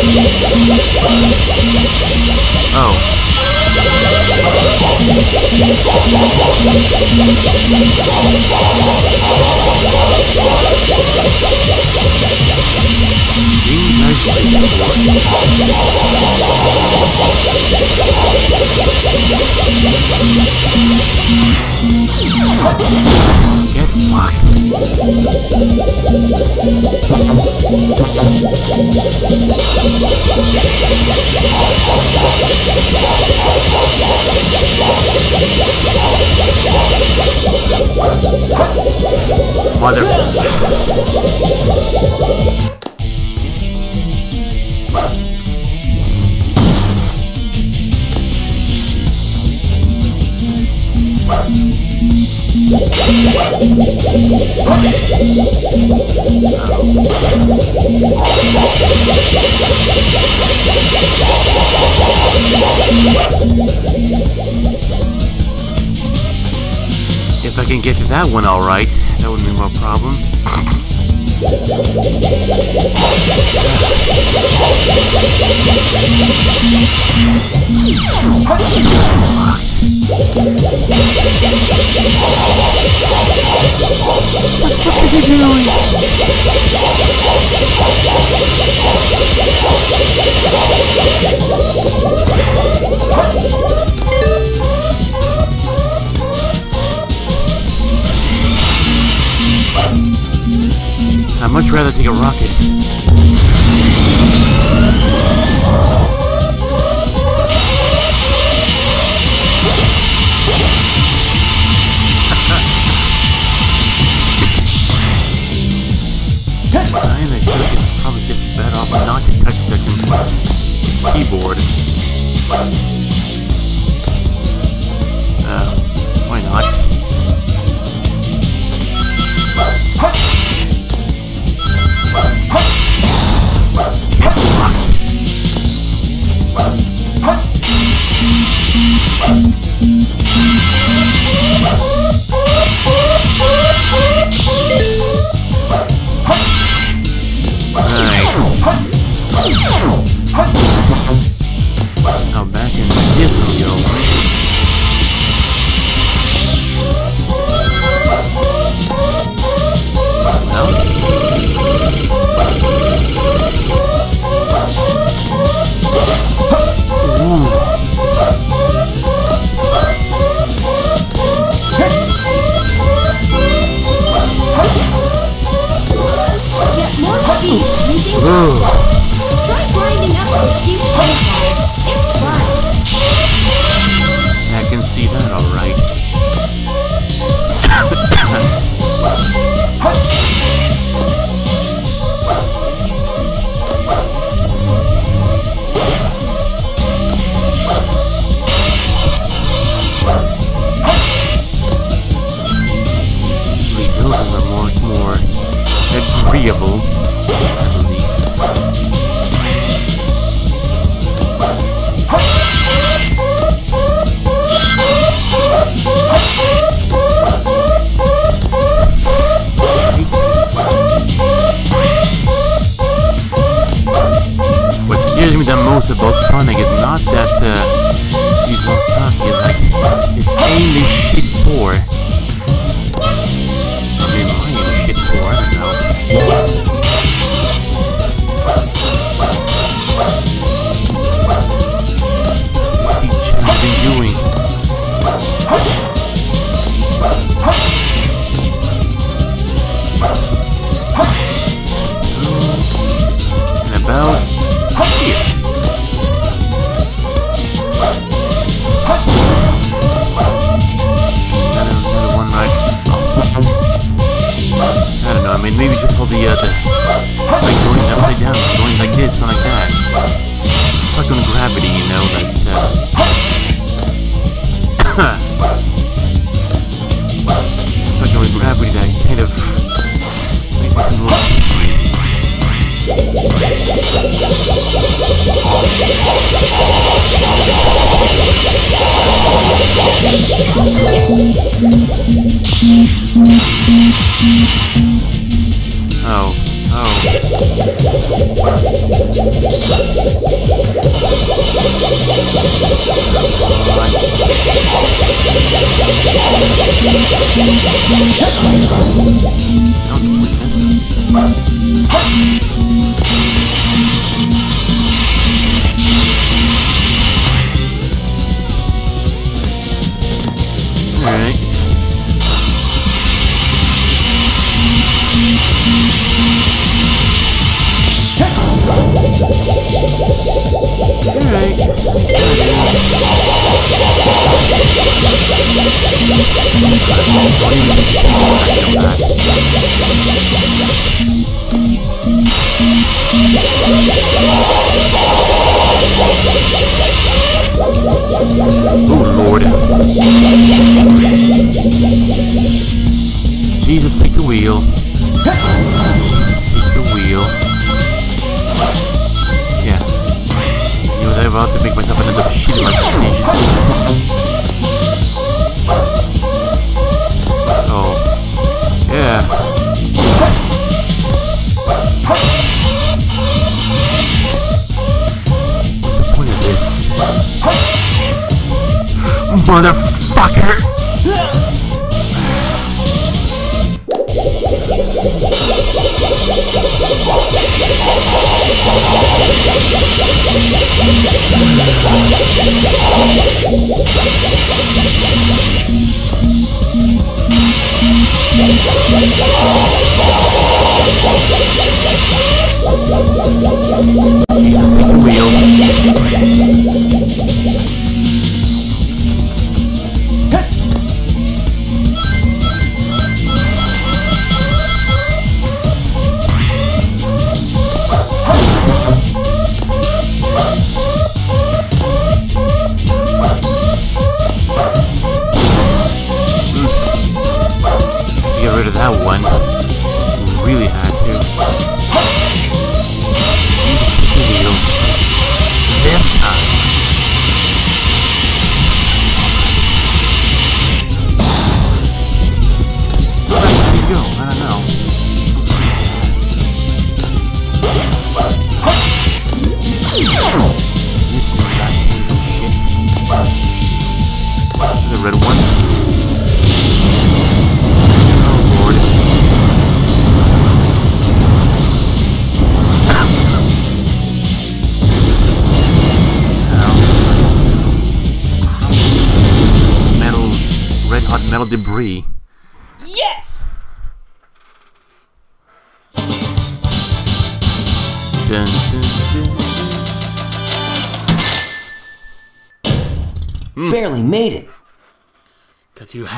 Mother. If I can get to that one alright, that wouldn't be no problem. What is he doing? I'd much rather take a rocket. Not to touch keyboard. Uh, why not?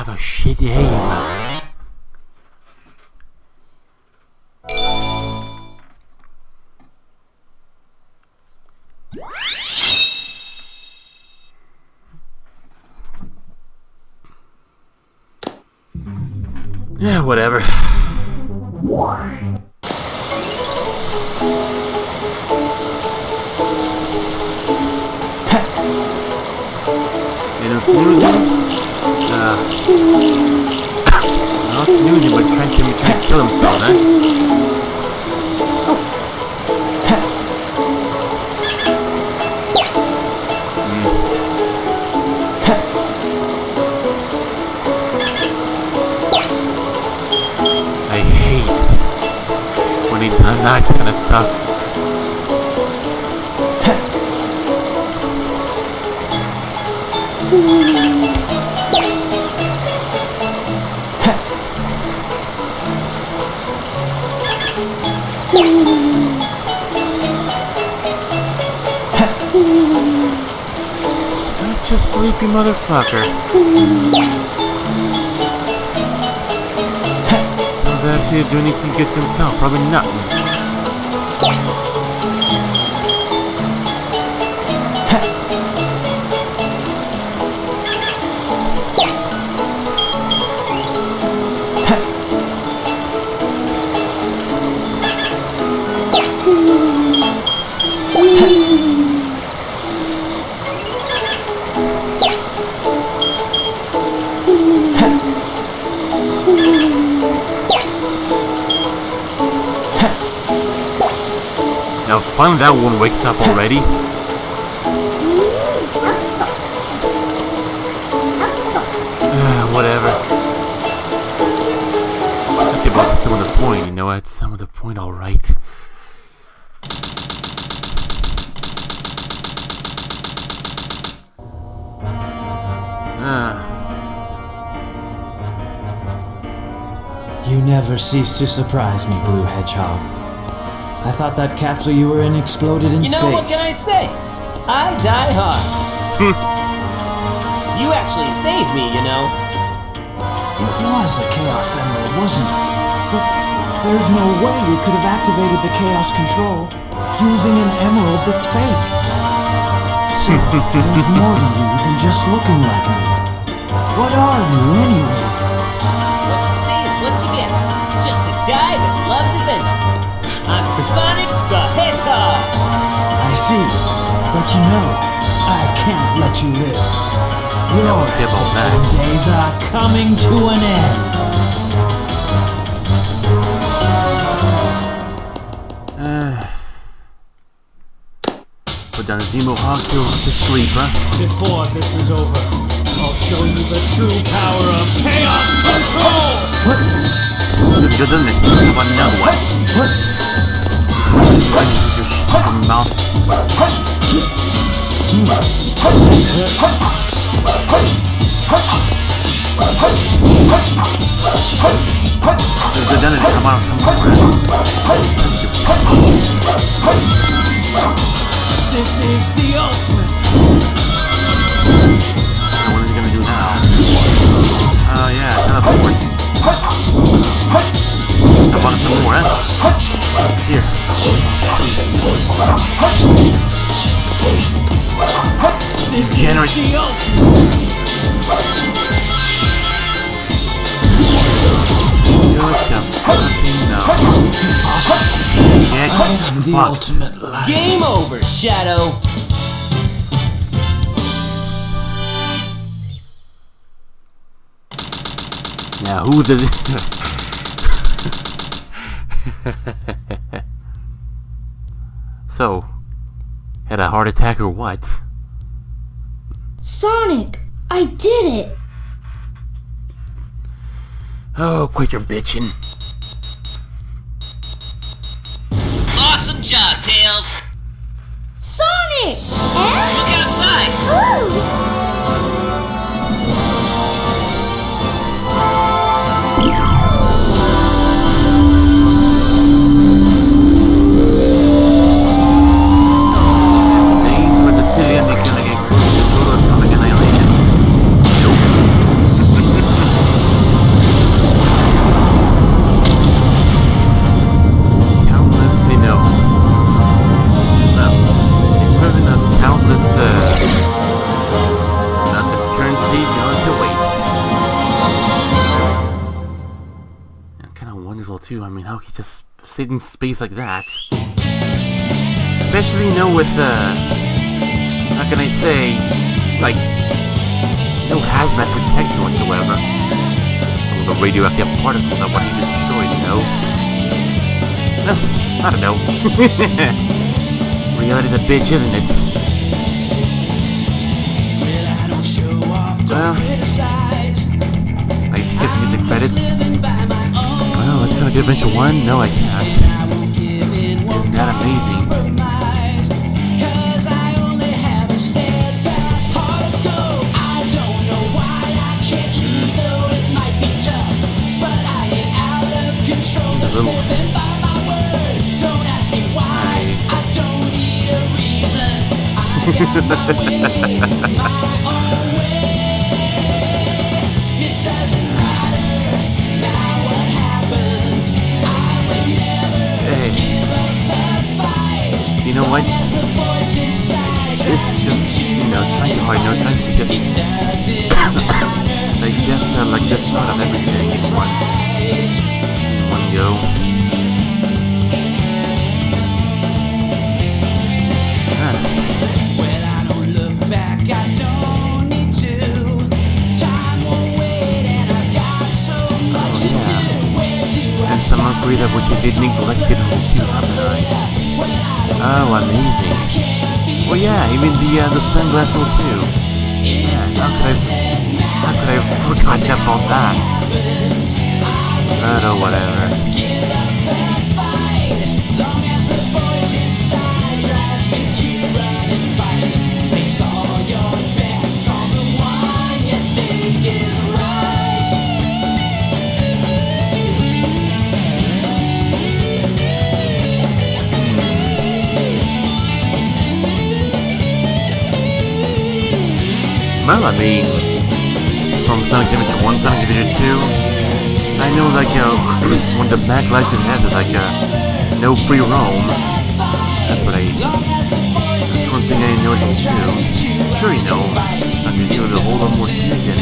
Have a shitty aim. Yeah, whatever. Never cease to surprise me, Blue Hedgehog. I thought that capsule you were in exploded in You space. You know what can I say? I die hard. Hmm. you actually saved me, you know. It was a Chaos Emerald, wasn't it? But there's no way you could have activated the Chaos Control using an emerald that's fake. So, there's more to you than just looking like me. What are you, anyway? Just a guy that loves adventure. I'm Sonic the Hedgehog. I see. But you know, I can't let you live. Your we'll see about that. adventure days are coming to an end. Uh. put down the Zemo Hawk to, to sleep, huh? Before this is over, I'll show you the true power of Chaos Control! Doesn't it? Another one? This is the ultimate. What is he gonna do now? Oh yeah, teleport. I want some more, huh? Here. This Generous. is the ultimate. You're the fucking no. Get The fucked. ultimate life. Game over, Shadow. Now who's the So had a heart attack or what? Sonic, I did it. Oh, quit your bitching. Space like that. Especially, you know, with, uh, how can I say, like, no hazmat protection whatsoever. Some of the radioactive particles that want to destroy, you know? No, I don't know. Reality's a bitch, isn't it? Well, I skip music credits. Well, it's Sonic Adventure 1? No, I can't. That amazing. A little. I... Hey. What? It's just, you know, trying hard, no time to just like just uh, like just thought of everything in one in one go. Ah, and some agree that what you did neglected will still happen, right? Oh, amazing. Well, yeah, even the uh, the sunglass one too. Yeah, how could I how could I forgotten about that? Oh, whatever. Well, I mean, from Sonic Adventure 1, Sonic Adventure 2, I know like, uh, when the backlash it had is like, uh, no free roam. That's what I, that's one thing I noticed too. Sure, you know, I can do a whole lot more to it than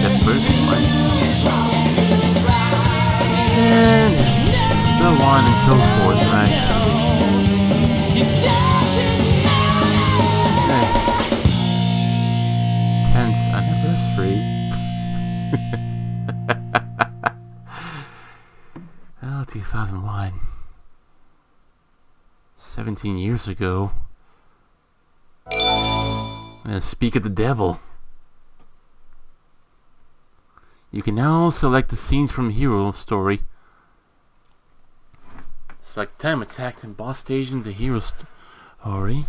that first one. And so on and so forth, right? Okay. 17 years ago. Speak of the devil. You can now select the scenes from Hero Story. Select time attacks and boss stations of Hero Story.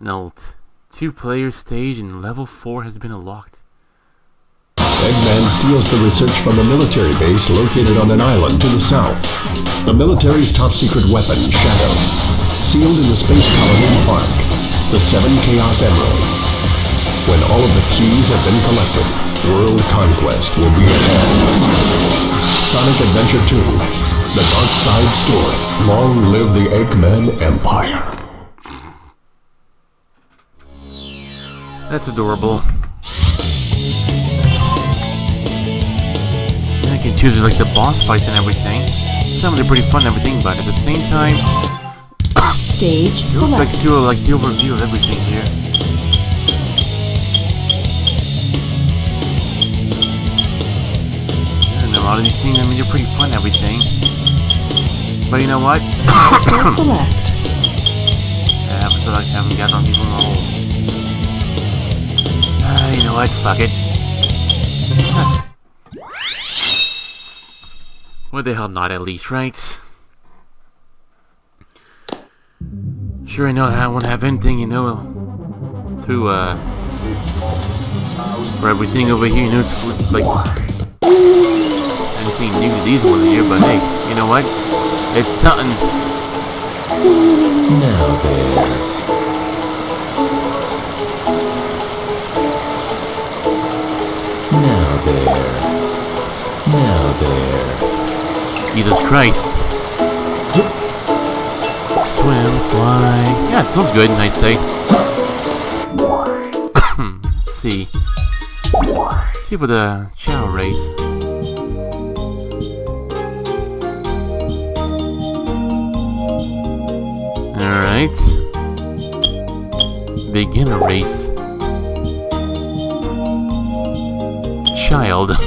Note. Two player stage in level 4 has been unlocked. Eggman steals the research from a military base located on an island to the south. The military's top secret weapon, Shadow, sealed in the space colony ARK, the Seven Chaos Emerald. When all of the keys have been collected, world conquest will be at hand. Sonic Adventure 2, The Dark Side Story. Long live the Eggman Empire. That's adorable. I can choose like the boss fights and everything. Some of them are pretty fun and everything, but at the same time, Stage it looks like select. to like the overview of everything here. And a lot of these things, I mean, they're pretty fun and everything. But you know what? Select. Yeah, but I haven't got on these one all. Ah, you know what? Fuck it. What the hell not at least, right? Sure I know I won't have anything, you know, to, uh, for everything over here, you know, it's like, anything new to these ones here, but hey, you know what? It's something. Now there. Now there. Jesus Christ. Swim, fly. Yeah, it smells good, I'd say. Let's see. Let's see for the channel race. Alright. Beginner race. Child.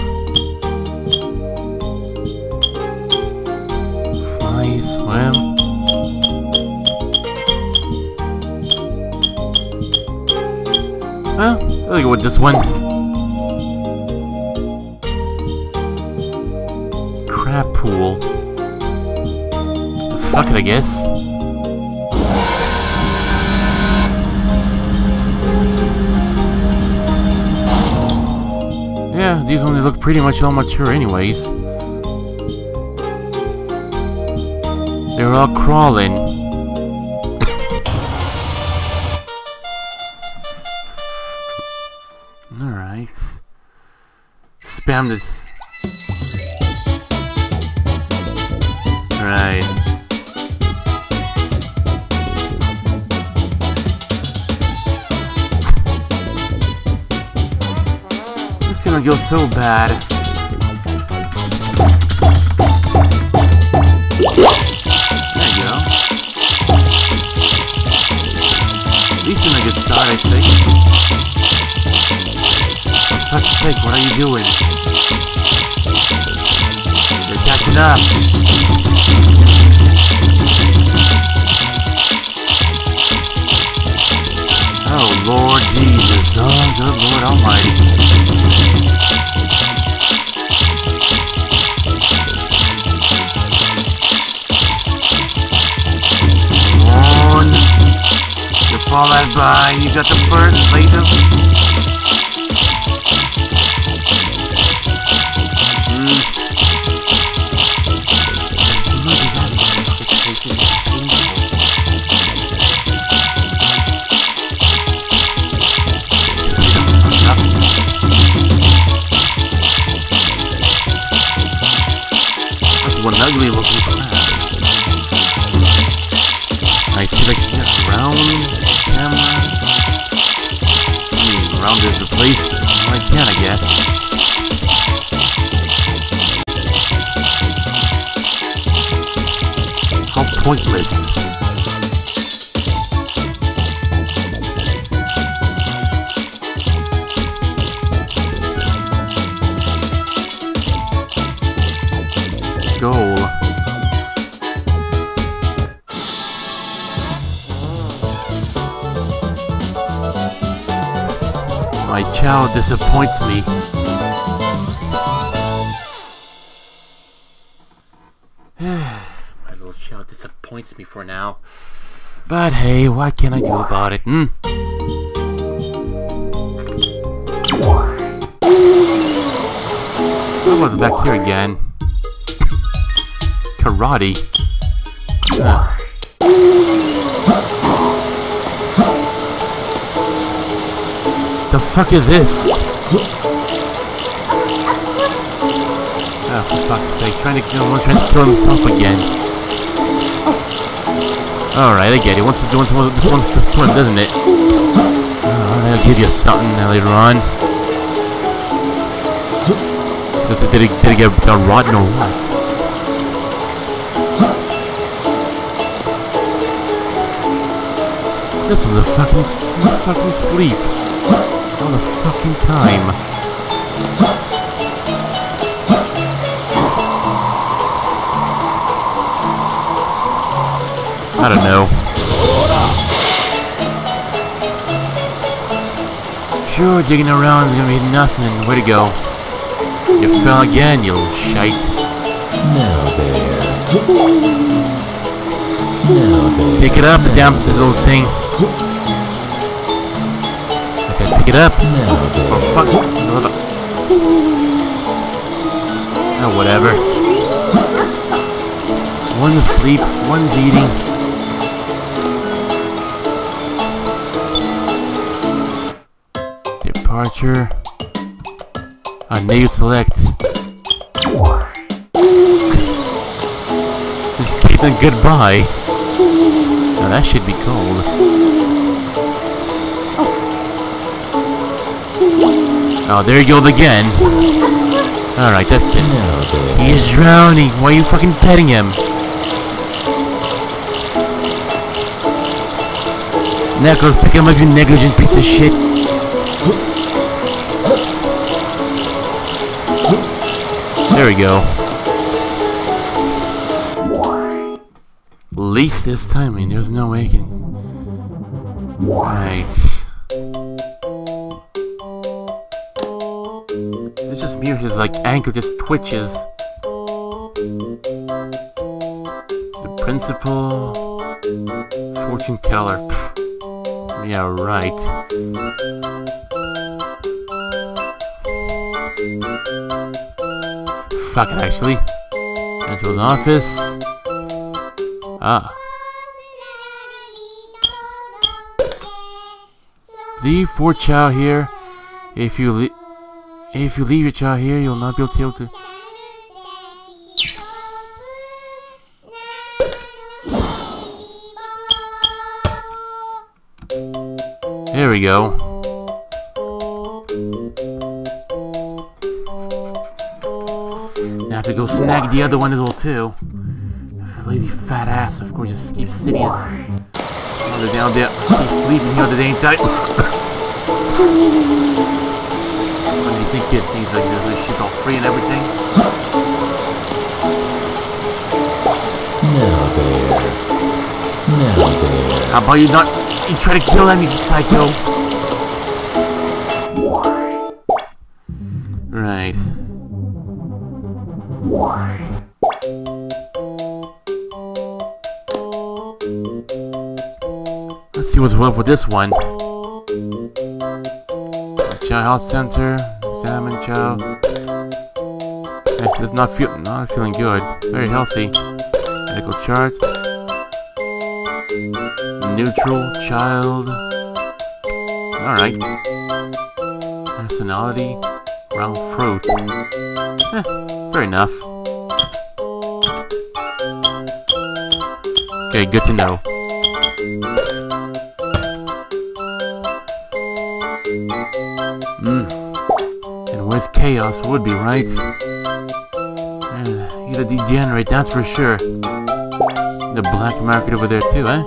Swim. Well, I'll go with this one. Crab pool. Fuck it, I guess. Yeah, these only look pretty much all mature anyways. They're all crawling. Alright. Spam this. Right. It's gonna go so bad. Oh, Lord Jesus. Oh, good Lord Almighty. Come on, You fall out by. You got the first later. Round camera. I mean, round is the place I can, I guess. How pointless. My disappoints me. My little child disappoints me for now. But hey, what can I do about it? Hmm? What was back here again? Karate. The fuck is this? Oh, for fuck's sake, trying to kill him, trying to kill himself again. Alright, I get it. Wants to, wants, wants, wants to swim, doesn't it? I'll give you something later on. It, did it, did it get, got rotten or what? This was a fucking, fucking sleep. All the fucking time. I don't know. Sure, digging around is gonna be nothing. Way to go. You fell again, you little shite. Now there. Now there. Pick it up, the damn the little thing. Pick it up. Oh, fuck. Oh, whatever. One's asleep, one's eating. Departure. A new select. Just Caitlin goodbye. Now that should be cold. Oh, there he goes again. Alright, that's it. He's drowning. Why are you fucking petting him? Knuckles, pick him up, you negligent piece of shit. There we go. At least this time, I mean, there's no way. Right. Ankle just twitches. The principal... Fortune teller. Pfft. Yeah, right. Fuck it, actually. Enter the office. Ah. Leave for Chao here. If you le if you leave your Chao here, you'll not be able to. There we go. Now to go snag the other one as well too. Lazy fat ass, of course, just keeps sitting mother down there. Sleeping here that ain't tight. Kid thinks like this? This shit's all free and everything? Now there. Now there. How about you not You try to kill him, you psycho. Right. Let's see what's up with this one. Health Center, Eh, it's not feel not feeling good. Very healthy. Medical chart. Neutral child. Alright. Personality. Round throat. Eh, fair enough. Okay, good to know. Would be right. Uh, he's a degenerate, that's for sure. The black market over there too, eh?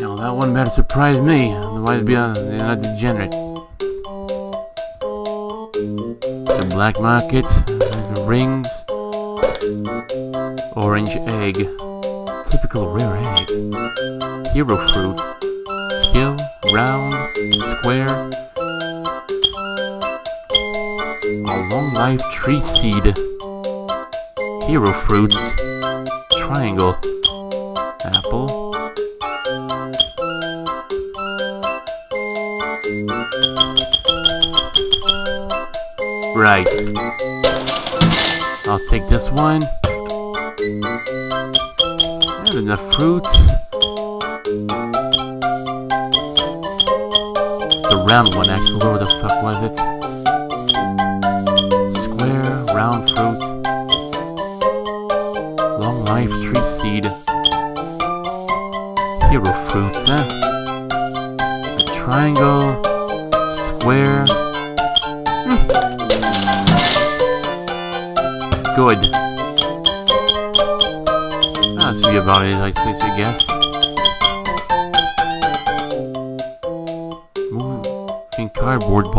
Now that one better surprise me, otherwise be a, a degenerate. The black market, there's the rings, hero fruit, skill, round, square, a long life tree seed, hero fruits, triangle, apple, Right. I'll take this one. And the fruit. The round one, actually. Where the fuck was it?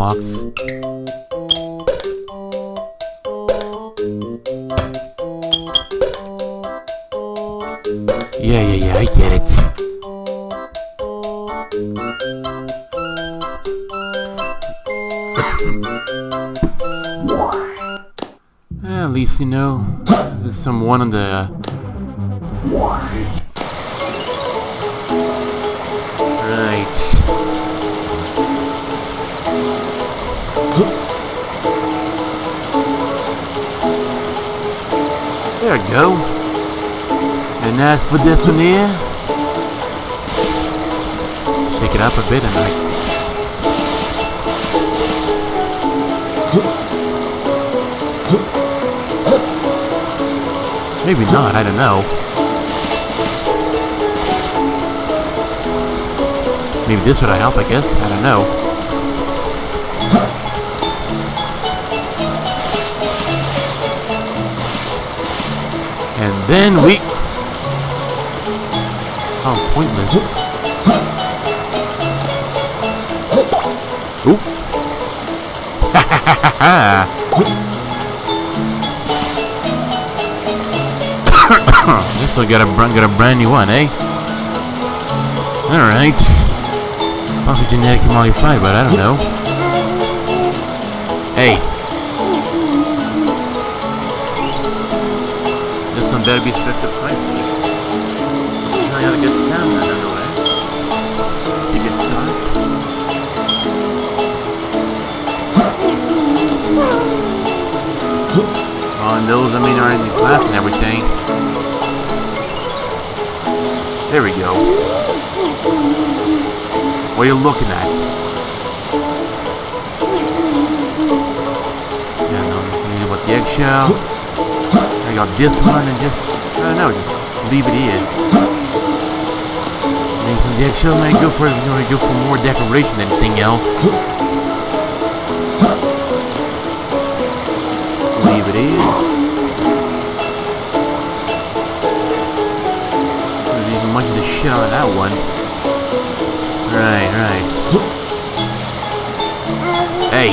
Box. Yeah, yeah, yeah, I get it. At least you know there's someone on the. Go. And as for this one here, shake it up a bit and like. Maybe not, I don't know. Maybe this would help, I guess. I don't know. Then we... Oh, pointless. Oop. Ha ha ha ha ha! This will get a get a brand new one, eh? All right. Possibly genetically modified, but I don't know. One better be special. Tell you how to get started. On those, I mean, are in the class and everything. There we go. What are you looking at? Yeah, no, about the eggshell. I got this one and just, I don't know, just leave it in. And from the eggshell, man, go for, you know, go for more decoration than anything else. Leave it in. There's much of the out of that one. Right, right. Hey!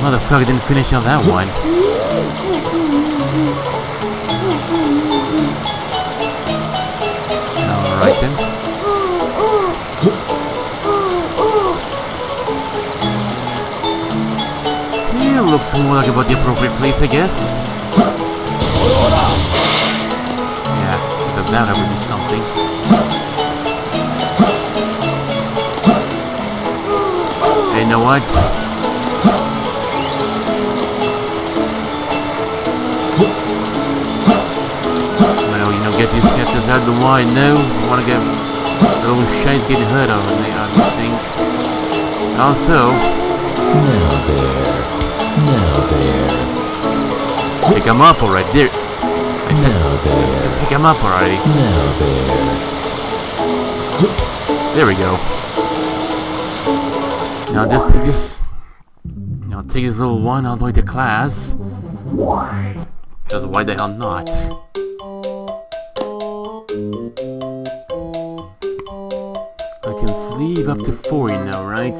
Motherfucker didn't finish on that one. Then. Yeah, looks more like about the appropriate place, I guess. Yeah, either that or would be something. Hey, you know what? Get these sketches out of the way. No, I want to get the little shites getting hurt on the on these things. Also, Now there. Now there. pick them up already. There. I said, Now there. pick them up already. Now there. There we go. Now this, this, now take this little one all the way to class. Because why the hell not? Sleeve up to four, you know, right?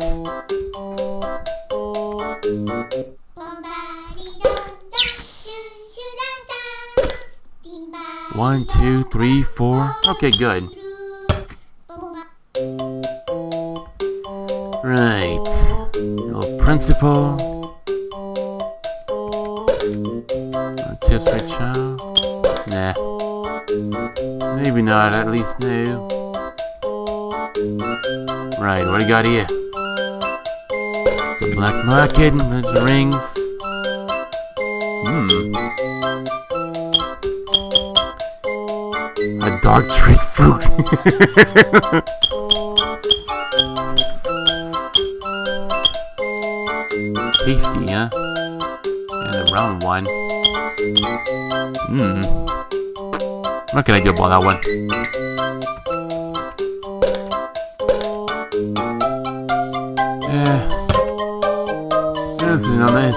One, two, three, four. Okay, good. Right. Little principal. You got here? Black market, there's rings. Hmm. A dark trick fruit. Tasty, huh? And a round one. Hmm. What can I do about that one?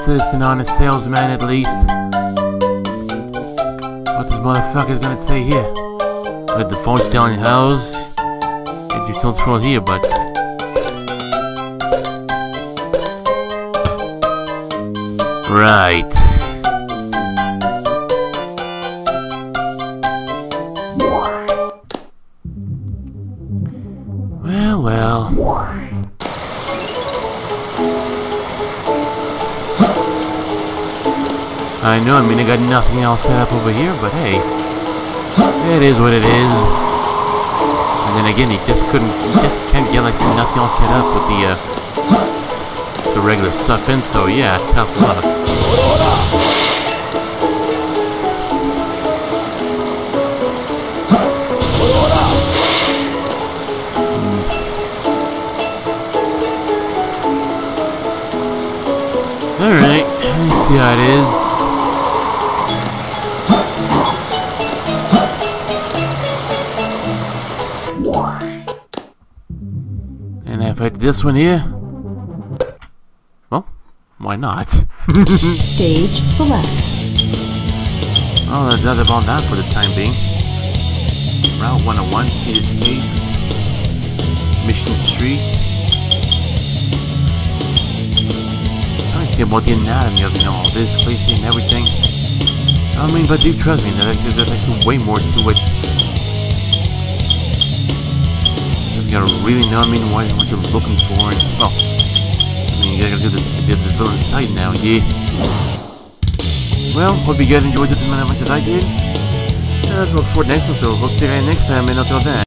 Is an honest, salesman at least. What this motherfucker's gonna say here? But the phone's telling house. It's just don't throw here, but Right. I know, I mean, I got nothing else set up over here, but hey. It is what it is. And then again, he just couldn't, just can't get like nothing else set up with the, uh, the regular stuff in, so yeah, tough luck. Alright, let's see how it is. This one here, well, why not? Stage select. Oh, that's that about that for the time being. Route 101, City Escape, Mission Street. I don't see about the anatomy of, you know, all this place and everything. I mean, but do trust me, actually, there's actually way more to it. You gotta really know, I mean, what, what you're looking for, and, well, I mean, you gotta do this, do this little site now, yeah. Well, hope you guys enjoyed this as much as I did. Uh, let's look forward next so hope to see you guys next time, and until then.